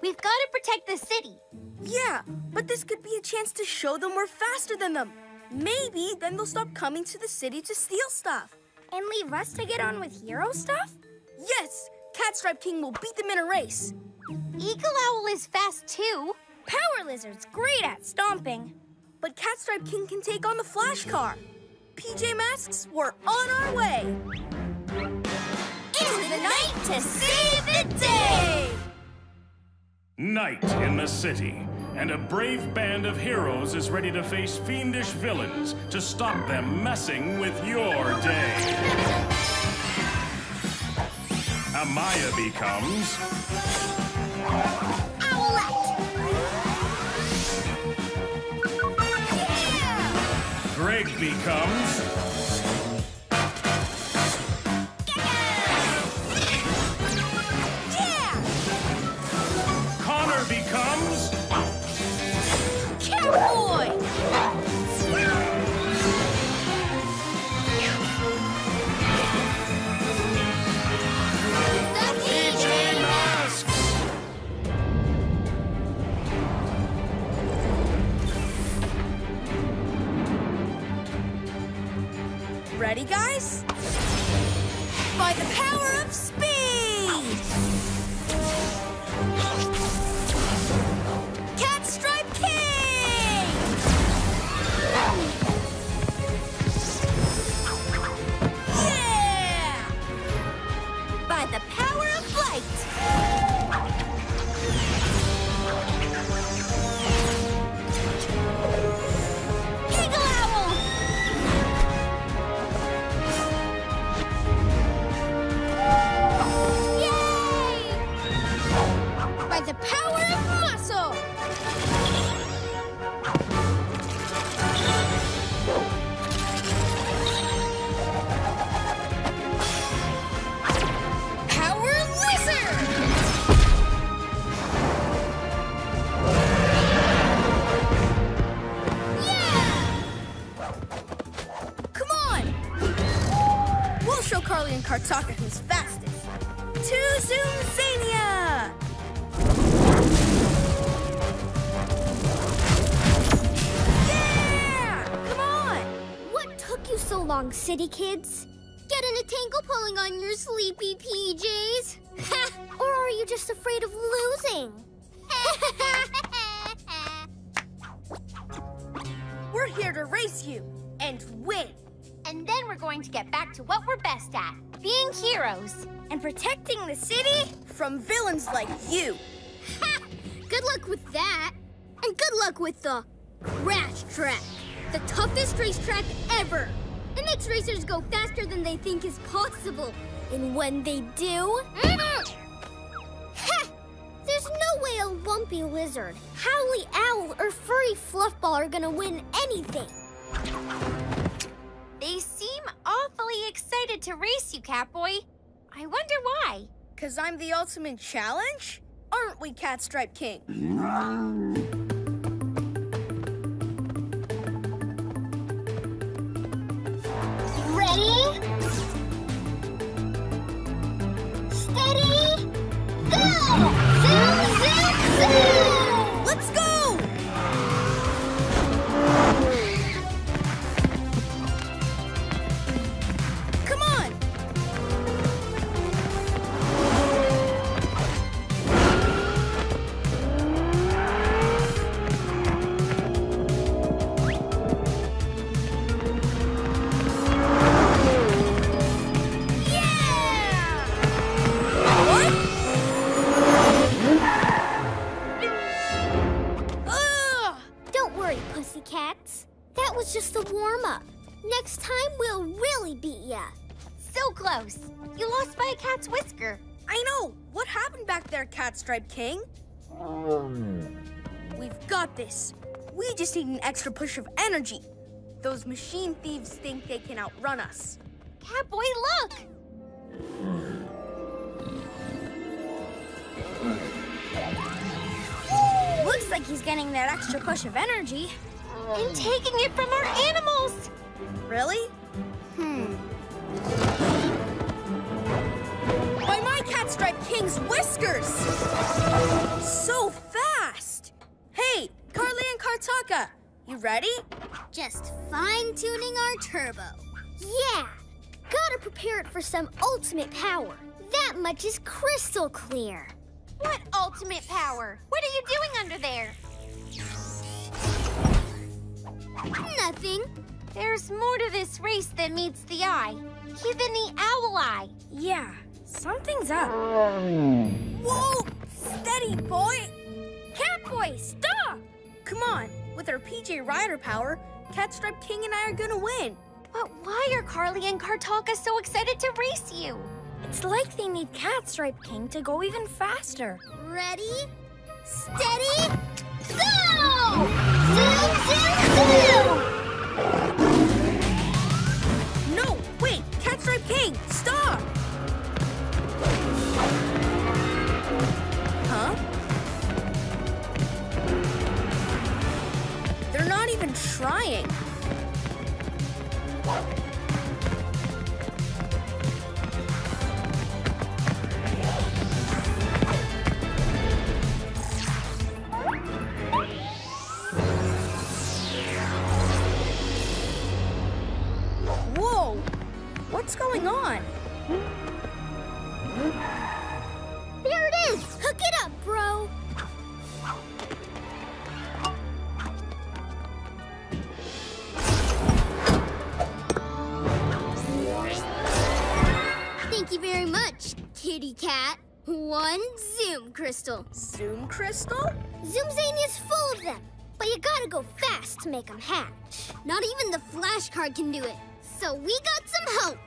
We've got to protect the city. Yeah, but this could be a chance to show them we're faster than them. Maybe then they'll stop coming to the city to steal stuff. And leave us to get on with hero stuff? Yes, Catstripe King will beat them in a race. Eagle Owl is fast too. Power Lizard's great at stomping. But Catstripe King can take on the Flash Car. PJ Masks, we're on our way. Into the night to save the Day! Night in the city, and a brave band of heroes is ready to face fiendish villains to stop them messing with your day. Amaya becomes Greg becomes Ready, guys? City kids? Getting a tangle pulling on your sleepy PJs? <laughs> or are you just afraid of losing? <laughs> We're here to race you and win And then we're going to get back to what we're best at being heroes. and protecting the city from villains like you. <laughs> Good luck with that. And good luck with the Crash Track, the toughest racetrack ever. It makes racers go faster than they think is possible. And when they do, mm-hmm. ha! There's no way a lumpy lizard, howly owl, or furry fluffball are gonna win anything. They seem awfully excited to race you, Catboy. I wonder why. Cause I'm the ultimate challenge? Aren't we, Catstripe King? <laughs> Ready? Steady? Go! Cat Stripe King? We've got this. We just need an extra push of energy. Those machine thieves think they can outrun us. Catboy, look! Looks like he's getting that extra push of energy. And taking it from our animals. Really? Hmm. By my Cat Stripe King's whiskers! So fast! Hey, Carly and Kartaka, you ready? Just fine-tuning our turbo. Yeah! Gotta prepare it for some ultimate power. That much is crystal clear. What ultimate power? What are you doing under there? Nothing. There's more to this race than meets the eye. Even the owl eye. Yeah, Something's up. Whoa! Steady, boy! Catboy, stop! Come on. With our PJ Rider power, Catstripe King and I are gonna win. But why are Carly and Kartaka so excited to race you? It's like they need Catstripe King to go even faster. Ready, steady, go! Zoom, zoom, zoom! No, wait! Catstripe King, stop! Even trying. Whoa! What's going on? There it is! Hook it up, bro! Thank you very much, kitty cat. One Zoom Crystal. Zoom Crystal? Zoom Zane is full of them, but you gotta go fast to make them hatch. Not even the flash car can do it. So we got some help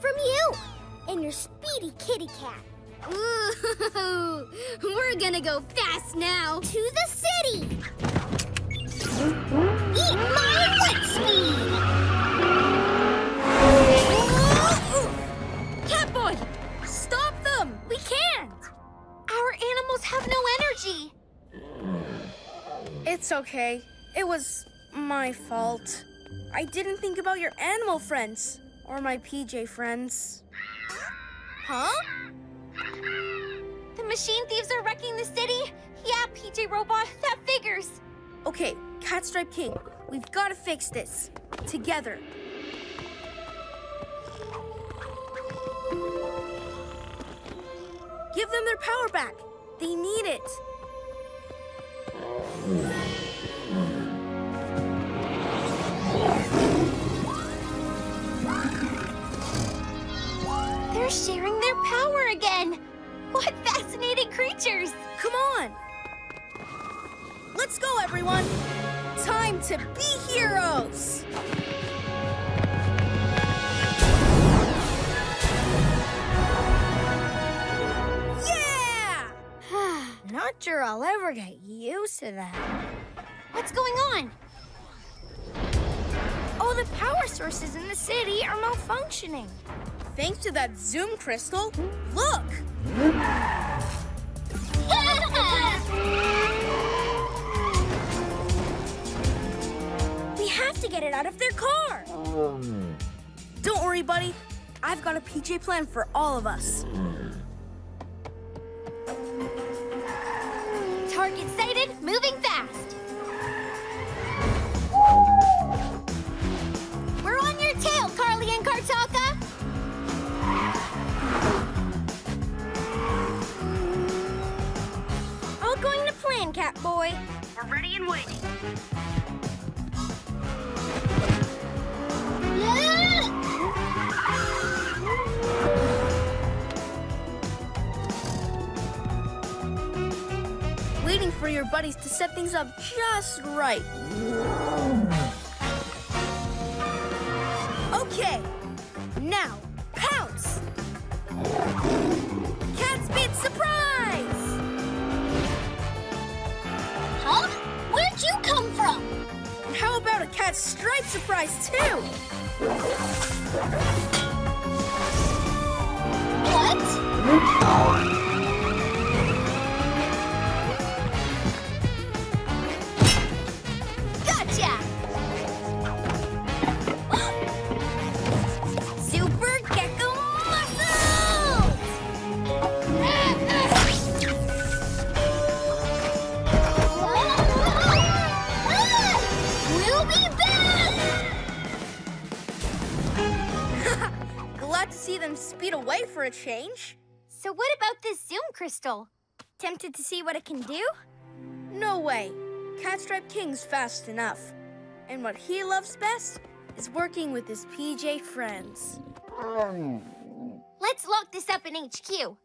from you and your speedy kitty cat. Ooh, <laughs> we're gonna go fast now to the city. Eat my wet speed. Stop them! we can't! Our animals have no energy. It's okay. It was my fault. I didn't think about your animal friends or my PJ friends. Huh? The machine thieves are wrecking the city? Yeah, PJ Robot, that figures. Okay, Catstripe King, we've got to fix this. Together. Give them their power back. They need it. They're sharing their power again. What fascinating creatures. Come on. Let's go, everyone. Time to be heroes. Not sure I'll ever get used to that. What's going on? Oh, the power sources in the city are malfunctioning. Thanks to that Zoom crystal, look! <laughs> We have to get it out of their car. Um. Don't worry, buddy. I've got a PJ plan for all of us. Target sighted, moving fast. We're on your tail, Carly and Kartaka. All going to plan, Catboy. We're ready and waiting. Waiting for your buddies to set things up just right. Okay, now pounce! Cat Speed surprise! Huh? Where'd you come from? How about a cat stripe surprise too? What? Change. So what about this Zoom crystal? Tempted to see what it can do? No way. Catstripe King's fast enough. And what he loves best is working with his PJ friends. Let's lock this up in HQ.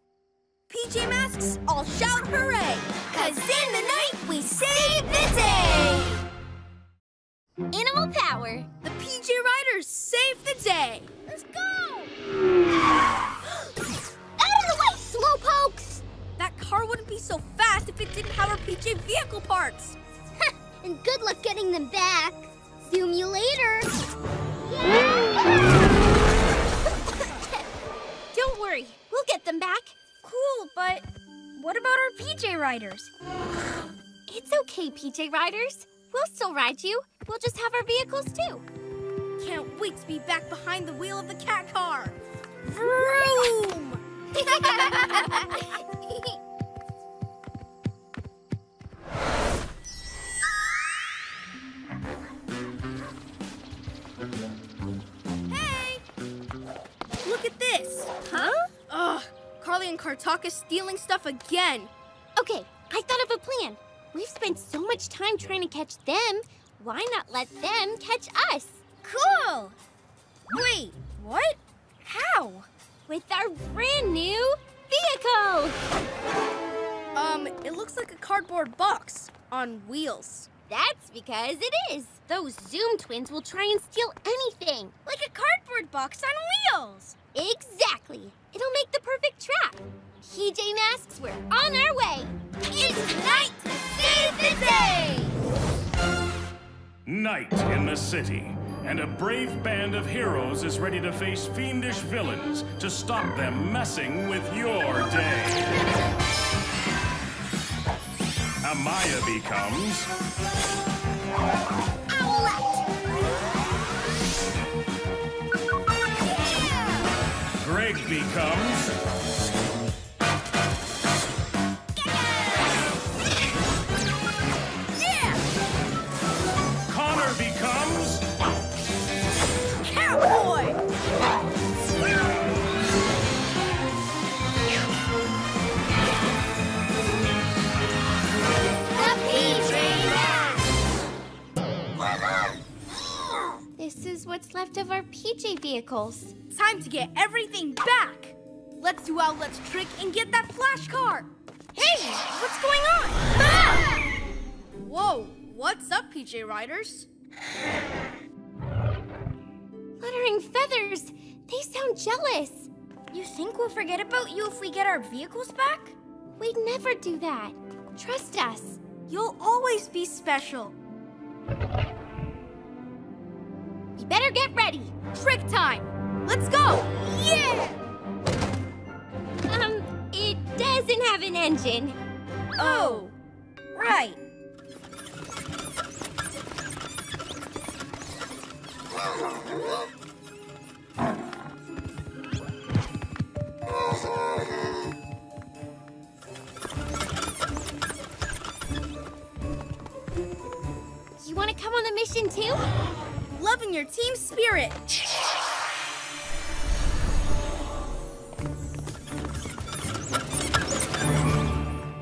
PJ Masks, all shout hooray! Cause in the night we save the day! Animal power. The PJ Riders save the day! Let's go! Out of the way, slowpokes! That car wouldn't be so fast if it didn't have our PJ vehicle parts! And good luck getting them back. Zoom you later. <laughs> Don't worry, we'll get them back. Cool, but what about our PJ Riders? <sighs> It's okay, PJ Riders. We'll still ride you. We'll just have our vehicles too. Can't wait to be back behind the wheel of the cat car! Vroom! Hey! Look at this! Huh? Ugh, Carly and Kartaka stealing stuff again. Okay, I thought of a plan. We've spent so much time trying to catch them. Why not let them catch us? Cool! Wait, what? How? With our brand new vehicle! Um, it looks like a cardboard box on wheels. That's because it is. Those Zoom twins will try and steal anything. Like a cardboard box on wheels! Exactly. It'll make the perfect trap. PJ Masks, we're on our way. It's night to save the day! Night in the city, and a brave band of heroes is ready to face fiendish villains to stop them messing with your day. Amaya becomes Owlette! Greg becomes what's left of our PJ vehicles. Time to get everything back! Let's do Owlette's trick and get that flash car! Hey, what's going on? Ah! Whoa, what's up, PJ Riders? Fluttering feathers. They sound jealous. You think we'll forget about you if we get our vehicles back? We'd never do that. Trust us. You'll always be special. You better get ready. Trick time! Let's go! Yeah! Um, it doesn't have an engine. Oh, right. You want to come on the mission too? Loving your team spirit.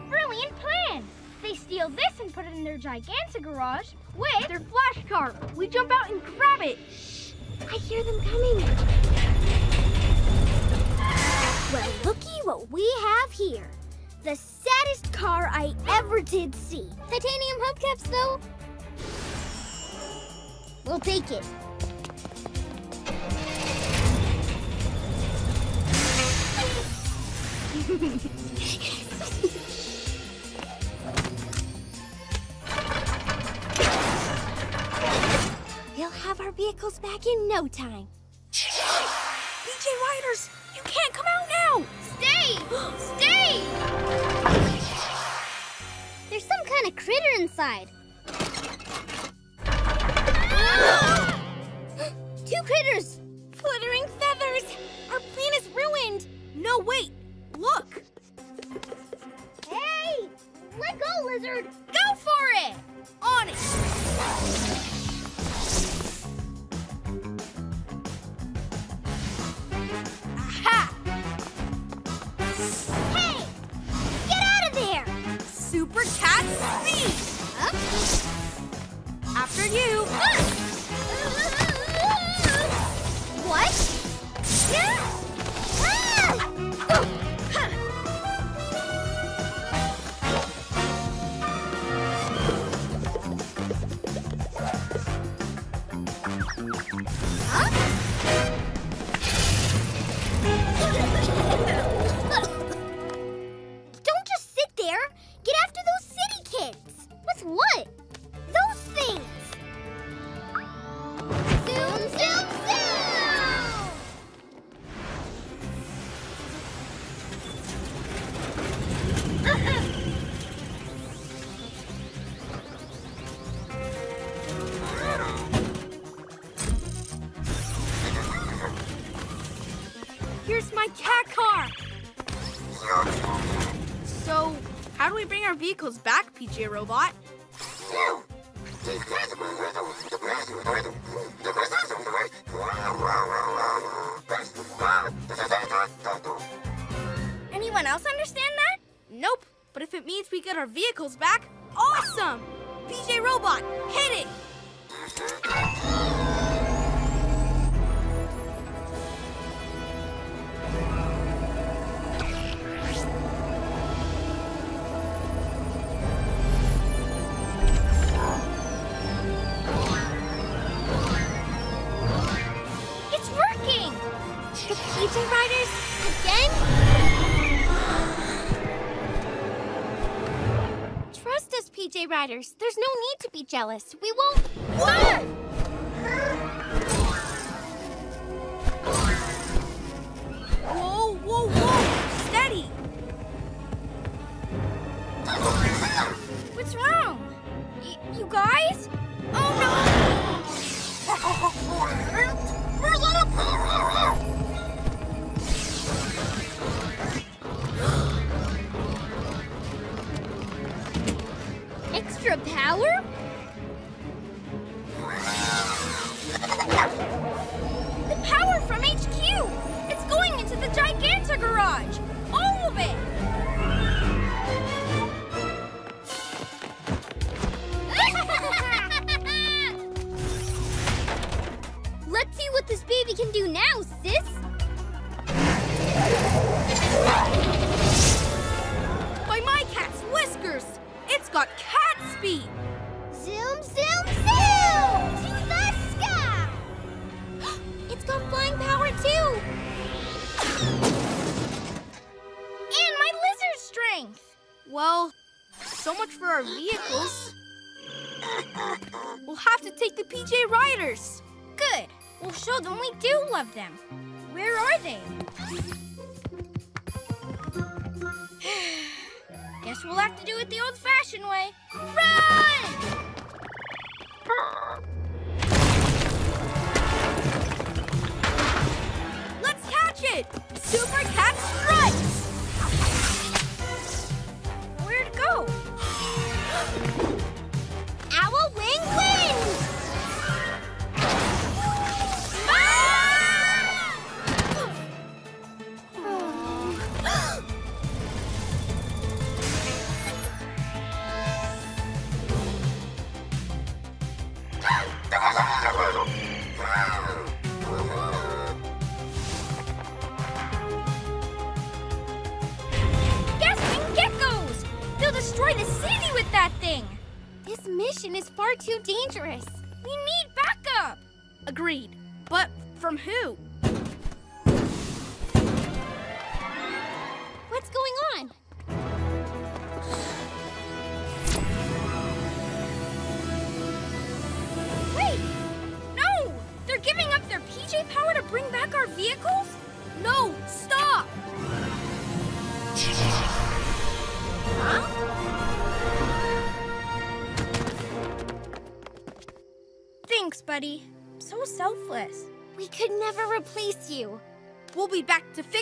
Brilliant plan! They steal this and put it in their gigantic garage with their flash car. We jump out and grab it. I hear them coming. Well, looky what we have here. The saddest car I ever did see. Titanium hubcaps, though. We'll take it. We'll have our vehicles back in no time. PJ Riders, you can't come out now! Stay! Stay! There's some kind of critter inside. <gasps> Two critters! Fluttering feathers! Our plan is ruined! No, wait! Look! Hey! Let go, lizard! Georobot. riders. There's no need to be jealous. we'll be back to fix